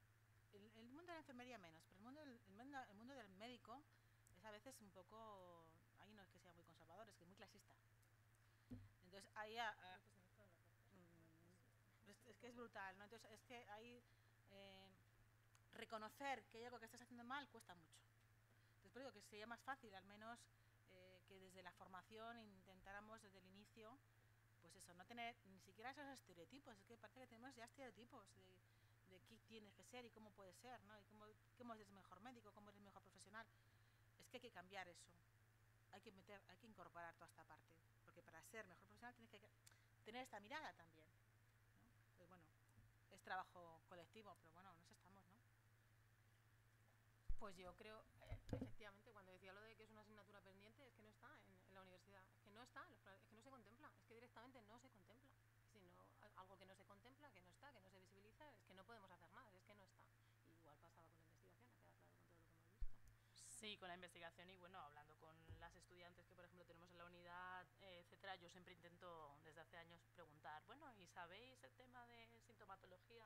el, mundo de la enfermería menos, pero el mundo, el, mundo, el mundo del médico es a veces un poco, ahí no es que sea muy conservador, es que es muy clasista. Entonces ahí a, a, mm, es, es, que es brutal, ¿no? Entonces es que ahí eh, reconocer que hay algo que estás haciendo mal cuesta mucho. Entonces digo que sería más fácil, al menos eh, que desde la formación intentáramos desde el inicio pues eso, no tener ni siquiera esos estereotipos, es que parece que tenemos ya estereotipos de, de qué tiene que ser y cómo puede ser, ¿no? Y cómo, cómo es el mejor médico, cómo es el mejor profesional. Es que hay que cambiar eso. Hay que meter, hay que incorporar toda esta parte. porque para ser mejor profesional tienes que tener esta mirada también. Pues bueno, es trabajo colectivo, pero bueno, nos estamos, ¿no? Pues yo creo, eh, efectivamente, cuando decía lo de que es una asignatura pendiente, es que no está en, en la universidad, es que no está, es que no se contempla, es que directamente no se contempla. Sino algo que no se contempla, que no está, que no se visibiliza, es que no podemos hacer nada, es que no está. igual pasaba con la investigación, ha quedado claro con todo lo que hemos visto. Sí, con la investigación y bueno, hablando con las estudiantes que por ejemplo tenemos en la unidad, eh, etcétera, yo siempre intento desde hace años preguntar, bueno, ¿y sabéis el tema de sintomatología,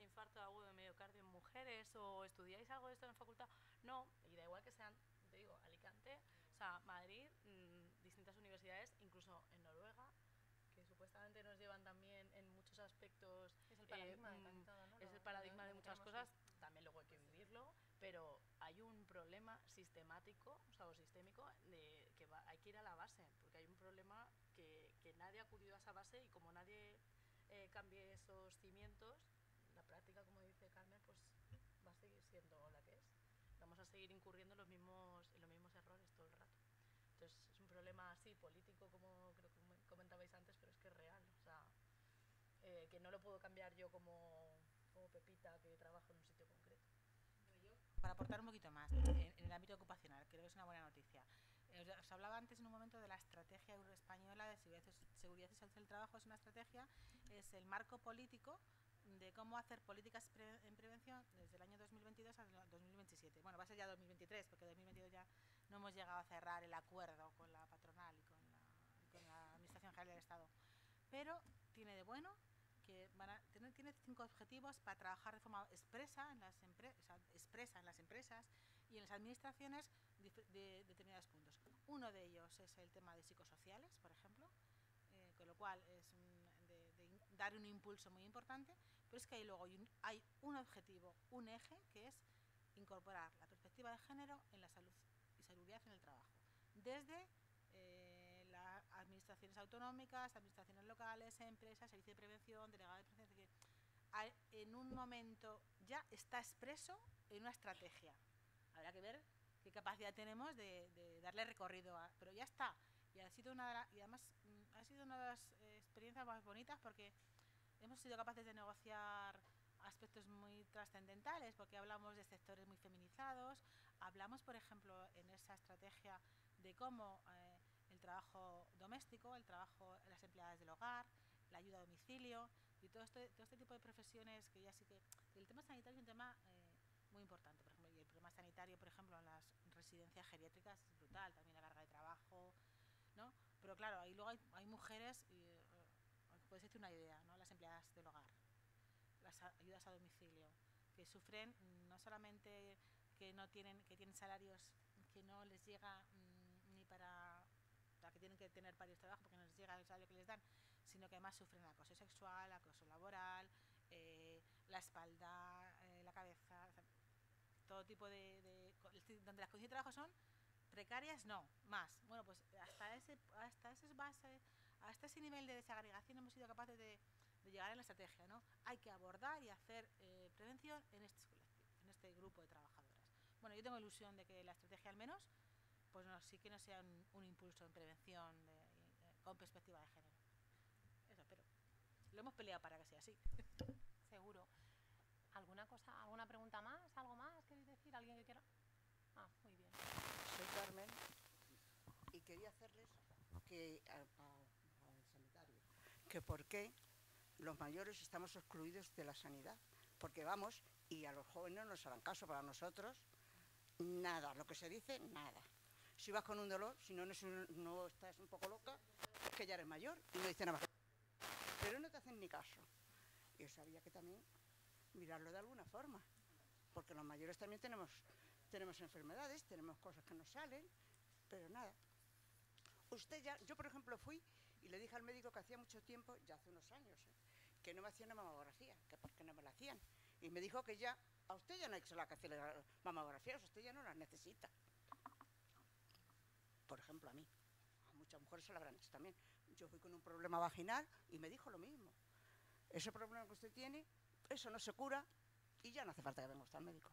infarto agudo de miocardio en mujeres o estudiáis algo de esto en facultad? No, y da igual que sean, te digo, Alicante, o sea, Madrid, mmm, distintas universidades, incluso en Noruega, que supuestamente nos llevan también en muchos aspectos. Es el paradigma eh, de, mm, todo, ¿no? Es el paradigma de muchas cosas, también luego hay que vivirlo, pero hay un problema sistemático, o sea, o sistémico, de que va, hay que ir a la base, porque hay un problema que, que nadie ha acudido a esa base y como nadie eh, cambie esos cimientos, la práctica, como dice Carmen, pues va a seguir siendo la que es. Vamos a seguir incurriendo en los mismos, en los mismos errores todo el rato. Entonces es un problema así político, como creo que comentabais antes, pero es que es real. O sea, eh, que no lo puedo cambiar yo como, como Pepita que trabajo en un sitio. Para aportar un poquito más en, en el ámbito ocupacional, creo que es una buena noticia. Eh, os hablaba antes en un momento de la estrategia española de seguridad, seguridad y salud del trabajo. Es una estrategia, es el marco político de cómo hacer políticas pre en prevención desde el año 2022 al 2027. Bueno, va a ser ya 2023, porque 2022 ya no hemos llegado a cerrar el acuerdo con la patronal y con la, con la Administración General del Estado. Pero tiene de bueno que van a tener, tiene cinco objetivos para trabajar de forma expresa en las, sea, expresa en las empresas y en las administraciones de, de determinados puntos. Uno de ellos es el tema de psicosociales, por ejemplo, eh, con lo cual es un, de, dar un impulso muy importante, pero es que hay luego hay un, hay un objetivo, un eje, que es incorporar la perspectiva de género en la salud y seguridad en el trabajo, desde administraciones autonómicas, administraciones locales, empresas, servicio de prevención, delegado de prevención, en un momento ya está expreso en una estrategia. Habrá que ver qué capacidad tenemos de, de darle recorrido, a, pero ya está. Y ha sido una y además mm, ha sido una de las eh, experiencias más bonitas porque hemos sido capaces de negociar aspectos muy trascendentales porque hablamos de sectores muy feminizados, hablamos, por ejemplo, en esa estrategia de cómo eh, trabajo doméstico, el trabajo las empleadas del hogar, la ayuda a domicilio y todo este, todo este tipo de profesiones que ya sí que... El tema sanitario es un tema eh, muy importante, por ejemplo, y el problema sanitario, por ejemplo, en las residencias geriátricas es brutal, también la carga de trabajo, ¿no? Pero claro, ahí luego hay, hay mujeres, y, eh, puedes decir una idea, ¿no? Las empleadas del hogar, las ayudas a domicilio, que sufren no solamente que no tienen, que tienen salarios que no les llega mmm, ni para que tienen que tener varios trabajos porque no les llega el salario que les dan, sino que además sufren acoso sexual, acoso laboral, eh, la espalda, eh, la cabeza, o sea, todo tipo de, de, donde las condiciones de trabajo son precarias, no, más. Bueno, pues hasta ese, hasta ese base, hasta ese nivel de desagregación hemos sido capaces de, de llegar en la estrategia, ¿no? Hay que abordar y hacer eh, prevención en este en este grupo de trabajadoras. Bueno, yo tengo ilusión de que la estrategia al menos pues no, sí que no sea un, un impulso en prevención de, de, con perspectiva de género. Eso, pero lo hemos peleado para que sea así. Seguro. ¿Alguna cosa, alguna pregunta más? ¿Algo más queréis decir? ¿Alguien que quiera? Ah, muy bien. Soy Carmen y quería hacerles que al sanitario que por qué los mayores estamos excluidos de la sanidad. Porque vamos y a los jóvenes no nos harán caso, para nosotros nada, lo que se dice, nada si vas con un dolor, si no, no, estás un poco loca, es que ya eres mayor y no dicen nada. Pero no te hacen ni caso. Y eso había que también mirarlo de alguna forma, porque los mayores también tenemos, enfermedades, tenemos cosas que nos salen, pero nada. Usted ya, yo por ejemplo fui y le dije al médico que hacía mucho tiempo, ya hace unos años, ¿eh? que no me hacían una mamografía, que por qué no me la hacían. Y me dijo que ya, a usted ya no hay que hacer mamografías, usted ya no las necesita por ejemplo, a mí. A muchas mujeres se lo habrán hecho también. Yo fui con un problema vaginal y me dijo lo mismo. Ese problema que usted tiene, eso no se cura y ya no hace falta que venga usted al médico.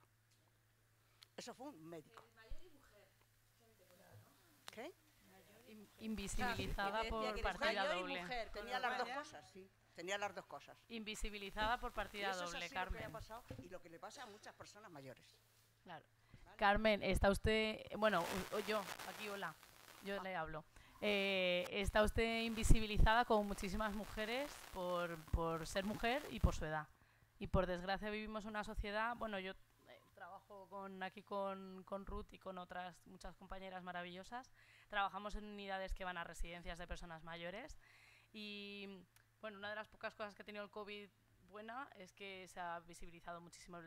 Eso fue un médico. Mayor y mujer. ¿Qué? Mayor y invisibilizada Y por partida mayor y doble. mujer, tenía las dos cosas, sí. Tenía las dos cosas. Invisibilizada por Y partida es doble, así lo que le ha Carmen. pasado y lo que le pasa a muchas personas mayores. Claro. Carmen, está usted, bueno, yo, aquí hola, yo le hablo. Eh, está usted invisibilizada como muchísimas mujeres por, por ser mujer y por su edad. Y por desgracia vivimos una sociedad, bueno, yo eh, trabajo con, aquí con, con Ruth y con otras muchas compañeras maravillosas. Trabajamos en unidades que van a residencias de personas mayores. Y bueno, una de las pocas cosas que ha tenido el COVID es que se ha visibilizado muchísimo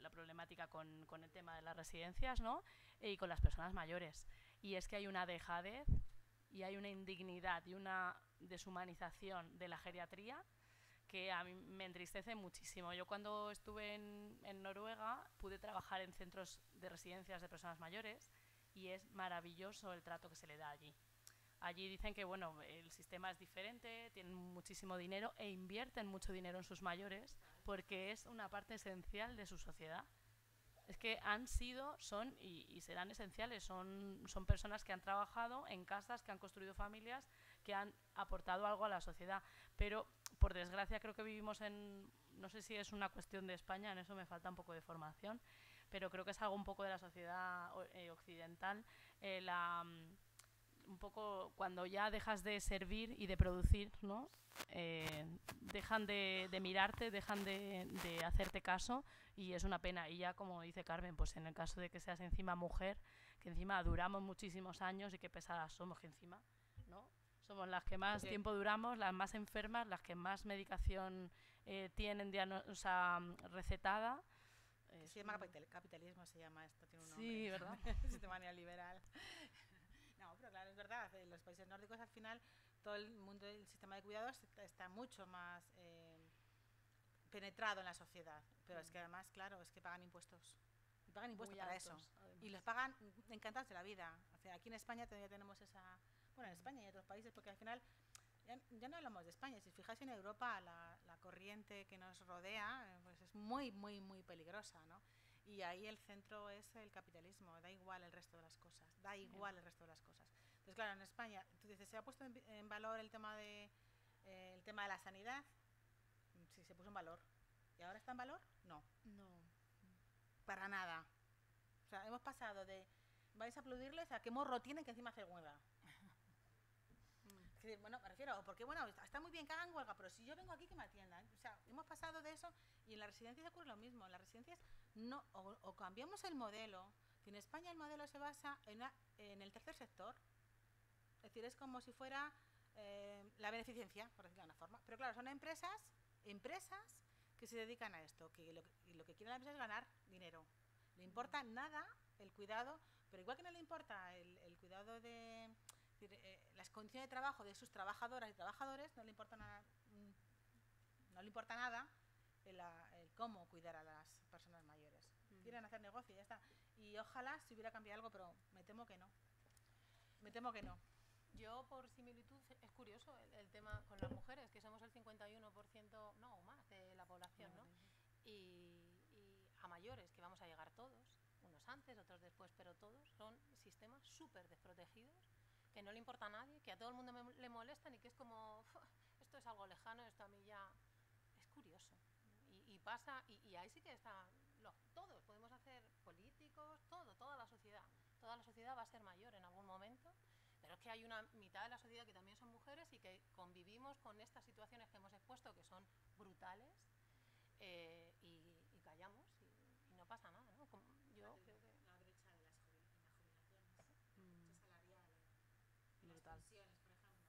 la problemática con, el tema de las residencias ¿no? y con las personas mayores. Y es que hay una dejadez y hay una indignidad y una deshumanización de la geriatría que a mí me entristece muchísimo. Yo cuando estuve en Noruega pude trabajar en centros de residencias de personas mayores y es maravilloso el trato que se le da allí. Allí dicen que bueno, el sistema es diferente, tienen muchísimo dinero e invierten mucho dinero en sus mayores porque es una parte esencial de su sociedad. Es que han sido, son y, serán esenciales. Son, son personas que han trabajado en casas, que han construido familias, que han aportado algo a la sociedad. Pero, por desgracia, creo que vivimos en, no sé si es una cuestión de España, en eso me falta un poco de formación, pero creo que es algo un poco de la sociedad eh, occidental. eh, mm, un poco cuando ya dejas de servir y de producir, ¿no? Eh, dejan de, de mirarte, dejan de, de hacerte caso y es una pena. Y ya como dice Carmen, pues en el caso de que seas encima mujer, que encima duramos muchísimos años y que pesadas somos, que encima, ¿no? Somos las que más Sí. tiempo duramos, las más enfermas, las que más medicación eh, tienen o sea, recetada. Se llama capitalismo, se llama esto, tiene un nombre. Sí, ¿verdad? Sistema neoliberal. Es verdad. En los países nórdicos, al final, todo el mundo del sistema de cuidados está- mucho más eh, penetrado en la sociedad. Pero es que además, claro, es que pagan impuestos. Y pagan impuestos Muy para altos, eso. además. Y los pagan encantados de la vida. O sea, aquí en España todavía tenemos esa... Bueno, en España y en otros países, porque al final ya, ya no hablamos de España. Si fijáis en Europa, la, la corriente que nos rodea eh, pues es muy, muy, muy peligrosa, ¿no? Y ahí el centro es el capitalismo, da igual el resto de las cosas, da igual el resto de las cosas. Entonces, claro, en España, tú dices, ¿se ha puesto en, valor el tema, de, eh, el tema de la sanidad? Mm, Sí, se puso en valor. ¿Y ahora está en valor? No, No. para nada. O sea, hemos pasado de, vais a aplaudirles a qué morro tienen que encima hacer huelga. Es decir, bueno, me refiero, porque bueno, está- muy bien que hagan huelga, pero si yo vengo aquí que me atiendan. O sea, hemos pasado de eso y en las residencias ocurre lo mismo. En las residencias no, o, o cambiamos el modelo. que En España el modelo se basa en el tercer sector. Es decir, es como si fuera eh, la beneficencia, por decirlo de una forma. Pero claro, son empresas, empresas que se dedican a esto, que lo, que- y lo que quieren la empresa es ganar dinero. Le importa nada el cuidado, pero igual que no le importa el, el cuidado de decir, eh, las condiciones de trabajo de sus trabajadoras y trabajadores, no le importa nada, mm, no le importa nada el, el cómo cuidar a las personas mayores. Quieren hacer negocio y ya está. Y ojalá se hubiera cambiado algo, pero me temo que no. Me temo que no. Yo, por similitud, es curioso el, el tema con las mujeres, que somos el 51%, no, o más, de la población, ¿no? Y, y a mayores, que vamos a llegar todos, unos antes, otros después, pero todos son sistemas súper desprotegidos, que no le importa a nadie, que a todo el mundo me- le molestan y que es como, "Fu, esto es algo lejano, esto a mí ya... Es curioso. Y, y pasa, y, y ahí sí que está, lo- todos podemos hacer políticos, todo, toda la sociedad. Toda la sociedad va a ser mayor en algún momento pero es que hay una mitad de la sociedad que también son mujeres y que convivimos con estas situaciones que hemos expuesto, que son brutales, eh, y, y callamos y, y no pasa nada, ¿no? Como yo creo que... La brecha de las, jubilaciones, Mm, salarial, brutal. pensiones, por ejemplo.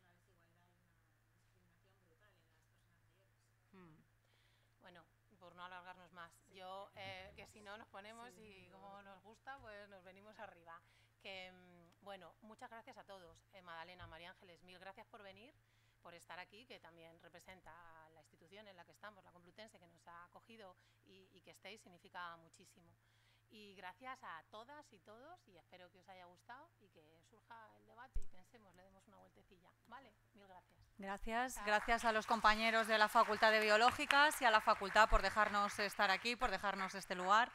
Una desigualdad y una discriminación brutal en las personas mayores. Mm. Bueno, por no alargarnos más, yo, eh, que si no nos ponemos y como nos gusta, pues nos venimos arriba. Que, mm, bueno, muchas gracias a todos. Eh, Madalena, María Ángeles, mil gracias por venir, por estar aquí, que también representa a la institución en la que estamos, la Complutense, que nos ha acogido y, y que estéis, significa muchísimo. Y gracias a todas y todos, y espero que os haya gustado y que surja el debate y pensemos, le demos una vueltecilla. Vale, mil gracias. Gracias, gracias a los compañeros de la Facultad de Biológicas y a la Facultad por dejarnos estar aquí, por dejarnos este lugar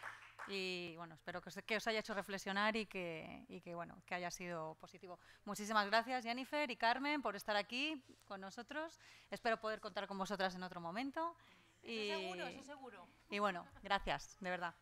Y bueno, espero que os, que os haya hecho reflexionar y que, y que, bueno, que haya sido positivo. Muchísimas gracias, Jennifer y Carmen, por estar aquí con nosotros. Espero poder contar con vosotras en otro momento. Eso seguro, eso seguro. Y bueno, gracias, de verdad.